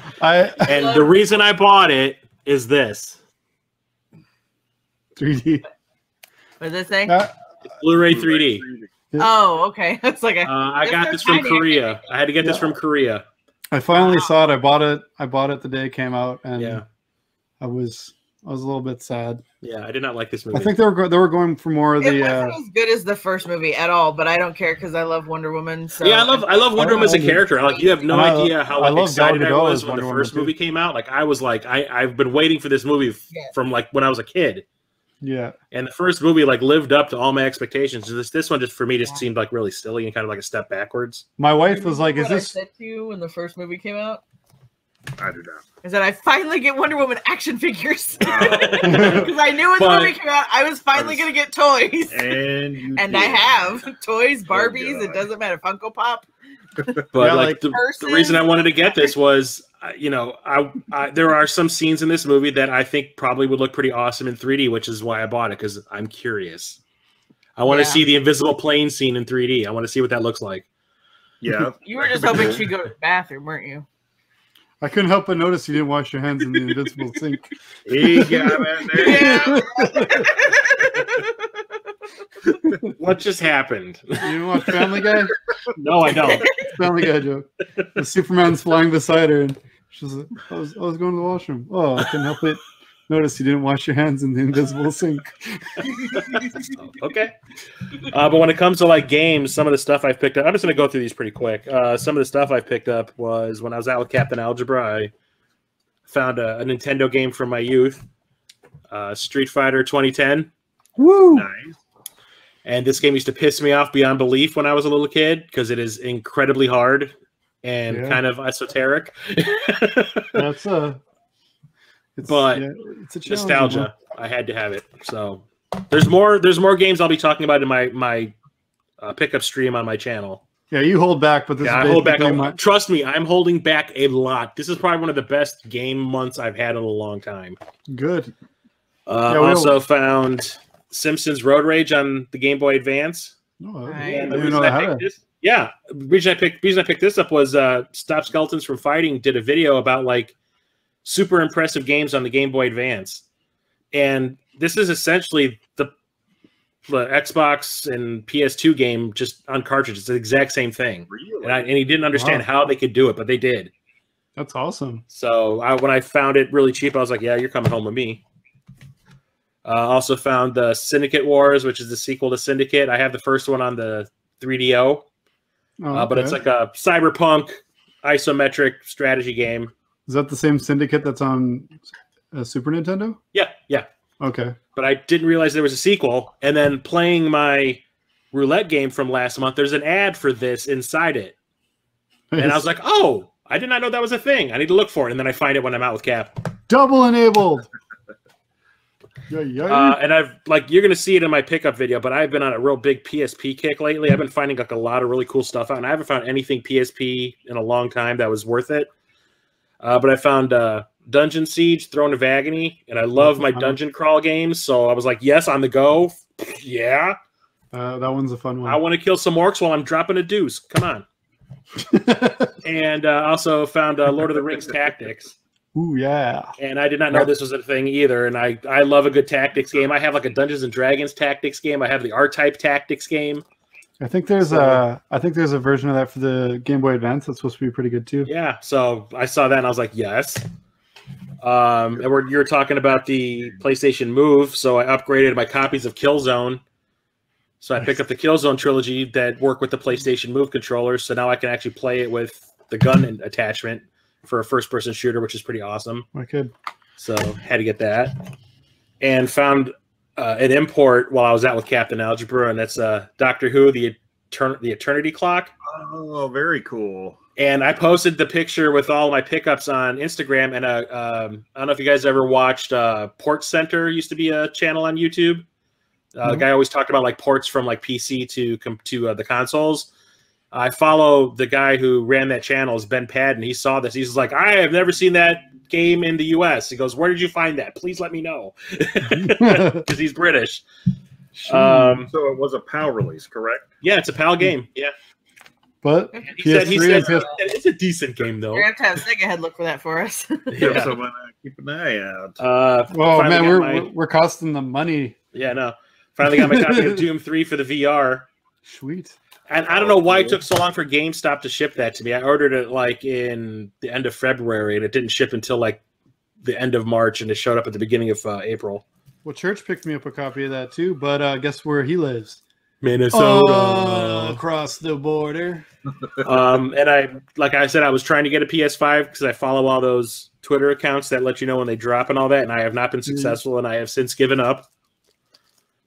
I And the reason I bought it is this 3D. What does it say? Uh, Blu-ray 3D. Oh, okay. That's like a, Uh, I got so this from tiny. Korea. I had to get this from Korea. I finally Wow. saw it. I bought it. I bought it the day it came out, and Yeah, I was I was a little bit sad. Yeah. I did not like this movie. I think they were go- they were going for more of it the. wasn't Uh, as good as the first movie at all, but I don't care because I love Wonder Woman. So yeah, I love I love Wonder I- Woman as a character. Like you have no I- idea how I like, love Gal excited I was as when the Wonder Woman, first too. movie came out. Like I was like I I've been waiting for this movie f- Yeah. from like when I was a kid. yeah, And the first movie like lived up to all my expectations. This this one just for me just Yeah. seemed like really silly and kind of like a step backwards. my wife was like, "Is What I this?" said to you when the first movie came out? I do not. is that I finally get Wonder Woman action figures Oh. because I knew when the movie came out I was finally was- gonna get toys, And you and I have toys, Barbies. it doesn't matter, Funko Pop. But Yeah, like, like the, the reason I wanted to get this was, uh, you know, I, I there are some scenes in this movie that I think probably would look pretty awesome in 3D, which is why I bought it because I'm curious. I want to Yeah. see the invisible plane scene in 3D. I want to see what that looks like. Yeah. You were just hoping she'd go to the bathroom, weren't you? I couldn't help but notice you didn't wash your hands in the invisible sink. He got it. There. What just happened? You didn't watch Family Guy? no, I don't. Family Guy joke. The Superman's flying beside her, and she's like, I was, I was going to the washroom. Oh, I couldn't help it. Notice you didn't wash your hands in the invisible sink. okay. Uh, but when it comes to like games, some of the stuff I've picked up, I'm just going to go through these pretty quick. Uh, some of the stuff I picked up was when I was out with Captain Algebra, I found a, a Nintendo game from my youth, uh, Street Fighter 2010. Woo! Nice. And this game used to piss me off beyond belief when I was a little kid because it is incredibly hard and Yeah. kind of esoteric. That's uh it's, But yeah, it's a challenge, nostalgia. I had to have it. So there's more. There's more games I'll be talking about in my my uh, pickup stream on my channel. Yeah, you hold back, but this Yeah, I hold back. A basically lot. Trust me, I'm holding back a lot. This is probably one of the best game months I've had in a long time. good. Uh, Yeah, we also found Simpsons Road Rage on the Game Boy Advance. No, I Right. I And the didn't reason know I I picked this, yeah, the reason I picked reason I picked this up was uh, Stop Skeletons from Fighting did a video about like super impressive games on the Game Boy Advance, and this is essentially the the Xbox and PS2 game just on cartridge. It's the exact same thing, Really? and, I, and he didn't understand Wow. how they could do it, but they did. That's awesome. So I, when I found it really cheap, I was like, "Yeah, you're coming home with me." Uh, also found the Syndicate Wars, which is the sequel to Syndicate. I have the first one on the 3DO, Oh, uh, but it's like a cyberpunk isometric strategy game. Is that the same syndicate that's on uh, Super Nintendo? Yeah, yeah. Okay. But I didn't realize there was a sequel. And then playing my roulette game from last month, there's an ad for this inside it, and I was like, "Oh, I did not know that was a thing. I need to look for it." And then I find it when I'm out with Cap. double enabled. Yeah, yeah. Uh, and I've like you're gonna see it in my pickup video, but I've been on a real big PSP kick lately. I've been finding like a lot of really cool stuff out, and I haven't found anything PSP in a long time that was worth it. Uh, but I found uh, Dungeon Siege, Throne of Agony, and I love my dungeon crawl games. So I was like, yes, on the go. Yeah, uh, that one's a fun one. I want to kill some orcs while I'm dropping a deuce. Come on. And uh, also found uh, Lord of the Rings Tactics. Ooh, yeah. and I did not know this was a thing either. And I I love a good tactics game. I have like a Dungeons and Dragons tactics game. I have the R Type tactics game. I think there's a I think there's a version of that for the Game Boy Advance that's supposed to be pretty good too. Yeah, so I saw that and I was like, yes. Um, and we're, you're talking about the PlayStation Move, so I upgraded my copies of Killzone. So I picked up the Killzone trilogy that work with the PlayStation Move controllers. So now I can actually play it with the gun attachment for a first-person shooter, which is pretty awesome. I could. So had to get that, and found uh, an import while I was out with Captain Algebra, and that's uh, Doctor Who, the etern- the Eternity Clock. Oh, very cool. And I posted the picture with all my pickups on Instagram. And uh, um, I don't know if you guys ever watched uh, Port Center. Used to be a channel on YouTube. Uh, The Mhm. guy always talked about like ports from like PC to com- to uh, the consoles. I follow the guy who ran that channel is Ben Padden. He saw this. He's like, I have never seen that game in the U.S. He goes, Where did you find that? Please let me know, because he's British. Um, So it was a PAL release, correct? yeah, it's a PAL game. Yeah, but he said he PS3 said and PS it's a decent game though. You're gonna have to have Sega head look for that for us. Yeah. So I'm keep an eye out. Uh, Oh man, we're, my- we're we're costing them money. yeah, no. Finally got my copy of Doom 3 for the VR. Sweet. And I don't know why it took so long for GameStop to ship that to me. I ordered it like in the end of February and it didn't ship until like the end of March and it showed up at the beginning of uh, April. Well, Church picked me up a copy of that too, but uh, guess where he lives? Minnesota. Oh, across the border. um, and I, like I said, I was trying to get a PS5 because I follow all those Twitter accounts that let you know when they drop and all that, and I have not been successful, and I have since given up.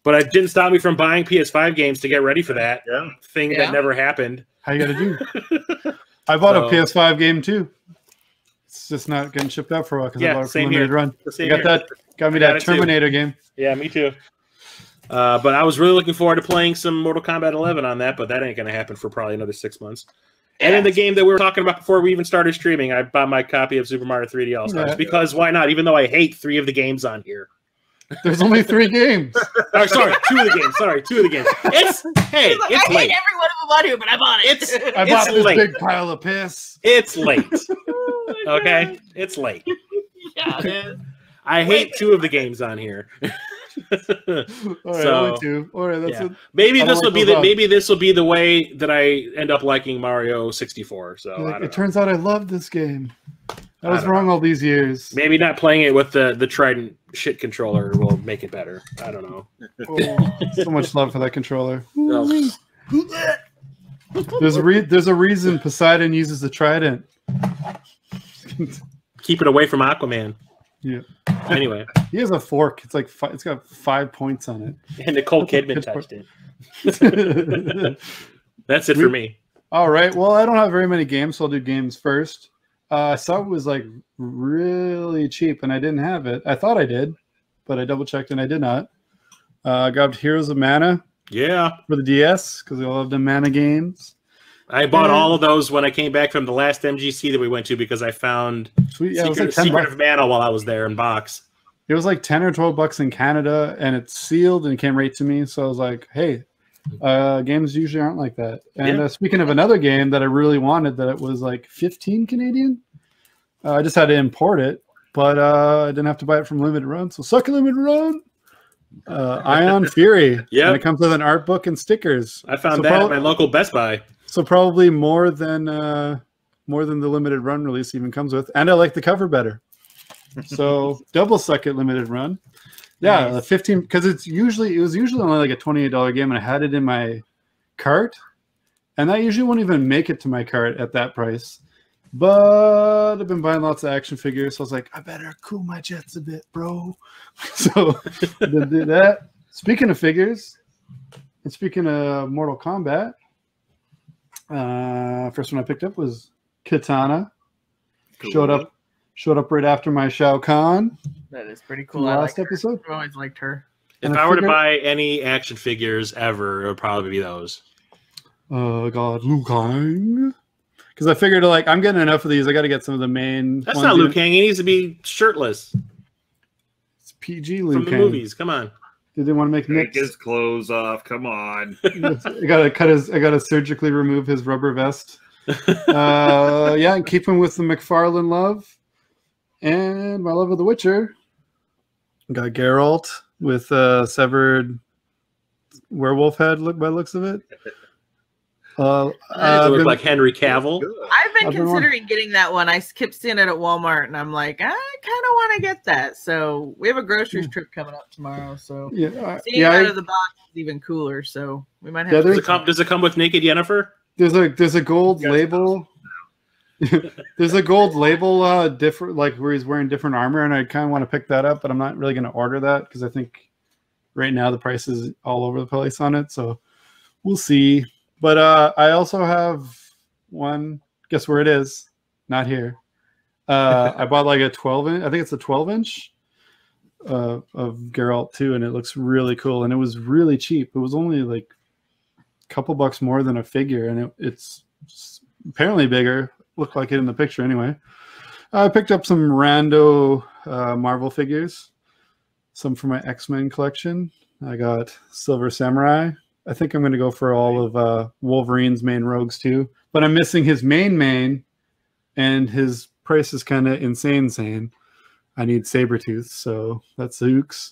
But it didn't stop me from buying PS5 games to get ready for that Yeah. thing Yeah. that never happened. How you gotta do? I bought So- a PS5 game too. It's just not getting shipped out for a while because Yeah, I bought it from same limited here. run. Same got here. that. Got me got that it too. Terminator game. Yeah, me too. Uh, but I was really looking forward to playing some Mortal Kombat 11 on that, but that ain't going to happen for probably another six months. And in the game that we were talking about before we even started streaming, I bought my copy of Super Mario 3D All Stars Yeah. because why not? Even though I hate three of the games on here. There's only three games. Oh, sorry, two of the games. Sorry, two of the games. It's hey, like, it's I late. hate every one of them on here, but I bought it. It's- I bought It's this late. big pile of piss. It's late. Oh Okay, God. it's late. Yeah, it is. I hate two of the games on here. All right, So, only two. All right, that's yeah. it. maybe I don't this will be the odds. maybe this will be the way that I end up liking Mario 64. So You're I don't it know. turns out I love this game. I I was don't wrong all these years. maybe not playing it with the the Trident shit controller will make it better. I don't know. Oh, so much love for that controller. No. There's a re- there's a reason Poseidon uses the trident. Keep it away from Aquaman. Yeah. Anyway, He has a fork. It's like fi- it's got five points on it. and Nicole Kidman touched it. it. That's it for me. All right. Well, I don't have very many games, so I'll do games first. Uh, I saw it was like really cheap, and I didn't have it. I thought I did, but I double checked and I did not. Uh, I grabbed Heroes of Mana Yeah, for the DS because I love the Mana games. I bought Yeah. all of those when I came back from the last MGC that we went to because I found Sweet. Yeah, Secret, like Secret of Mana while I was there in box. It was like ten or twelve bucks in Canada, and it's sealed and came right to me. So I was like, "Hey, uh, games usually aren't like that." And Yeah. uh, speaking of another game that I really wanted, that it was like fifteen Canadian. Uh, I just had to import it, but uh, I didn't have to buy it from Limited Run. So suck a Limited Run. Uh, Ion Fury. yeah, and it comes with an art book and stickers. I found So that prob- at my local Best Buy. So probably more than uh, more than the Limited Run release even comes with, and I like the cover better. So double suck it Limited Run. Yeah, Nice. the fifteen because it's usually it was usually only like a twenty eight dollar game, and I had it in my cart, and I usually won't even make it to my cart at that price. But I've been buying lots of action figures, so I was like, I better cool my jets a bit, bro. so I did do that. Speaking of figures, and speaking of Mortal Kombat, uh, first one I picked up was Katana. Showed up, showed up right after my Shao Kahn That is pretty cool. the I last like her. episode. I've always liked her. If And I I were to buy any action figures ever, it would probably be those. Oh god, Liu Kang. Because I figured like I'm getting enough of these. I got to get some of the main. That's ones not in. Liu Kang. He needs to be shirtless It's PG Liu from the movies. Come on. Did they want to make Take Nick? his clothes off. Come on. I gotta cut his. I gotta surgically remove his rubber vest. uh, yeah, and keep him with the McFarlane love, and my love of The Witcher. Got Geralt with uh, severed werewolf head. Look by the looks of it. Uh, Does uh, it look been- like Henry Cavill? I've been I've been considering getting that one. I kept seeing it at Walmart, and I'm like, I kind of want to get that. So we have a groceries trip coming up tomorrow. So yeah, uh, seeing yeah. it out I- of the box is even cooler. So we might have. Yeah, to Does it come? Does it come with naked Yennefer? there's a there's a gold Yes. label. there's a gold label, uh, different like where he's wearing different armor, and I kind of want to pick that up, but I'm not really going to order that because I think right now the price is all over the place on it. So we'll see. But uh, I also have one. Guess where it is? Not here. Uh, I bought like a 12 inch. I think it's a 12 inch uh, of Geralt too, and it looks really cool. And it was really cheap. It was only like a couple bucks more than a figure, and it, it's apparently bigger. Looked like it in the picture anyway. I picked up some rando uh, Marvel figures, some for my X Men collection. I got Silver Samurai. I think I'm going to go for all of uh, Wolverine's main rogues too, but I'm missing his main main, and his price is kind of insane. Insane. I need Sabretooth, so that's Zooks.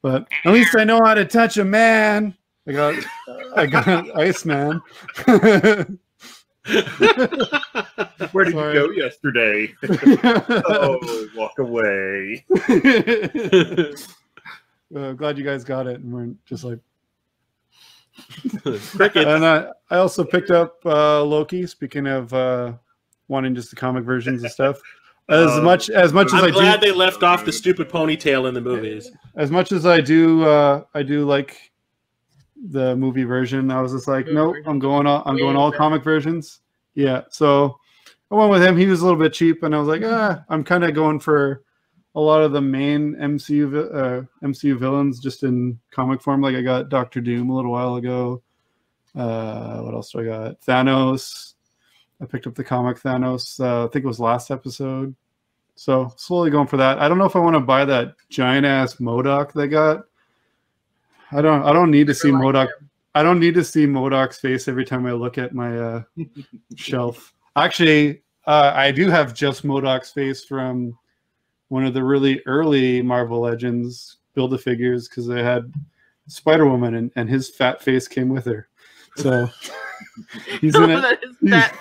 But at least I know how to touch a man. I got, I got Iceman. Where did Sorry. you go yesterday? oh, walk away. Uh, glad you guys got it and weren't just like. Cricket. And I, I also picked up uh, Loki. Speaking of uh, wanting just the comic versions and stuff, as Uh, much as much as I'm I glad do, they left off the stupid ponytail in the movies. as much as I do, uh, I do like the movie version. I was just like, Movie nope, version. I'm going all, I'm going all comic versions. Yeah, so I went with him. He was a little bit cheap, and I was like, ah, I'm kind of going for a lot of the main MCU uh, MCU villains just in comic form. Like I got Doctor Doom a little while ago. Uh, what else do I got? Thanos. I picked up the comic Thanos. Uh, I think it was last episode. So slowly going for that. I don't know if I want to buy that giant ass MODOK they got. I don't. I don't need to see like MODOK. I don't need to see MODOK's face every time I look at my uh, shelf. Actually, uh, I do have just MODOK's face from one of the really early Marvel Legends build a figures because they had Spider Woman and, and his fat face came with her. So he's in it.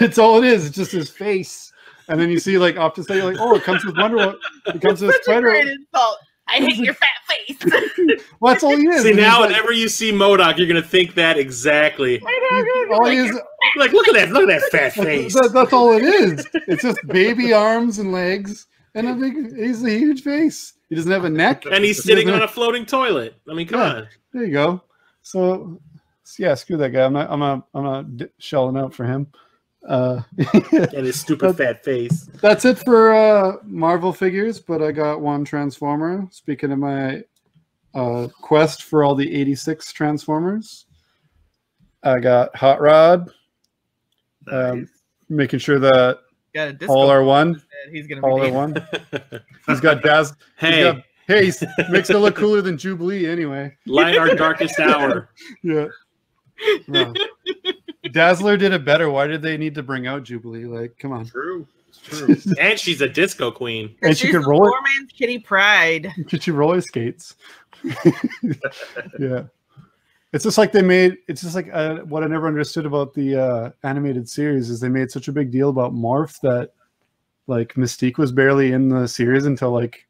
It's all it is. It's just his face. And then you see like off to say like, oh, it comes with Wonder Woman. It comes with Spider. insult. I hate your fat face. Well, that's all he is. See And now, like- whenever you see MODOK, you're gonna think that exactly. all he is, Like, look at that! Look at that fat face. That, that's all it is. It's just baby arms and legs, and a big. He's a huge face. He doesn't have a neck. And he's sitting on a floating toilet. I mean, come Yeah. on. There you go. So, yeah, screw that guy. I'm not. I'm not. I'm not d- shelling out for him. Uh, And his stupid fat face. that's it for uh, Marvel figures. But I got one Transformer. Speaking of my uh, quest for all the 86 Transformers, I got Hot Rod. Um, making sure that Got a disco all are one. He's gonna be All are one. He's got Daz. he's hey, got- hey, he makes it look cooler than Jubilee anyway. light our darkest hour. Yeah. No. Dazzler did it better. Why did they need to bring out Jubilee? Like, come on. True. True. And she's a disco queen. And she She's could the roll it. Poor man's Kitty Pryde. Could she roller skates? yeah. It's just like they made. It's just like uh, what I never understood about the uh, animated series is they made such a big deal about Morph that like Mystique was barely in the series until like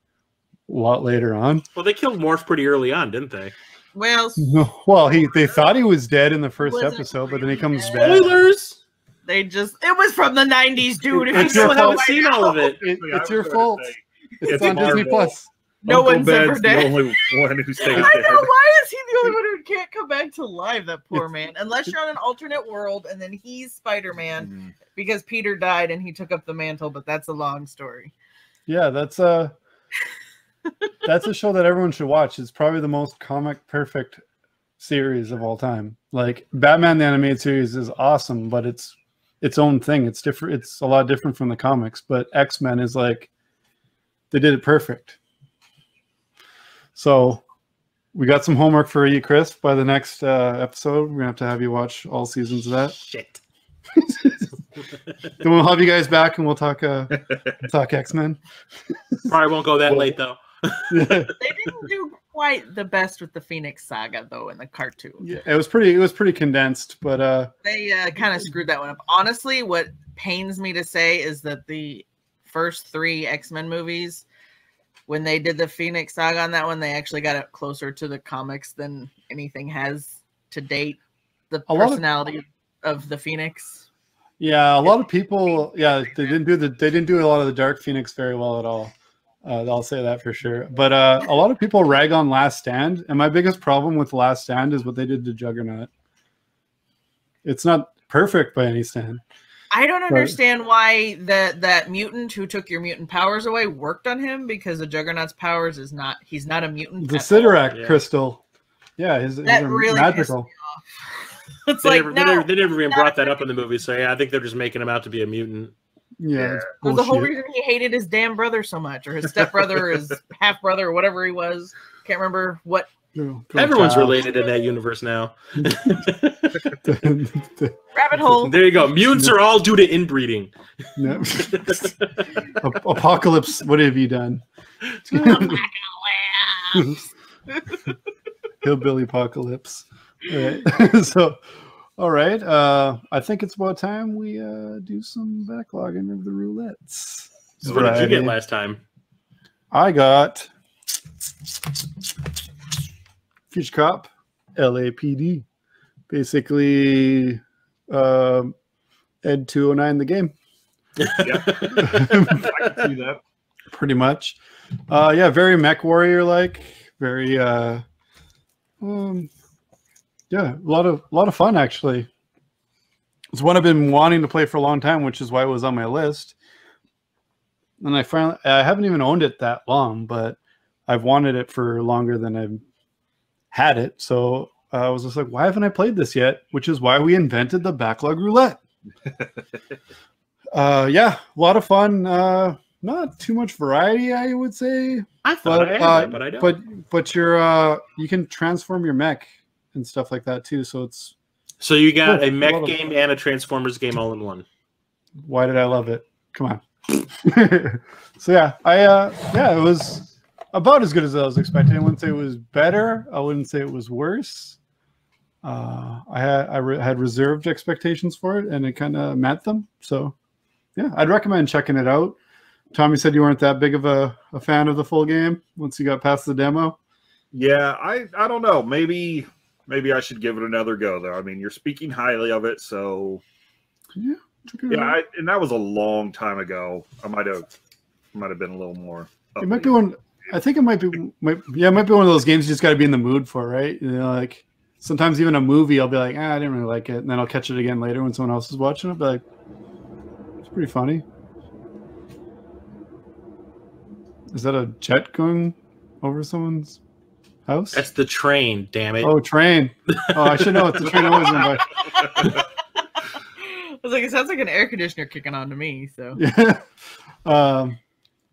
a lot later on. Well, they killed Morph pretty early on, didn't they? Well, No, well, he they thought he was dead in the first Wasn't episode, but then he comes dead. back. Spoilers. they just it was from the '90s, dude. If you your don't haven't seen all of it. It- it's your fault. It's, It's on Disney Plus. No Uncle one's ever dead. The only one who stays I dead. know. Why is he the only one who can't come back to life? That poor man. Unless you're on an alternate world and then he's Spider Man Mm. because Peter died and he took up the mantle. But that's a long story. Yeah, that's a that's a show that everyone should watch. It's probably the most comic perfect series of all time. Like Batman the animated series is awesome, but it's its own thing. It's different. It's a lot different from the comics. But X Men is like they did it perfect. So we got some homework for you, Chris. By the next uh, episode, we're gonna have to have you watch all seasons of that. Shit. Then we'll have you guys back and we'll talk uh, we'll talk X Men. Probably won't go that late though. They didn't do quite the best with the Phoenix Saga though in the cartoon. Yeah, it was pretty. It was pretty condensed, but uh, They uh, kind of screwed that one up. Honestly, what pains me to say is that the first three X Men movies, when they did the Phoenix Saga on that one, they actually got it closer to the comics than anything has to date. The A lot of- personality of the Phoenix. yeah, a lot of people, yeah, they didn't do the they didn't do a lot of the Dark Phoenix very well at all. Uh, I'll say that for sure. But uh, a lot of people rag on Last Stand, and my biggest problem with Last Stand is what they did to Juggernaut. It's not perfect by any stand. I don't understand why that that mutant who took your mutant powers away worked on him because the Juggernaut's powers is not he's not a mutant. The at. Cyttorak Yeah. crystal, yeah, his, his That are really magical. It's They, like never, they, never, they never even brought that up in the movie, so yeah, I think they're just making him out to be a mutant. Yeah, it's the whole reason he hated his damn brother so much, or his stepbrother, or his half brother, or whatever he was. Can't remember what. Everyone's cow. related in that universe now. Rabbit hole. there you go. Mutants are all due to inbreeding. No. Apocalypse, what have you done? Hillbilly apocalypse. All right. so, all right. Uh, I think it's about time we uh, do some backlogging of the roulettes. So what did you get last time? I got Future Cop, LAPD. Basically, um, Ed 209 the game. I can see that. pretty much. Uh, yeah, very MechWarrior like, very uh, um, yeah, a lot of a lot of fun actually. It's one I've been wanting to play for a long time, which is why it was on my list. And I finally, I haven't even owned it that long, but I've wanted it for longer than I've had it. So I was just like, why haven't I played this yet? Which is why we invented the backlog roulette. uh, yeah, a lot of fun. Uh, not too much variety, I would say. I thought But, I had uh, that, but I don't. But but you're uh, you can transform your mech and stuff like that too. So it's so you got Cool. a mech Lot of- game and a Transformers game all in one. why did I love it? Come on. so yeah, I uh yeah, it was about as good as I was expecting. I wouldn't say it was better. I wouldn't say it was worse. Uh, I had I re- had reserved expectations for it, and it kind of met them. So yeah, I'd recommend checking it out. Tommy said you weren't that big of a, a fan of the full game once you got past the demo. Yeah, I I don't know. Maybe maybe I should give it another go though. I mean, you're speaking highly of it, so yeah. out. I, and that was a long time ago. I might have might have been a little more. It might be one. I think it might be. Might, yeah, it might be one of those games you just got to be in the mood for, right? You know, like sometimes even a movie, I'll be like, ah, I didn't really like it, and then I'll catch it again later when someone else is watching. I'll be like, it's pretty funny. Is that a jet going over someone's house? That's the train, damn it. oh, train. Oh, I should know it's the train always went by. I was like, it sounds like an air conditioner kicking on to me. So Yeah. um,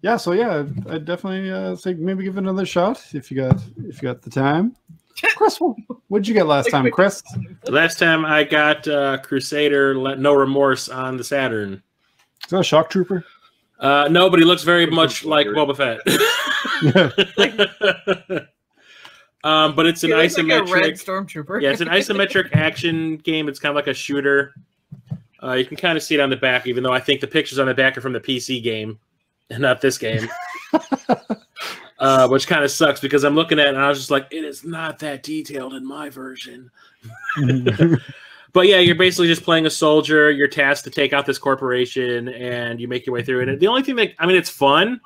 yeah. So yeah, I'd definitely uh, think maybe give it another shot if you got if you got the time. Chris, what what'd you get last time, Chris? Last time I got uh, Crusader Let No Remorse on the Saturn. Is that a shock trooper? Uh, no, but he looks very much like Boba Fett. um, but it's an He looks like a red isometric. stormtrooper. yeah, it's an isometric action game. It's kind of like a shooter. Uh, you can kind of see it on the back, even though I think the pictures on the back are from the PC game and not this game. uh, which kind of sucks because I'm looking at it and I was just like, it is not that detailed in my version. But yeah, you're basically just playing a soldier. You're tasked to take out this corporation, and you make your way through it. And the only thing that I mean, it's fun.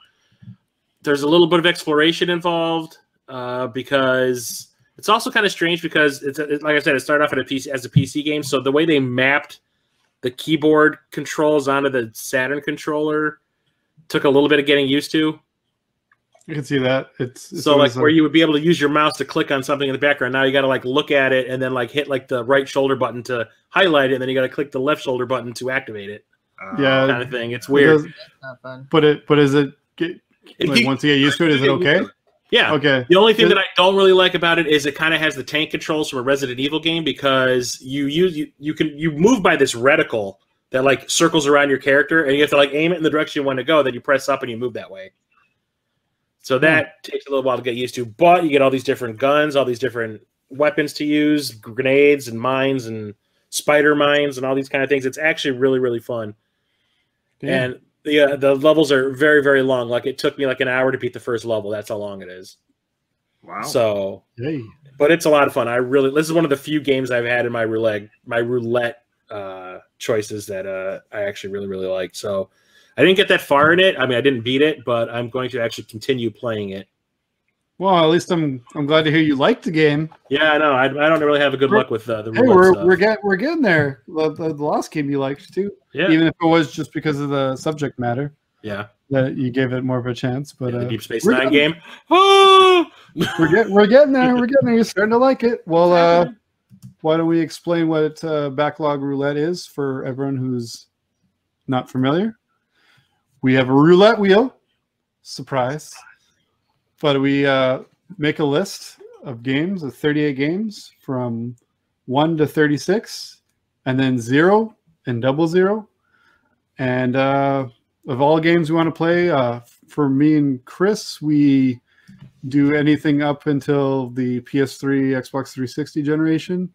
There's a little bit of exploration involved uh, because it's also kind of strange because it's it, like I said, it started off at a PC as a PC game. So the way they mapped the keyboard controls onto the Saturn controller took a little bit of getting used to. You can see that. It's, it's so like always where you would be able to use your mouse to click on something in the background. Now you got to like look at it and then like hit like the right shoulder button to highlight it, and then you got to click the left shoulder button to activate it. Uh, Yeah. Kind of thing. It's it weird. does- not fun. but it but is it get, like you- once you get used to it, is it okay? yeah. Okay. The only thing that I don't really like about it is it kind of has the tank controls from a Resident Evil game because you use you, you can you move by this reticle that like circles around your character and you have to like aim it in the direction you want to go. Then you press up and you move that way. So that takes a little while to get used to, but you get all these different guns, all these different weapons to use, grenades and mines and spider mines and all these kind of things. It's actually really really fun. Damn. And the uh, the levels are very very long. Like it took me like an hour to beat the first level. That's how long it is. wow. So, Hey. but it's a lot of fun. I really this is one of the few games I've had in my roulette my roulette uh, choices that uh, I actually really really liked. So I didn't get that far in it. I mean, I didn't beat it, but I'm going to actually continue playing it. Well, at least I'm I'm glad to hear you liked the game. Yeah, I know. I, I don't really have a good luck with uh, the Hey, we're stuff. we're get we're getting there. The, the, the last game you liked too, yeah, even if it was just because of the subject matter yeah. that you gave it more of a chance. But the uh, Deep Space Nine getting- game. Oh! we're getting we're getting there. We're getting there. You're starting to like it. Well, uh, why don't we explain what uh, backlog roulette is for everyone who's not familiar? We have a roulette wheel, surprise, but we uh, make a list of games of 38 games from 1 to 36, and then zero and double zero. And uh, of all games we want to play, uh, for me and Chris, we do anything up until the PS3, Xbox 360 generation.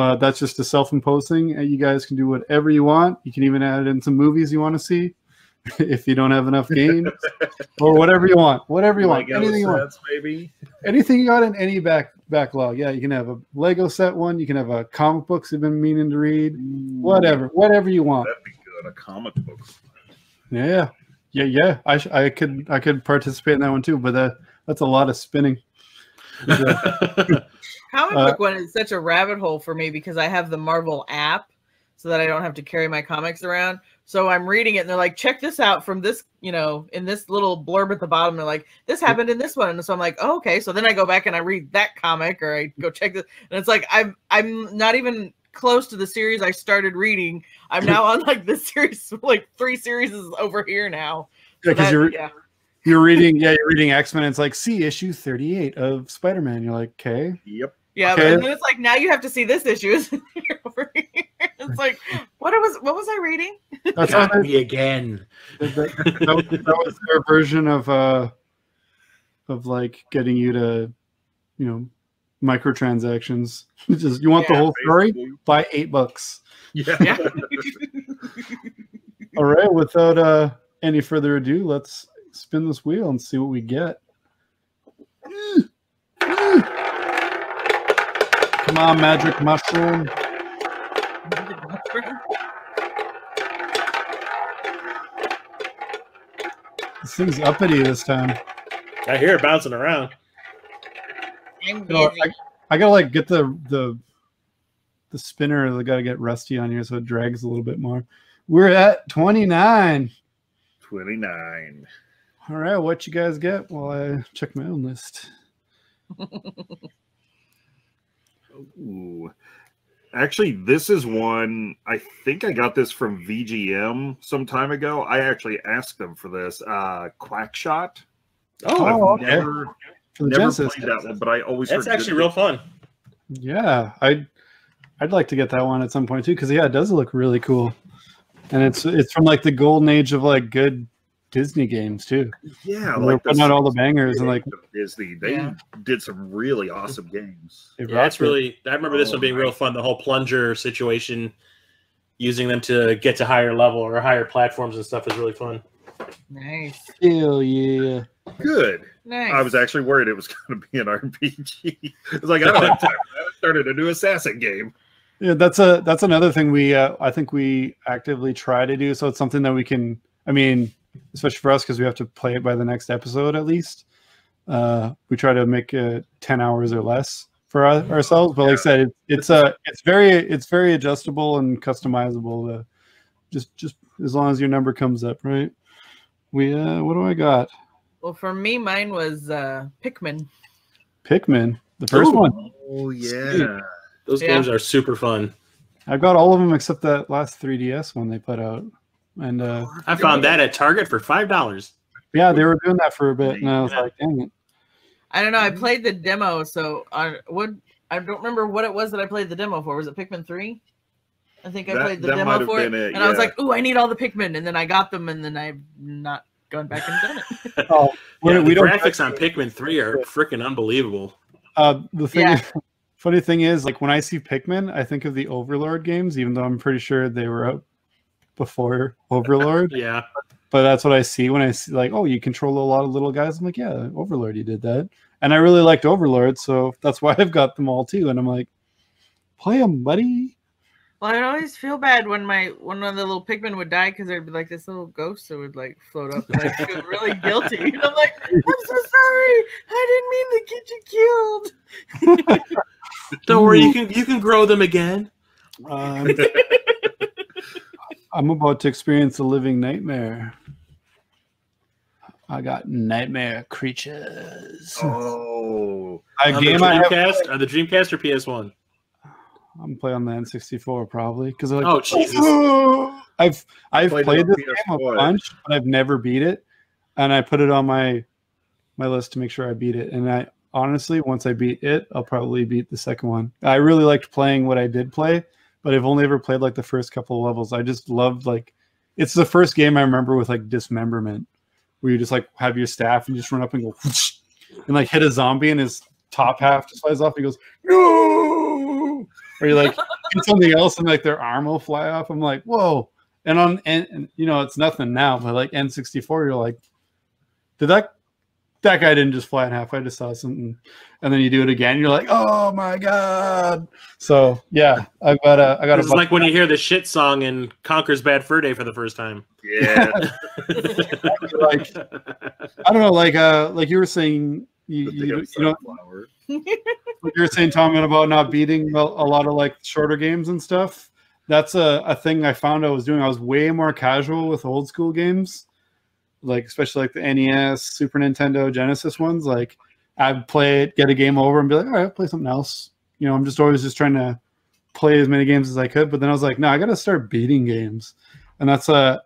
But that's just a self-imposed thing. Uh, you guys can do whatever you want. You can even add in some movies you want to see if you don't have enough games, or whatever you want. Whatever you want. Lego Anything you want. maybe. Anything you got in any back backlog. Yeah, you can have a Lego set one. You can have a comic books you've been meaning to read. Mm. Whatever, whatever you want. That'd be good. A comic book. Yeah, yeah, yeah. I sh- I could I could participate in that one too, but that that's a lot of spinning. Comic Uh, book one is such a rabbit hole for me because I have the Marvel app. so that I don't have to carry my comics around. So I'm reading it and they're like, check this out from this, you know, in this little blurb at the bottom. They're like, this happened in this one. And so I'm like, oh, okay. So then I go back and I read that comic or I go check this. And it's like I'm I'm not even close to the series I started reading. I'm now on like the series, like three series is over here now. Yeah, because you're yeah. You're reading yeah you're reading X Men. It's like see issue thirty eight of Spider Man. You're like okay. Yep. Yeah, Okay. and then it's like now you have to see this issue. It's like what was what was I reading? That's how Got they, me again. that, that, that was, that was their version of uh of like getting you to you know microtransactions. Just you want the Yeah, whole story? Buy eight bucks. Yeah. Yeah. All right. Without uh any further ado, let's spin this wheel and see what we get. Come on, magic mushroom. This thing's uppity this time. I hear it bouncing around. I'm You know. I, I gotta like get the the the spinner. I gotta get rusty on here so it drags a little bit more. We're at twenty nine. 29. All right, what you guys get while I check my own list? Ooh. Actually, this is one. I think I got this from VGM some time ago. I actually asked them for this. Uh, Quackshot. Oh, I've okay. never, never Genesis. played that one, but I always That's heard good actually real fun. Yeah, I'd I'd like to get that one at some point too because yeah, it does look really cool, and it's it's from like the golden age of like good Disney games too. Yeah, They're like putting out all the bangers and like Disney. They Yeah. did some really awesome games. it Yeah, rocked it's it. really. I remember this Oh, one being nice. real fun. The whole plunger situation, using them to get to higher level or higher platforms and stuff is really fun. nice, hell yeah. Good. nice. I was actually worried it was going to be an RPG. I was like, I don't have time. I started a new assassin game. Yeah, that's a that's another thing we uh, I think we actively try to do. So it's something that we can. I mean, especially for us because we have to play it by the next episode at least. Uh, we try to make it ten hours or less for our, ourselves. But like I said, it, it's uh, it's very it's very adjustable and customizable. Uh, just just as long as your number comes up, right? We uh, what do I got? well, for me, mine was uh Pikmin. Pikmin, the first Ooh. one. Oh, yeah. Those Yeah. games are super fun. I've got all of them except that last 3DS one they put out, and uh, I found that at Target for five dollars. yeah, they were doing that for a bit, and I was Yeah. like, dang it. I don't know. Mm-hmm. I played the demo, so I would. I don't remember what it was that I played the demo for. Was it Pikmin three? I think I That- played the demo for it, it, and I was like, "Ooh, I need all the Pikmin," and then I got them, and then I've not gone back and done it. Oh, we, Yeah, we the don't. graphics on Pikmin three are freaking unbelievable. Uh, the thing, Yeah. is, funny thing is, like when I see Pikmin, I think of the Overlord games, even though I'm pretty sure they were out before Overlord. Yeah, but that's what I see when I see like, oh, you control a lot of little guys. I'm like, yeah, Overlord, you did that, and I really liked Overlord, so that's why I've got them all too. And I'm like, play them, buddy. Well, I'd always feel bad when my one of the little Pikmin would die because there'd be like this little ghost that would like float up, and I feel really guilty. And I'm like, I'm so sorry. I didn't mean to get you killed. don't worry, you can you can grow them again. Um, I'm about to experience a living nightmare. I got nightmare creatures. Oh, A On the game I have. Dreamcast, or the Dreamcast or PS One? I'm playing on the N64 probably because like, Oh, Jesus. I've I've Played it played on this game a bunch, but I've never beat it, and I put it on my my list to make sure I beat it. And I honestly, once I beat it, I'll probably beat the second one. I really liked playing what I did play, but I've only ever played like the first couple of levels. I just loved like it's the first game I remember with like dismemberment, where you just like have your staff and you just run up and go and like hit a zombie and his top half just flies off. And he goes no, or you like hit something else and like their arm will fly off. I'm like whoa. And on and, and you know it's nothing now, but like N64, you're like, did that that guy didn't just fly in half? I just saw something, and then you do it again. You're like, oh my god. So yeah, I got a I got This a is like when you hear the shit song in Conker's Bad Fur Day for the first time. yeah. like I don't know, like uh like you were saying you But you, got you know sunflower. what you were saying, Tom, about not beating a, a lot of like shorter games and stuff. that's a, a thing I found I was doing. I was way more casual with old school games, like especially like the NES, Super Nintendo, Genesis ones. Like I'd play it, get a game over, and be like, all right, play something else. You know, I'm just always just trying to play as many games as I could. But then I was like, no, I got to start beating games, and that's uh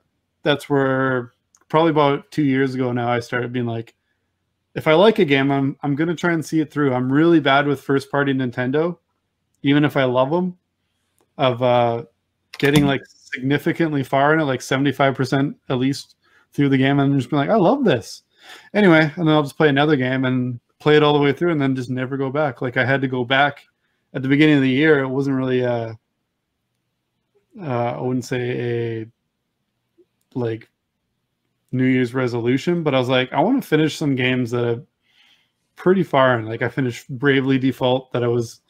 that's where probably about two years ago now I started being like, if I like a game, I'm I'm gonna try and see it through. I'm really bad with first party Nintendo, even if I love them, of uh getting like significantly far in it, like 75% at least through the game, and just be like, I love this. Anyway, and then I'll just play another game and play it all the way through, and then just never go back. Like I had to go back at the beginning of the year. It wasn't really uh, uh I wouldn't say a like New Year's resolution, but I was like, I want to finish some games that are pretty far in. Like I finished Bravely Default that I was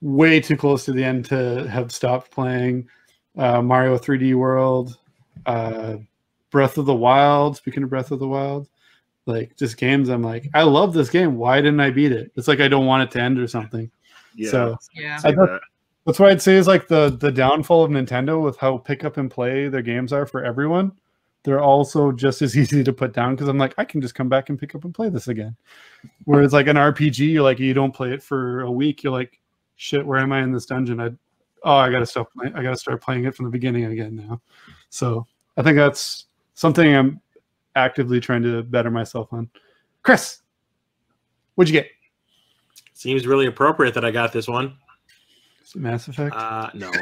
way too close to the end to have stopped playing. Uh, Mario 3D World, uh, Breath of the Wild. Speaking of Breath of the Wild, like just games, I'm like, I love this game. Why didn't I beat it? It's like I don't want it to end or something. Yeah. So Yeah. thought- that's why I'd say is like the the downfall of Nintendo with how pick up and play their games are for everyone. They're also just as easy to put down because I'm like I can just come back and pick up and play this again. Whereas like an RPG, you're like you don't play it for a week. You're like, shit, where am I in this dungeon? I oh I gotta stop playing. I gotta start playing it from the beginning again now. So I think that's something I'm actively trying to better myself on. Chris, what'd you get? Seems really appropriate that I got this one. Is it Mass Effect. Uh, no,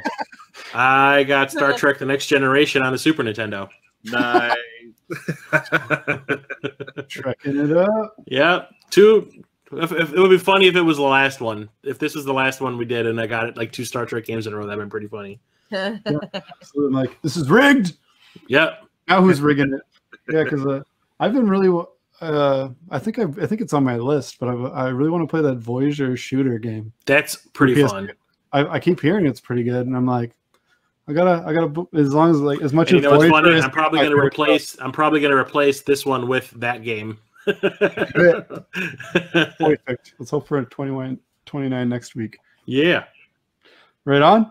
I got Star Trek: The Next Generation on the Super Nintendo. Nice. Trekking it up. Yeah, two. If, if, it would be funny if it was the last one. If this was the last one we did, and I got it like two Star Trek games in a row, that'd been pretty funny. So I'm like, this is rigged. Yep. Now who's rigging it? Yeah, because uh, I've been really. Uh, I think I, I think it's on my list, but I, I really want to play that Voyager shooter game. That's pretty fun. I, I keep hearing it's pretty good, and I'm like, I gotta, I gotta, as long as like as much And you as know what's Voyager funny? is I'm probably my going to favorite replace. I'm probably going to replace this one with that game. perfect. Let's hope for a 21, 29 next week. yeah. Right on.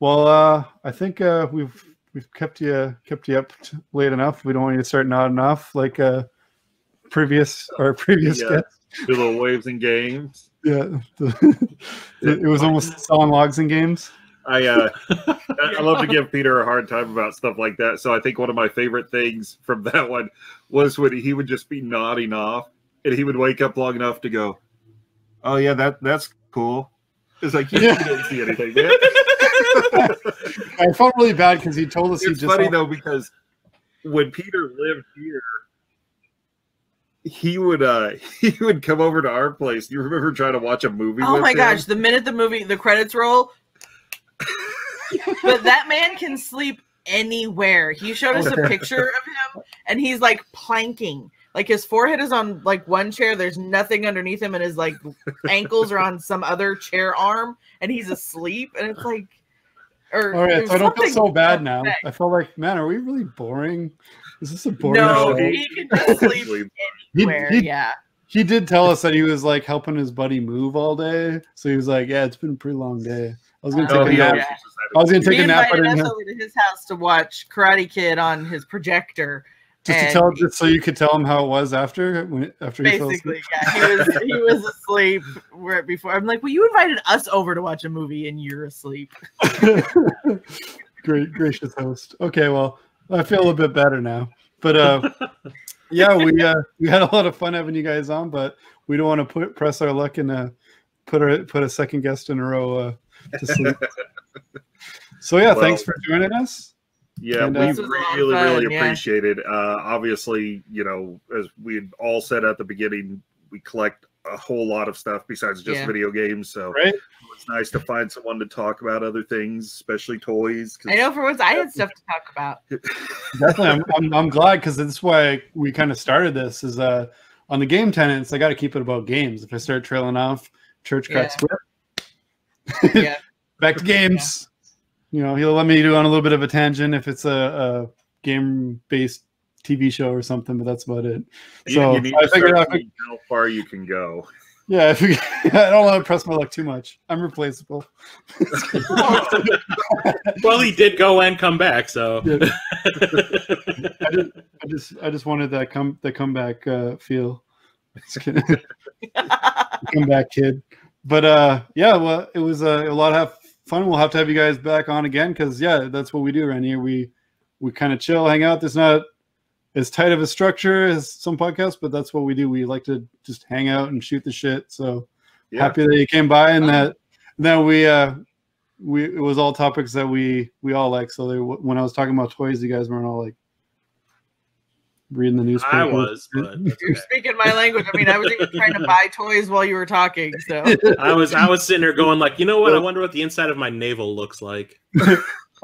Well, uh, I think uh, we've we've kept you kept you up t- late enough. We don't want you to start nodding off like uh, previous our previous Yeah. guest. Do little waves and games. Yeah, the- it was almost selling logs and games. I uh, I I love to give Peter a hard time about stuff like that. So I think one of my favorite things from that one was when he would just be nodding off, and he would wake up long enough to go, "Oh yeah, that that's cool." It's like you, you didn't see anything, man. I felt really bad because he told us he it's just funny though because when Peter lived here, he would uh he would come over to our place. You remember trying to watch a movie? Oh with my him? gosh! The minute the movie, the credits roll, but that man can sleep anywhere. He showed us a picture of him, and he's like planking. Like his forehead is on like one chair. There's nothing underneath him, and his like ankles are on some other chair arm, and he's asleep. And it's like, or All right, so I don't feel so bad now. that I felt like, man, are we really boring? Is this a boring No, show? he can just sleep Sleep. He, anywhere. he, yeah. he did tell us that he was like helping his buddy move all day. So he was like, yeah, it's been a pretty long day. I was gonna Oh, take Oh, a nap. yeah. I was gonna take He a nap. I invited didn't us have, over to his house to watch Karate Kid on his projector. Just to and tell, just so you could tell him how it was after when after Basically, yeah, he was he was asleep right before. I'm like, well, you invited us over to watch a movie and you're asleep. Great, gracious host. Okay, well, I feel a little bit better now. But uh, yeah, we uh, we had a lot of fun having you guys on, but we don't want to put press our luck and uh, put our put a second guest in a row uh, to sleep. so yeah, Well- thanks for joining us. Yeah, And, uh, we This was a lot of really, really fun, yeah. appreciate it. Uh, obviously, you know, as we had all said at the beginning, we collect a whole lot of stuff besides just Yeah. video games. So Right? it's nice to find someone to talk about other things, especially toys. I know for once I had stuff to talk about. Definitely, I'm, I'm, I'm glad because that's why we kind of started this. Is uh on the game tenants, I got to keep it about games. If I start trailing off, church got Yeah. Yeah. Back to games. You know, he'll let me do on a little bit of a tangent if it's a, a game-based TV show or something, but that's about it. you, So you need I to figured out. how far you can go. Yeah, if we, I don't want to press my luck too much. I'm replaceable. well, he did go and come back, so Yeah. I just, I just, I just wanted that come, the comeback uh, feel. Just kidding. comeback kid. But uh, yeah, well, it was uh, a lot of fun. We'll have to have you guys back on again because yeah, that's what we do around here. We we kind of chill, hang out. There's not as tight of a structure as some podcasts, but that's what we do. We like to just hang out and shoot the shit. So Yeah. happy that you came by and that that we uh we it was all topics that we we all like. So they, when I was talking about toys, you guys weren't all like reading the newspaper. I was, but You're speaking my language. I mean, I was even trying to buy toys while you were talking. So I was I was sitting there going like, you know what? I wonder what the inside of my navel looks like.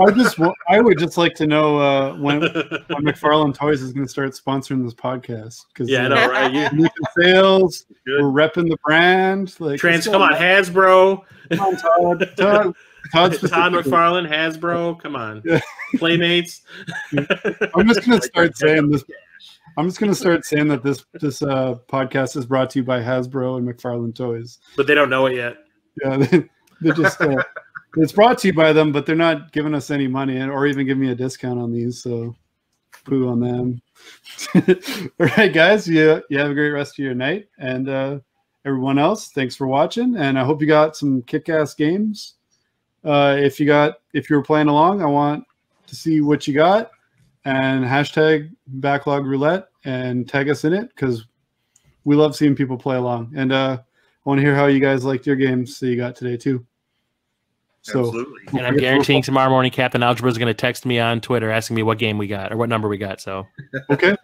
I just I would just like to know uh, when when McFarlane Toys is going to start sponsoring this podcast because yeah, I know, right? You, sales, Good. we're repping the brand. Like Trans, come on, going Hasbro, Come on, Todd. Todd, Todd, Todd specifically. McFarlane, Hasbro, come on, Yeah. Playmates. I'm just going to start saying this. I'm just going to start saying that this this uh, podcast is brought to you by Hasbro and McFarlane Toys. but they don't know it yet. Yeah, they, they're just. Uh, it's brought to you by them, but they're not giving us any money or even giving me a discount on these. So, poo on them. All right, guys. You you have a great rest of your night, and uh, everyone else, thanks for watching. And I hope you got some kick-ass games. Uh, if you got if you were playing along, I want to see what you got, and hashtag backlog roulette and tag us in it because we love seeing people play along. And uh, I want to hear how you guys liked your games that you got today too. So Absolutely. And I'm guaranteeing tomorrow morning Captain Algebra is going to text me on Twitter asking me what game we got or what number we got. So okay,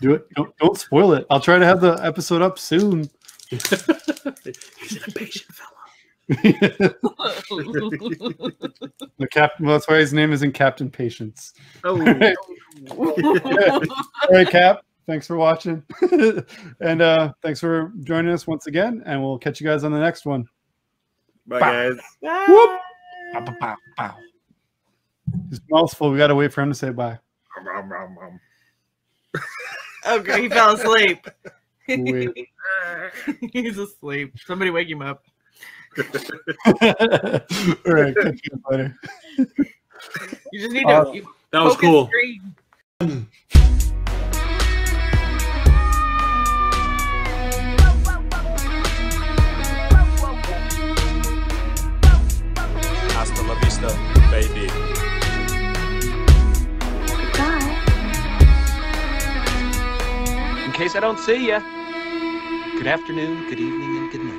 do it. Don't, don't spoil it. I'll try to have the episode up soon. he's an impatient fellow. The captain. Well, that's why his name isn't Captain Patience. Oh, All right, Cap. Thanks for watching, and uh, thanks for joining us once again. And we'll catch you guys on the next one. bye, guys. Whoop. Bow, bow, bow, bow. His mouth's full. We got to wait for him to say bye. Okay, he fell asleep. He's asleep. Somebody wake him up. All right, catch you later. You just need to. Uh, That was cool. Hasta la vista, baby. In case I don't see you, good afternoon, good evening, and good night.